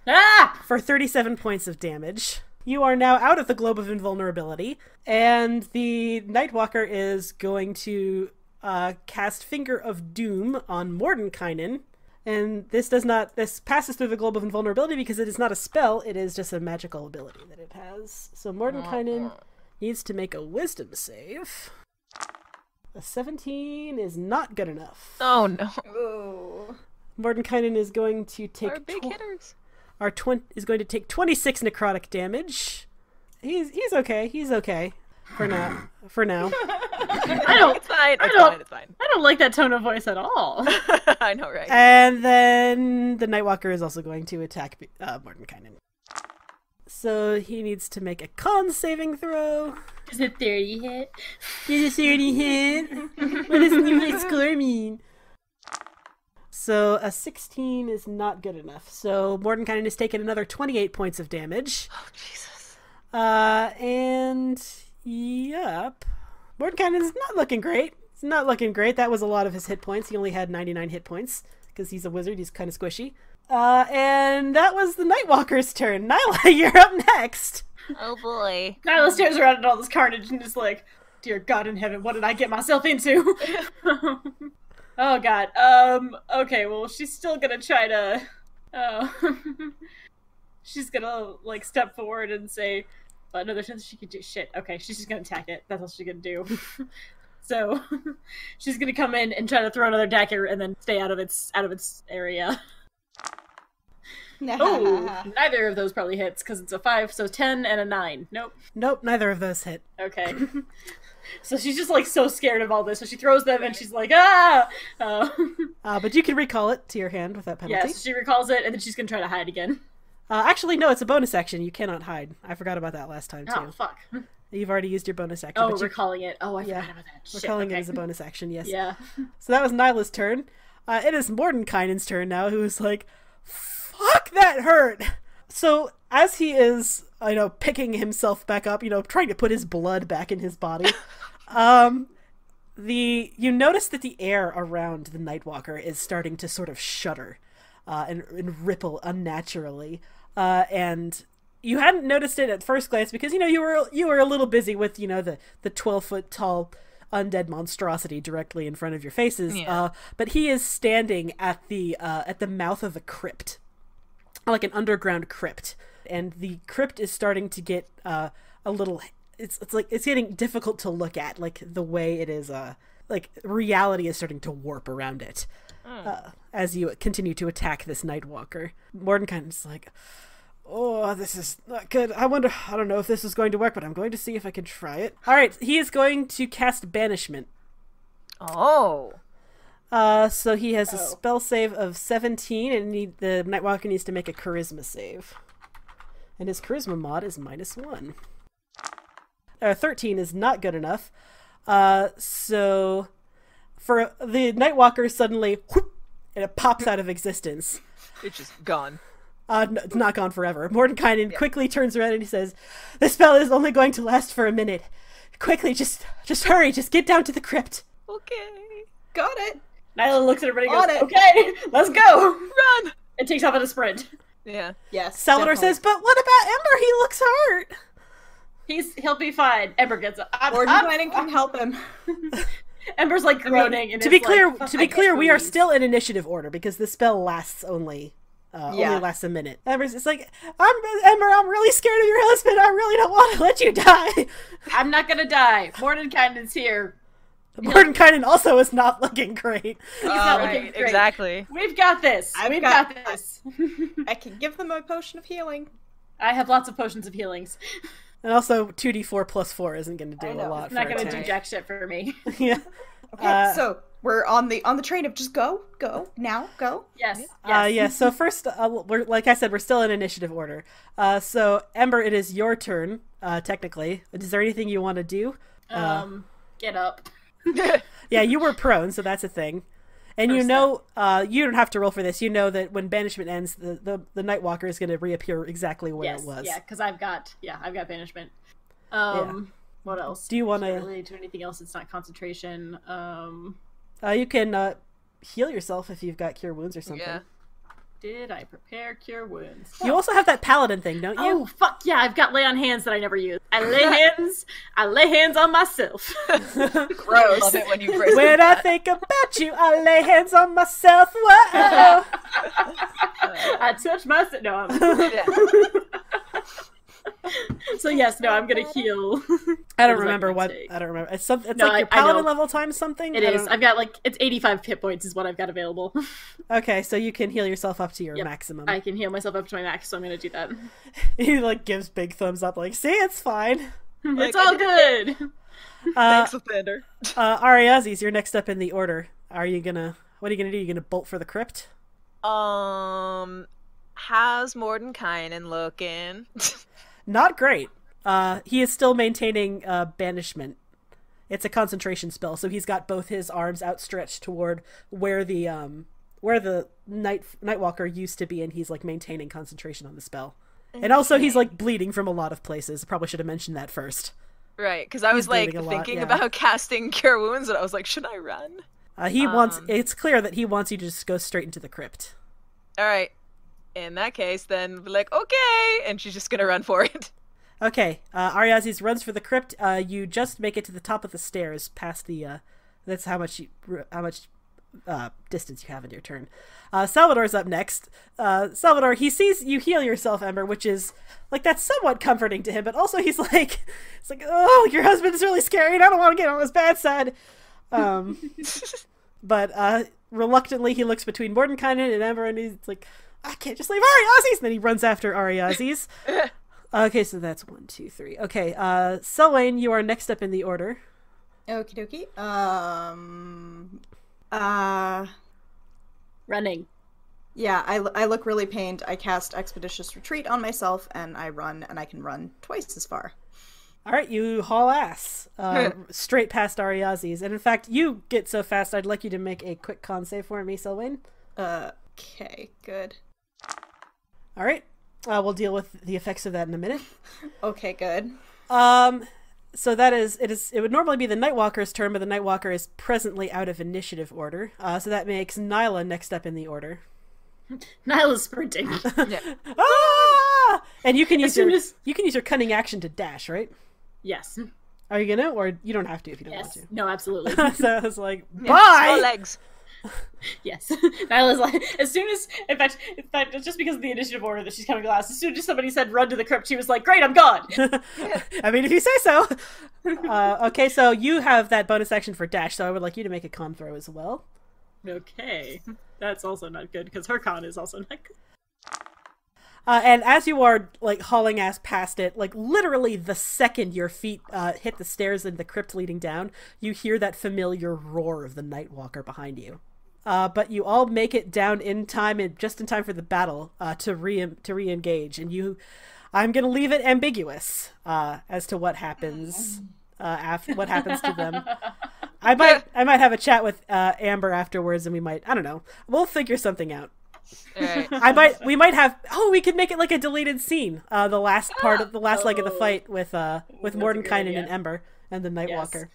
Speaker 3: Ah!
Speaker 2: for 37 points of damage. You are now out of the globe of invulnerability, and the Nightwalker is going to uh, cast Finger of Doom on Mordenkainen. And this does not this passes through the globe of invulnerability because it is not a spell; it is just a magical ability that it has. So Mordenkainen needs to make a Wisdom save. A 17 is not good enough.
Speaker 1: Oh no.
Speaker 2: Mordenkainen is going to take
Speaker 1: our big
Speaker 2: tw-
Speaker 1: hitters.
Speaker 2: our twin is going to take 26 necrotic damage. He's he's okay. He's okay for now. For now.
Speaker 3: I don't.
Speaker 1: It's fine.
Speaker 3: I don't-
Speaker 1: fine. It's fine.
Speaker 3: I don't like that tone of voice at all.
Speaker 1: I know, right?
Speaker 2: And then the Nightwalker is also going to attack uh, Mordenkainen. So he needs to make a con saving throw.
Speaker 3: Is it thirty hit?
Speaker 2: Did a 30 hit? What does new hit score mean? So a 16 is not good enough. So Mordenkainen has taken another 28 points of damage.
Speaker 1: oh Jesus.
Speaker 2: Uh, and yep, Mordenkainen is not looking great. It's not looking great. That was a lot of his hit points. He only had 99 hit points because he's a wizard. He's kind of squishy. Uh, and that was the Nightwalker's turn. Nyla, you're up next.
Speaker 1: Oh boy.
Speaker 3: Nyla stares around at all this carnage and is like, "Dear God in heaven, what did I get myself into?" oh God. Um. Okay. Well, she's still gonna try to. Oh. she's gonna like step forward and say, "But no, there's nothing she can do." Shit. Okay. She's just gonna attack it. That's all she's gonna do. So she's gonna come in and try to throw another dagger and then stay out of its out of its area. Oh, neither of those probably hits because it's a five, so ten and a nine. Nope.
Speaker 2: Nope, neither of those hit.
Speaker 3: Okay. so she's just like so scared of all this, so she throws them and she's like, ah! Uh,
Speaker 2: Uh, but you can recall it to your hand without penalty.
Speaker 3: yeah, so she recalls it and then she's gonna try to hide again.
Speaker 2: Uh, actually, no, it's a bonus action. You cannot hide. I forgot about that last time, too.
Speaker 3: Oh, fuck.
Speaker 2: You've already used your bonus action.
Speaker 3: Oh,
Speaker 2: but you,
Speaker 3: recalling it. Oh, I
Speaker 2: Yeah.
Speaker 3: forgot about that.
Speaker 2: we're
Speaker 3: Shit,
Speaker 2: calling
Speaker 3: okay.
Speaker 2: it as a bonus action, yes.
Speaker 3: Yeah.
Speaker 2: So that was Nyla's turn. Uh, it is Mordenkainen's turn now, who is like, fuck, that hurt! So as he is, you know, picking himself back up, you know, trying to put his blood back in his body, um, the you notice that the air around the Nightwalker is starting to sort of shudder uh, and, and ripple unnaturally, uh, and you hadn't noticed it at first glance because you know you were you were a little busy with you know the the twelve foot tall undead monstrosity directly in front of your faces.
Speaker 1: Yeah.
Speaker 2: Uh, but he is standing at the uh, at the mouth of a crypt, like an underground crypt, and the crypt is starting to get uh, a little. It's it's like it's getting difficult to look at, like the way it is. Uh, like reality is starting to warp around it uh, as you continue to attack this Nightwalker. Mordenkainen's like, Oh, this is not good. I wonder, I don't know if this is going to work, but I'm going to see if I can try it. All right, he is going to cast Banishment.
Speaker 1: Oh.
Speaker 2: Uh, so he has a
Speaker 3: Oh.
Speaker 2: spell save of 17, and need, the Nightwalker needs to make a Charisma save. And his Charisma mod is minus 1. Uh, 13 is not good enough. Uh, so for the Nightwalker suddenly, whoop, and it pops out of existence.
Speaker 1: It's just gone.
Speaker 2: Uh, n- it's not gone forever. Mordenkainen quickly turns around and he says, "The spell is only going to last for a minute. Quickly, just, just hurry. Just get down to the crypt."
Speaker 1: Okay.
Speaker 4: Got it.
Speaker 3: Nyla looks at everybody and goes,
Speaker 4: it.
Speaker 3: okay, let's go!
Speaker 1: Run!
Speaker 3: And takes off at a sprint.
Speaker 1: Yeah.
Speaker 4: Yes.
Speaker 2: Salvador
Speaker 4: definitely.
Speaker 2: says, "But what about Ember? He looks hurt."
Speaker 3: He's he'll be fine. Ember gets up. I'm,
Speaker 4: Gordon
Speaker 3: I'm-
Speaker 4: can help him.
Speaker 3: Ember's like groaning. and
Speaker 2: to be clear,
Speaker 3: "Fuck,
Speaker 2: to be
Speaker 3: can't
Speaker 2: clear, we are still in initiative order because the spell lasts only. Uh,
Speaker 4: Yeah.
Speaker 2: Only lasts a minute. Ember's it's like, I'm Ember. I'm really scared of your husband. I really don't want to let you die.
Speaker 3: I'm not gonna die. Mordenkainen's here.
Speaker 2: Mordenkainen also is not looking great.
Speaker 3: He's not
Speaker 1: right,
Speaker 3: looking great.
Speaker 1: exactly.
Speaker 3: We've got this.
Speaker 4: I've
Speaker 3: We've
Speaker 4: got
Speaker 3: got, this.
Speaker 4: I can give them a potion of healing.
Speaker 3: I have lots of potions of healings.
Speaker 2: And also, two d four plus four isn't going to do
Speaker 4: I
Speaker 2: a
Speaker 4: know.
Speaker 2: lot.
Speaker 3: It's not gonna do jack shit for me.
Speaker 2: yeah.
Speaker 4: Okay,
Speaker 2: Uh,
Speaker 4: so we're on the on the train of just go, go now, go.
Speaker 3: Yes. Yes.
Speaker 2: Uh, yeah. So first, uh, we're like I said, we're still in initiative order. Uh, so Ember, it is your turn. Uh, technically, is there anything you want to do?
Speaker 3: Um, get up.
Speaker 2: Yeah, you were prone, so that's a thing. And you know, uh, you don't have to roll for this. You know that when banishment ends, the the, the Nightwalker is going to reappear exactly where
Speaker 3: yes.
Speaker 2: it was.
Speaker 3: Yeah, because I've got yeah, I've got banishment. Um, what else?
Speaker 2: Do you want
Speaker 3: Can't
Speaker 2: to?
Speaker 3: really do anything else? It's not concentration. Um,
Speaker 2: Uh, you can uh, heal yourself if you've got cure wounds or something.
Speaker 1: Yeah.
Speaker 3: did I prepare cure wounds?
Speaker 2: You also have that paladin thing, don't you?
Speaker 3: Oh fuck yeah! I've got lay on hands that I never use. I lay hands. I lay hands on myself.
Speaker 1: Gross. Love it when you break
Speaker 2: when I think about you, I lay hands on myself. Whoa.
Speaker 3: I touch myself. No, I'm...
Speaker 1: Yeah.
Speaker 3: so yes, no, I'm gonna heal.
Speaker 2: I don't
Speaker 3: What is that
Speaker 2: remember what.
Speaker 3: take?
Speaker 2: I don't remember. It's some. It's
Speaker 3: No,
Speaker 2: like your
Speaker 3: I- I
Speaker 2: paladin
Speaker 3: know.
Speaker 2: level times something.
Speaker 3: It
Speaker 2: I
Speaker 3: is. I've got like it's 85 hit points is what I've got available.
Speaker 2: Okay, so you can heal yourself up to your
Speaker 3: Yep.
Speaker 2: maximum.
Speaker 3: I can heal myself up to my max, so I'm gonna do that.
Speaker 2: he like gives big thumbs up, like, "See, it's fine."
Speaker 3: it's all good.
Speaker 2: Uh,
Speaker 1: Thanks, Lathander.
Speaker 2: uh, Ariazis, you're next up in the order. Are you gonna? What are you gonna do? Are You gonna bolt for the crypt?
Speaker 1: Um, how's Mordenkainen looking?
Speaker 2: Not great. Uh, he is still maintaining uh, banishment. It's a concentration spell, so he's got both his arms outstretched toward where the um where the night Nightwalker used to be, and he's like maintaining concentration on the spell. And also, he's like bleeding from a lot of places. Probably should have mentioned that first.
Speaker 1: right, because I was like
Speaker 2: lot,
Speaker 1: thinking
Speaker 2: yeah.
Speaker 1: about casting Cure Wounds, and I was like, should I run?
Speaker 2: Uh, he wants.
Speaker 1: Um.
Speaker 2: It's clear that he wants you to just go straight into the crypt.
Speaker 1: All right. In that case, then be like, okay, and she's just gonna run for it.
Speaker 2: Okay, uh, Ariazis runs for the crypt. Uh, you just make it to the top of the stairs, past the. Uh, that's how much you, how much uh, distance you have in your turn. Uh, Salvador's up next. Uh, Salvador, he sees you heal yourself, Ember, which is like that's somewhat comforting to him, but also he's like, it's like, oh, your husband's really scary, and I don't want to get on his bad side. Um, but uh, reluctantly, he looks between Mordenkainen and Ember, and he's like, I can't just leave Ariazis. And then he runs after Ariazis. Okay, so that's one, two, three. Okay, uh, Selwyn, you are next up in the order.
Speaker 4: Okie dokie. Um. Uh.
Speaker 3: Running.
Speaker 4: Yeah, I, I look really pained. I cast Expeditious Retreat on myself, and I run, and I can run twice as far.
Speaker 2: All right, you haul ass uh, straight past Ariazis, and in fact, you get so fast. I'd like you to make a quick con save for me, Selwyn.
Speaker 4: Uh, okay, good.
Speaker 2: All right, uh, we'll deal with the effects of that in a minute.
Speaker 4: Okay, good.
Speaker 2: Um, so that is it. Is it would normally be the Nightwalker's turn, but the Nightwalker is presently out of initiative order. Uh, so that makes Nyla next up in the order.
Speaker 3: Nyla's sprinting.
Speaker 2: Ah! And you can use your
Speaker 3: as-
Speaker 2: you can use your cunning action to dash, right?
Speaker 3: yes.
Speaker 2: Are you gonna, or you don't have to if you don't
Speaker 3: Yes.
Speaker 2: want to?
Speaker 3: No, absolutely.
Speaker 2: so I was like,
Speaker 1: Small
Speaker 2: bye.
Speaker 1: legs.
Speaker 3: yes. Nyla's like, as soon as, in fact, in fact, just because of the initiative order that she's coming last, as soon as somebody said run to the crypt, she was like, great, I'm gone.
Speaker 2: I mean, if you say so. Uh, okay, so you have that bonus action for dash, so I would like you to make a con throw as well.
Speaker 3: okay. That's also not good because her con is also not good.
Speaker 2: Uh, and as you are like hauling ass past it, like literally the second your feet uh, hit the stairs in the crypt leading down, you hear that familiar roar of the Nightwalker behind you. Uh, but you all make it down in time and just in time for the battle uh, to re to re-engage, and you. I'm gonna leave it ambiguous uh, as to what happens. Uh, af- what happens to them? I might I might have a chat with uh, Amber afterwards, and we might I don't know. We'll figure something out.
Speaker 1: Right.
Speaker 2: I might we might have oh we could make it like a deleted scene. Uh the last part of the last leg of the
Speaker 3: Oh.
Speaker 2: fight with uh with
Speaker 3: That's
Speaker 2: Mordenkainen and Ember and the Nightwalker.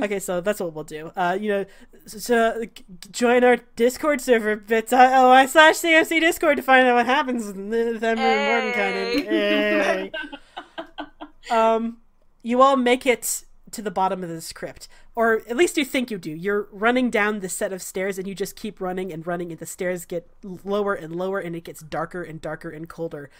Speaker 2: Okay, so that's what we'll do. Uh, you know, so join our Discord server bit.ly slash CFC Discord to find out what happens with them and Mordenkainen. Hey. um, you all make it to the bottom of the crypt, or at least you think you do. You're running down this set of stairs, and you just keep running and running, and the stairs get lower and lower, and it gets darker and darker and colder.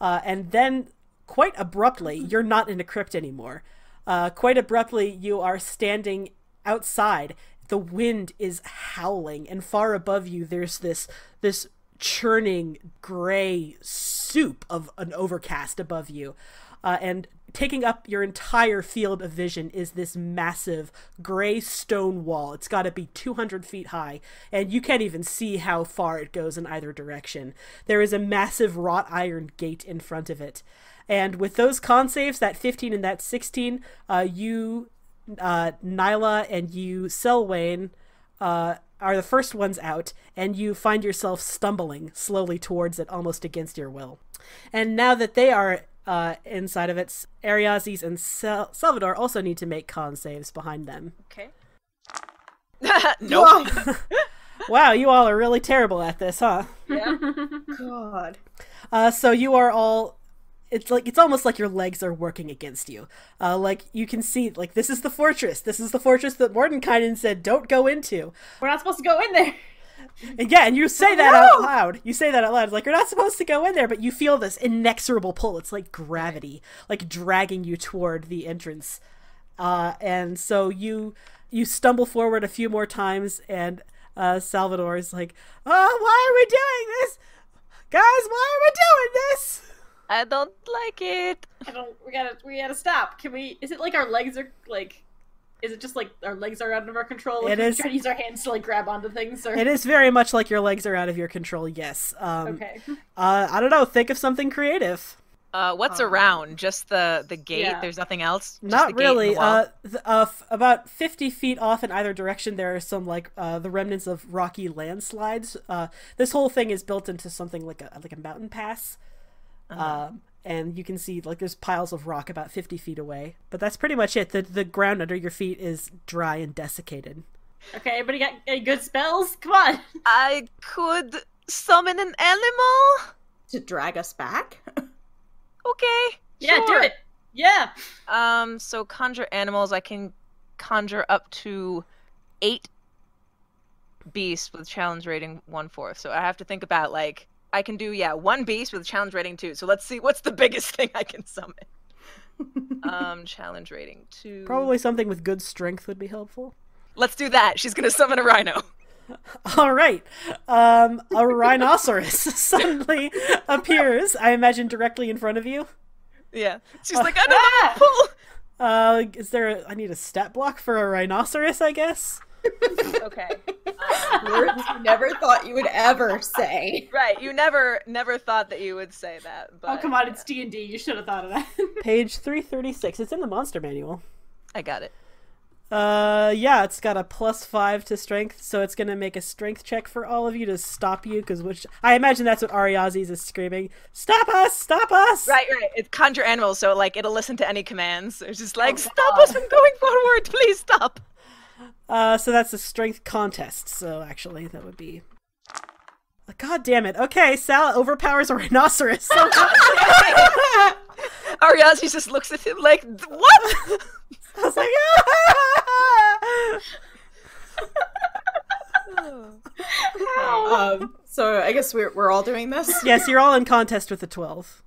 Speaker 2: Uh, and then, quite abruptly, you're not in a crypt anymore. Uh, quite abruptly, you are standing outside. The wind is howling, and far above you, there's this this churning gray soup of an overcast above you. Uh, and taking up your entire field of vision is this massive gray stone wall. It's got to be 200 feet high, and you can't even see how far it goes in either direction. There is a massive wrought iron gate in front of it. And with those con saves, that 15 and that 16, uh, you, uh, Nyla, and you, Selwyn, uh, are the first ones out, and you find yourself stumbling slowly towards it almost against your will. And now that they are uh, inside of it, Ariazis and Sal- Salvador also need to make con saves behind them.
Speaker 1: Okay. nope.
Speaker 2: Wow, you all are really terrible at this, huh?
Speaker 1: yeah.
Speaker 4: God.
Speaker 2: Uh, so you are all. It's like it's almost like your legs are working against you. Uh, like you can see, like this is the fortress. This is the fortress that Mordenkainen said don't go into.
Speaker 3: We're not supposed to go in there.
Speaker 2: And yeah, and you say that out loud. You say that out loud. It's like you're not supposed to go in there, but you feel this inexorable pull. It's like gravity, like dragging you toward the entrance. Uh, and so you you stumble forward a few more times, and uh, Salvador is like, "Oh, why are we doing this, guys? Why are we doing this?"
Speaker 1: I don't like it.
Speaker 3: I don't. We gotta. We gotta stop. Can we? Is it like our legs are like? Is it just like our legs are out of our control? Like
Speaker 2: It
Speaker 3: we
Speaker 2: is-
Speaker 3: Try to use our hands to like grab onto things. Or
Speaker 2: It is very much like your legs are out of your control. Yes. Um,
Speaker 3: okay.
Speaker 2: uh, I don't know. Think of something creative.
Speaker 1: Uh, what's around? Just the the gate.
Speaker 3: Yeah.
Speaker 1: There's nothing else. Just the
Speaker 2: Not
Speaker 1: gate
Speaker 2: really.
Speaker 1: the?
Speaker 2: Uh, th- uh, f- about fifty feet off in either direction, there are some like uh, the remnants of rocky landslides. Uh, this whole thing is built into something like a like a mountain pass,
Speaker 1: Uh-huh.
Speaker 2: um, and you can see like there's piles of rock about fifty feet away. But that's pretty much it. the The ground under your feet is dry and desiccated.
Speaker 3: Okay. Anybody got any good spells? Come on.
Speaker 1: I could summon an animal.
Speaker 4: To drag us back?
Speaker 1: Okay.
Speaker 3: Yeah. Do it. Yeah.
Speaker 1: Um. So conjure animals. I can conjure up to eight beasts with challenge rating one fourth. So I have to think about like I can do yeah one beast with challenge rating two. So let's see what's the biggest thing I can summon. um. Challenge rating two.
Speaker 2: Probably something with good strength would be helpful.
Speaker 1: Let's do that. She's gonna summon a rhino.
Speaker 2: All right. Um, a rhinoceros suddenly appears. I imagine directly in front of you.
Speaker 1: Yeah. She's like I don't know. Pull.
Speaker 2: Uh, is there? A, I need a stat block for a rhinoceros, I guess.
Speaker 1: Okay.
Speaker 4: Words you never thought you would ever say.
Speaker 1: Right. You never never thought that you would say that. But
Speaker 3: Oh come on! It's D and D. You should have thought of that.
Speaker 2: Page three thirty six. It's in the monster manual.
Speaker 1: I got it.
Speaker 2: Uh, yeah, it's got a plus five to strength, so it's gonna make a strength check for all of you to stop you, because which I imagine that's what Ariazis is screaming. Stop us! Stop us!
Speaker 1: Right, right. It's conjure animals, so like it'll listen to any commands. It's just like, stop us from going forward, please stop.
Speaker 2: Uh, so that's a strength contest. So actually, that would be. God damn it! Okay, Sal overpowers a rhinoceros. So
Speaker 1: Ariazi just looks at him like, what?
Speaker 2: I was like,
Speaker 4: Um, so I guess we're, we're all doing this.
Speaker 2: yes, you're all in contest with the twelve.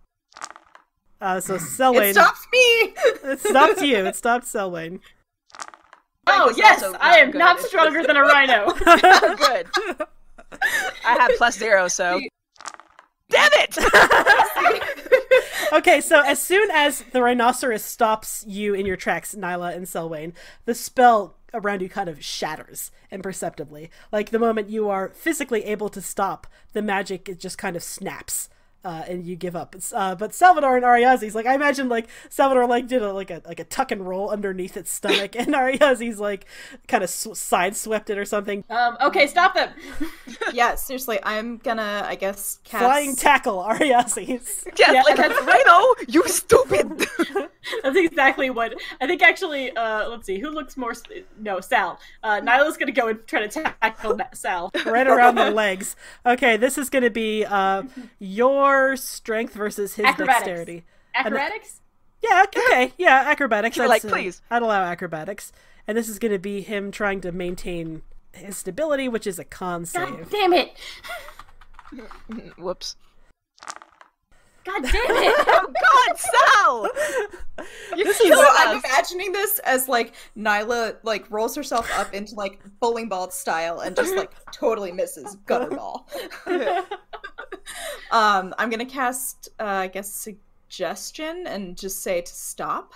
Speaker 2: Uh, so Selwyn,
Speaker 4: It stops me!
Speaker 2: it stopped you. It stopped Selwyn.
Speaker 3: Oh yes,
Speaker 1: also
Speaker 3: I
Speaker 1: not
Speaker 3: am
Speaker 1: good.
Speaker 3: not stronger than a rhino.
Speaker 1: Good. I have plus zero, so. Damn it!
Speaker 2: Okay, so as soon as the rhinoceros stops you in your tracks, Nyla and Selwyn, the spell around you kind of shatters imperceptibly. Like the moment you are physically able to stop, the magic it just kind of snaps. Uh, and you give up. Uh, but Salvador and Ariazi's like I imagine like Salvador like did a like a like a tuck and roll underneath its stomach, and Ariazi's like kind of sw- side swept it or something.
Speaker 3: um. Okay, stop them.
Speaker 4: yeah, seriously, I'm gonna, I guess, cast.
Speaker 2: Flying tackle Ariazi's.
Speaker 1: Yes,
Speaker 3: Yeah,
Speaker 1: like,
Speaker 3: that's-
Speaker 1: Rhino, you stupid!
Speaker 3: That's exactly what I think. Actually, uh, let's see who looks more. No, Sal. Uh, Nyla's gonna go and try to tackle Sal.
Speaker 2: right around the legs. Okay, this is going to be uh, your strength versus his
Speaker 3: Acrobatics.
Speaker 2: dexterity.
Speaker 3: Acrobatics.
Speaker 2: Yeah, okay, yeah, acrobatics.
Speaker 1: You're like,
Speaker 2: that's, uh,
Speaker 1: please.
Speaker 2: I'd allow acrobatics. And this is going to be him trying to maintain his stability, which is a con
Speaker 3: God
Speaker 2: save.
Speaker 3: damn it!
Speaker 1: Whoops.
Speaker 3: God damn it!
Speaker 1: Oh God, Sal! You
Speaker 2: This
Speaker 1: killed
Speaker 2: is-
Speaker 4: So I'm imagining this as like Nyla like rolls herself up into like bowling ball style and just like totally misses gutter ball. um, I'm gonna cast uh, I guess suggestion and just say to stop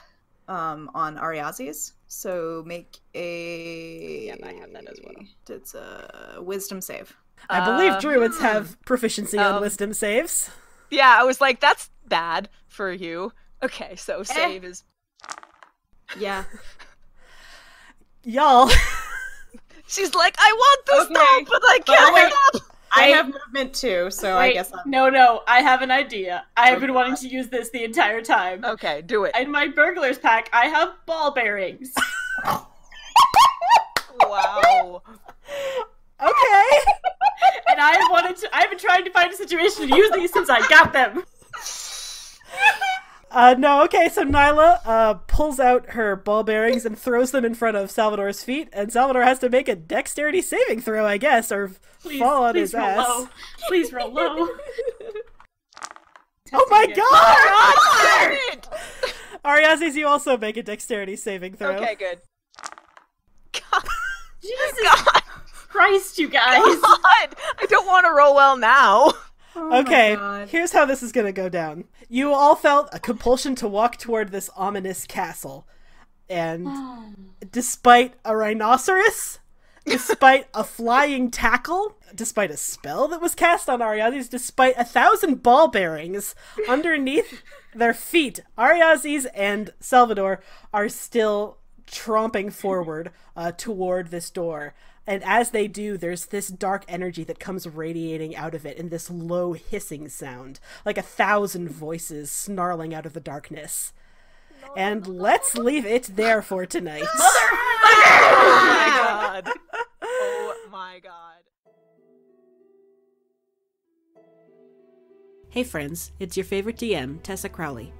Speaker 4: um, on Ariazis. So make a
Speaker 1: Yeah, I have that as well.
Speaker 4: It's a wisdom save.
Speaker 2: I believe
Speaker 1: Uh,
Speaker 2: druids have proficiency on
Speaker 1: um,
Speaker 2: wisdom saves.
Speaker 1: Yeah, I was like, that's bad for you. Okay, so save is.
Speaker 4: Yeah.
Speaker 2: Y'all,
Speaker 1: She's like, I want to
Speaker 4: Okay.
Speaker 1: stop, but I can't
Speaker 4: wait.
Speaker 1: Stop.
Speaker 4: I have movement too, so I guess I'm
Speaker 3: no, no. I have an idea. I have been wanting to use this the entire time.
Speaker 1: Okay, do it.
Speaker 3: In my burglar's pack, I have ball bearings.
Speaker 1: Wow.
Speaker 2: okay.
Speaker 3: and I have wanted to. I've been trying to find a situation to use these since I got them.
Speaker 2: Uh, no, okay, so Nyla uh, pulls out her ball bearings and throws them in front of Salvador's feet, and Salvador has to make a dexterity saving throw, I guess, or
Speaker 3: Please,
Speaker 2: fall on
Speaker 3: please
Speaker 2: his
Speaker 3: roll
Speaker 2: ass.
Speaker 3: low. Please roll low.
Speaker 2: Oh my
Speaker 3: Testing
Speaker 2: god!
Speaker 3: again.
Speaker 1: God damn it!
Speaker 2: Ariazis, you also make a dexterity saving throw.
Speaker 1: Okay, good. God,
Speaker 3: Jesus
Speaker 1: God,
Speaker 3: Christ, you guys!
Speaker 1: God! I don't want to roll well now.
Speaker 4: Oh
Speaker 2: Okay, here's how this is gonna go down. You all felt a compulsion to walk toward this ominous castle. And despite a rhinoceros, despite a flying tackle, despite a spell that was cast on Ariazis, despite a thousand ball bearings underneath their feet, Ariazis and Salvador are still tromping forward uh, toward this door. And as they do, there's this dark energy that comes radiating out of it in this low hissing sound, like a thousand voices snarling out of the darkness. And let's leave it there for tonight.
Speaker 1: Oh my God. Oh my God.
Speaker 10: Hey friends, it's your favorite DM, Tessa Crowley.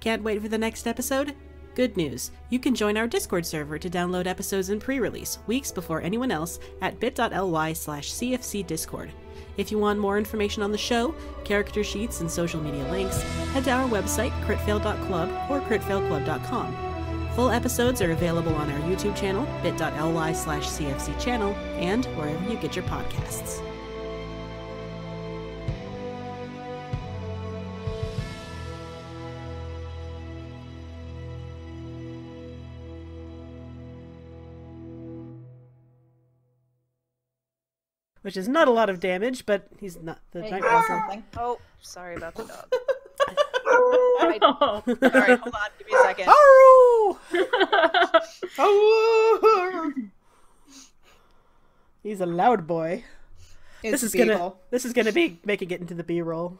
Speaker 10: Can't wait for the next episode? Good news! You can join our Discord server to download episodes in pre release, weeks before anyone else, at bit.ly slash cfcdiscord. If you want more information on the show, character sheets, and social media links, head to our website, critfail.club or critfailclub.com. Full episodes are available on our YouTube channel, bit.ly slash cfcchannel, and wherever you get your podcasts.
Speaker 2: Which is not a lot of damage, but he's not the
Speaker 4: Hey,
Speaker 2: night
Speaker 4: you got
Speaker 2: Walker.
Speaker 4: something?
Speaker 1: Oh, sorry about the dog.
Speaker 3: Oh.
Speaker 1: All right, hold on. Give me a second.
Speaker 2: He's a loud boy.
Speaker 4: It's
Speaker 2: this is
Speaker 4: Beagle.
Speaker 2: gonna this is gonna be making it into the B roll.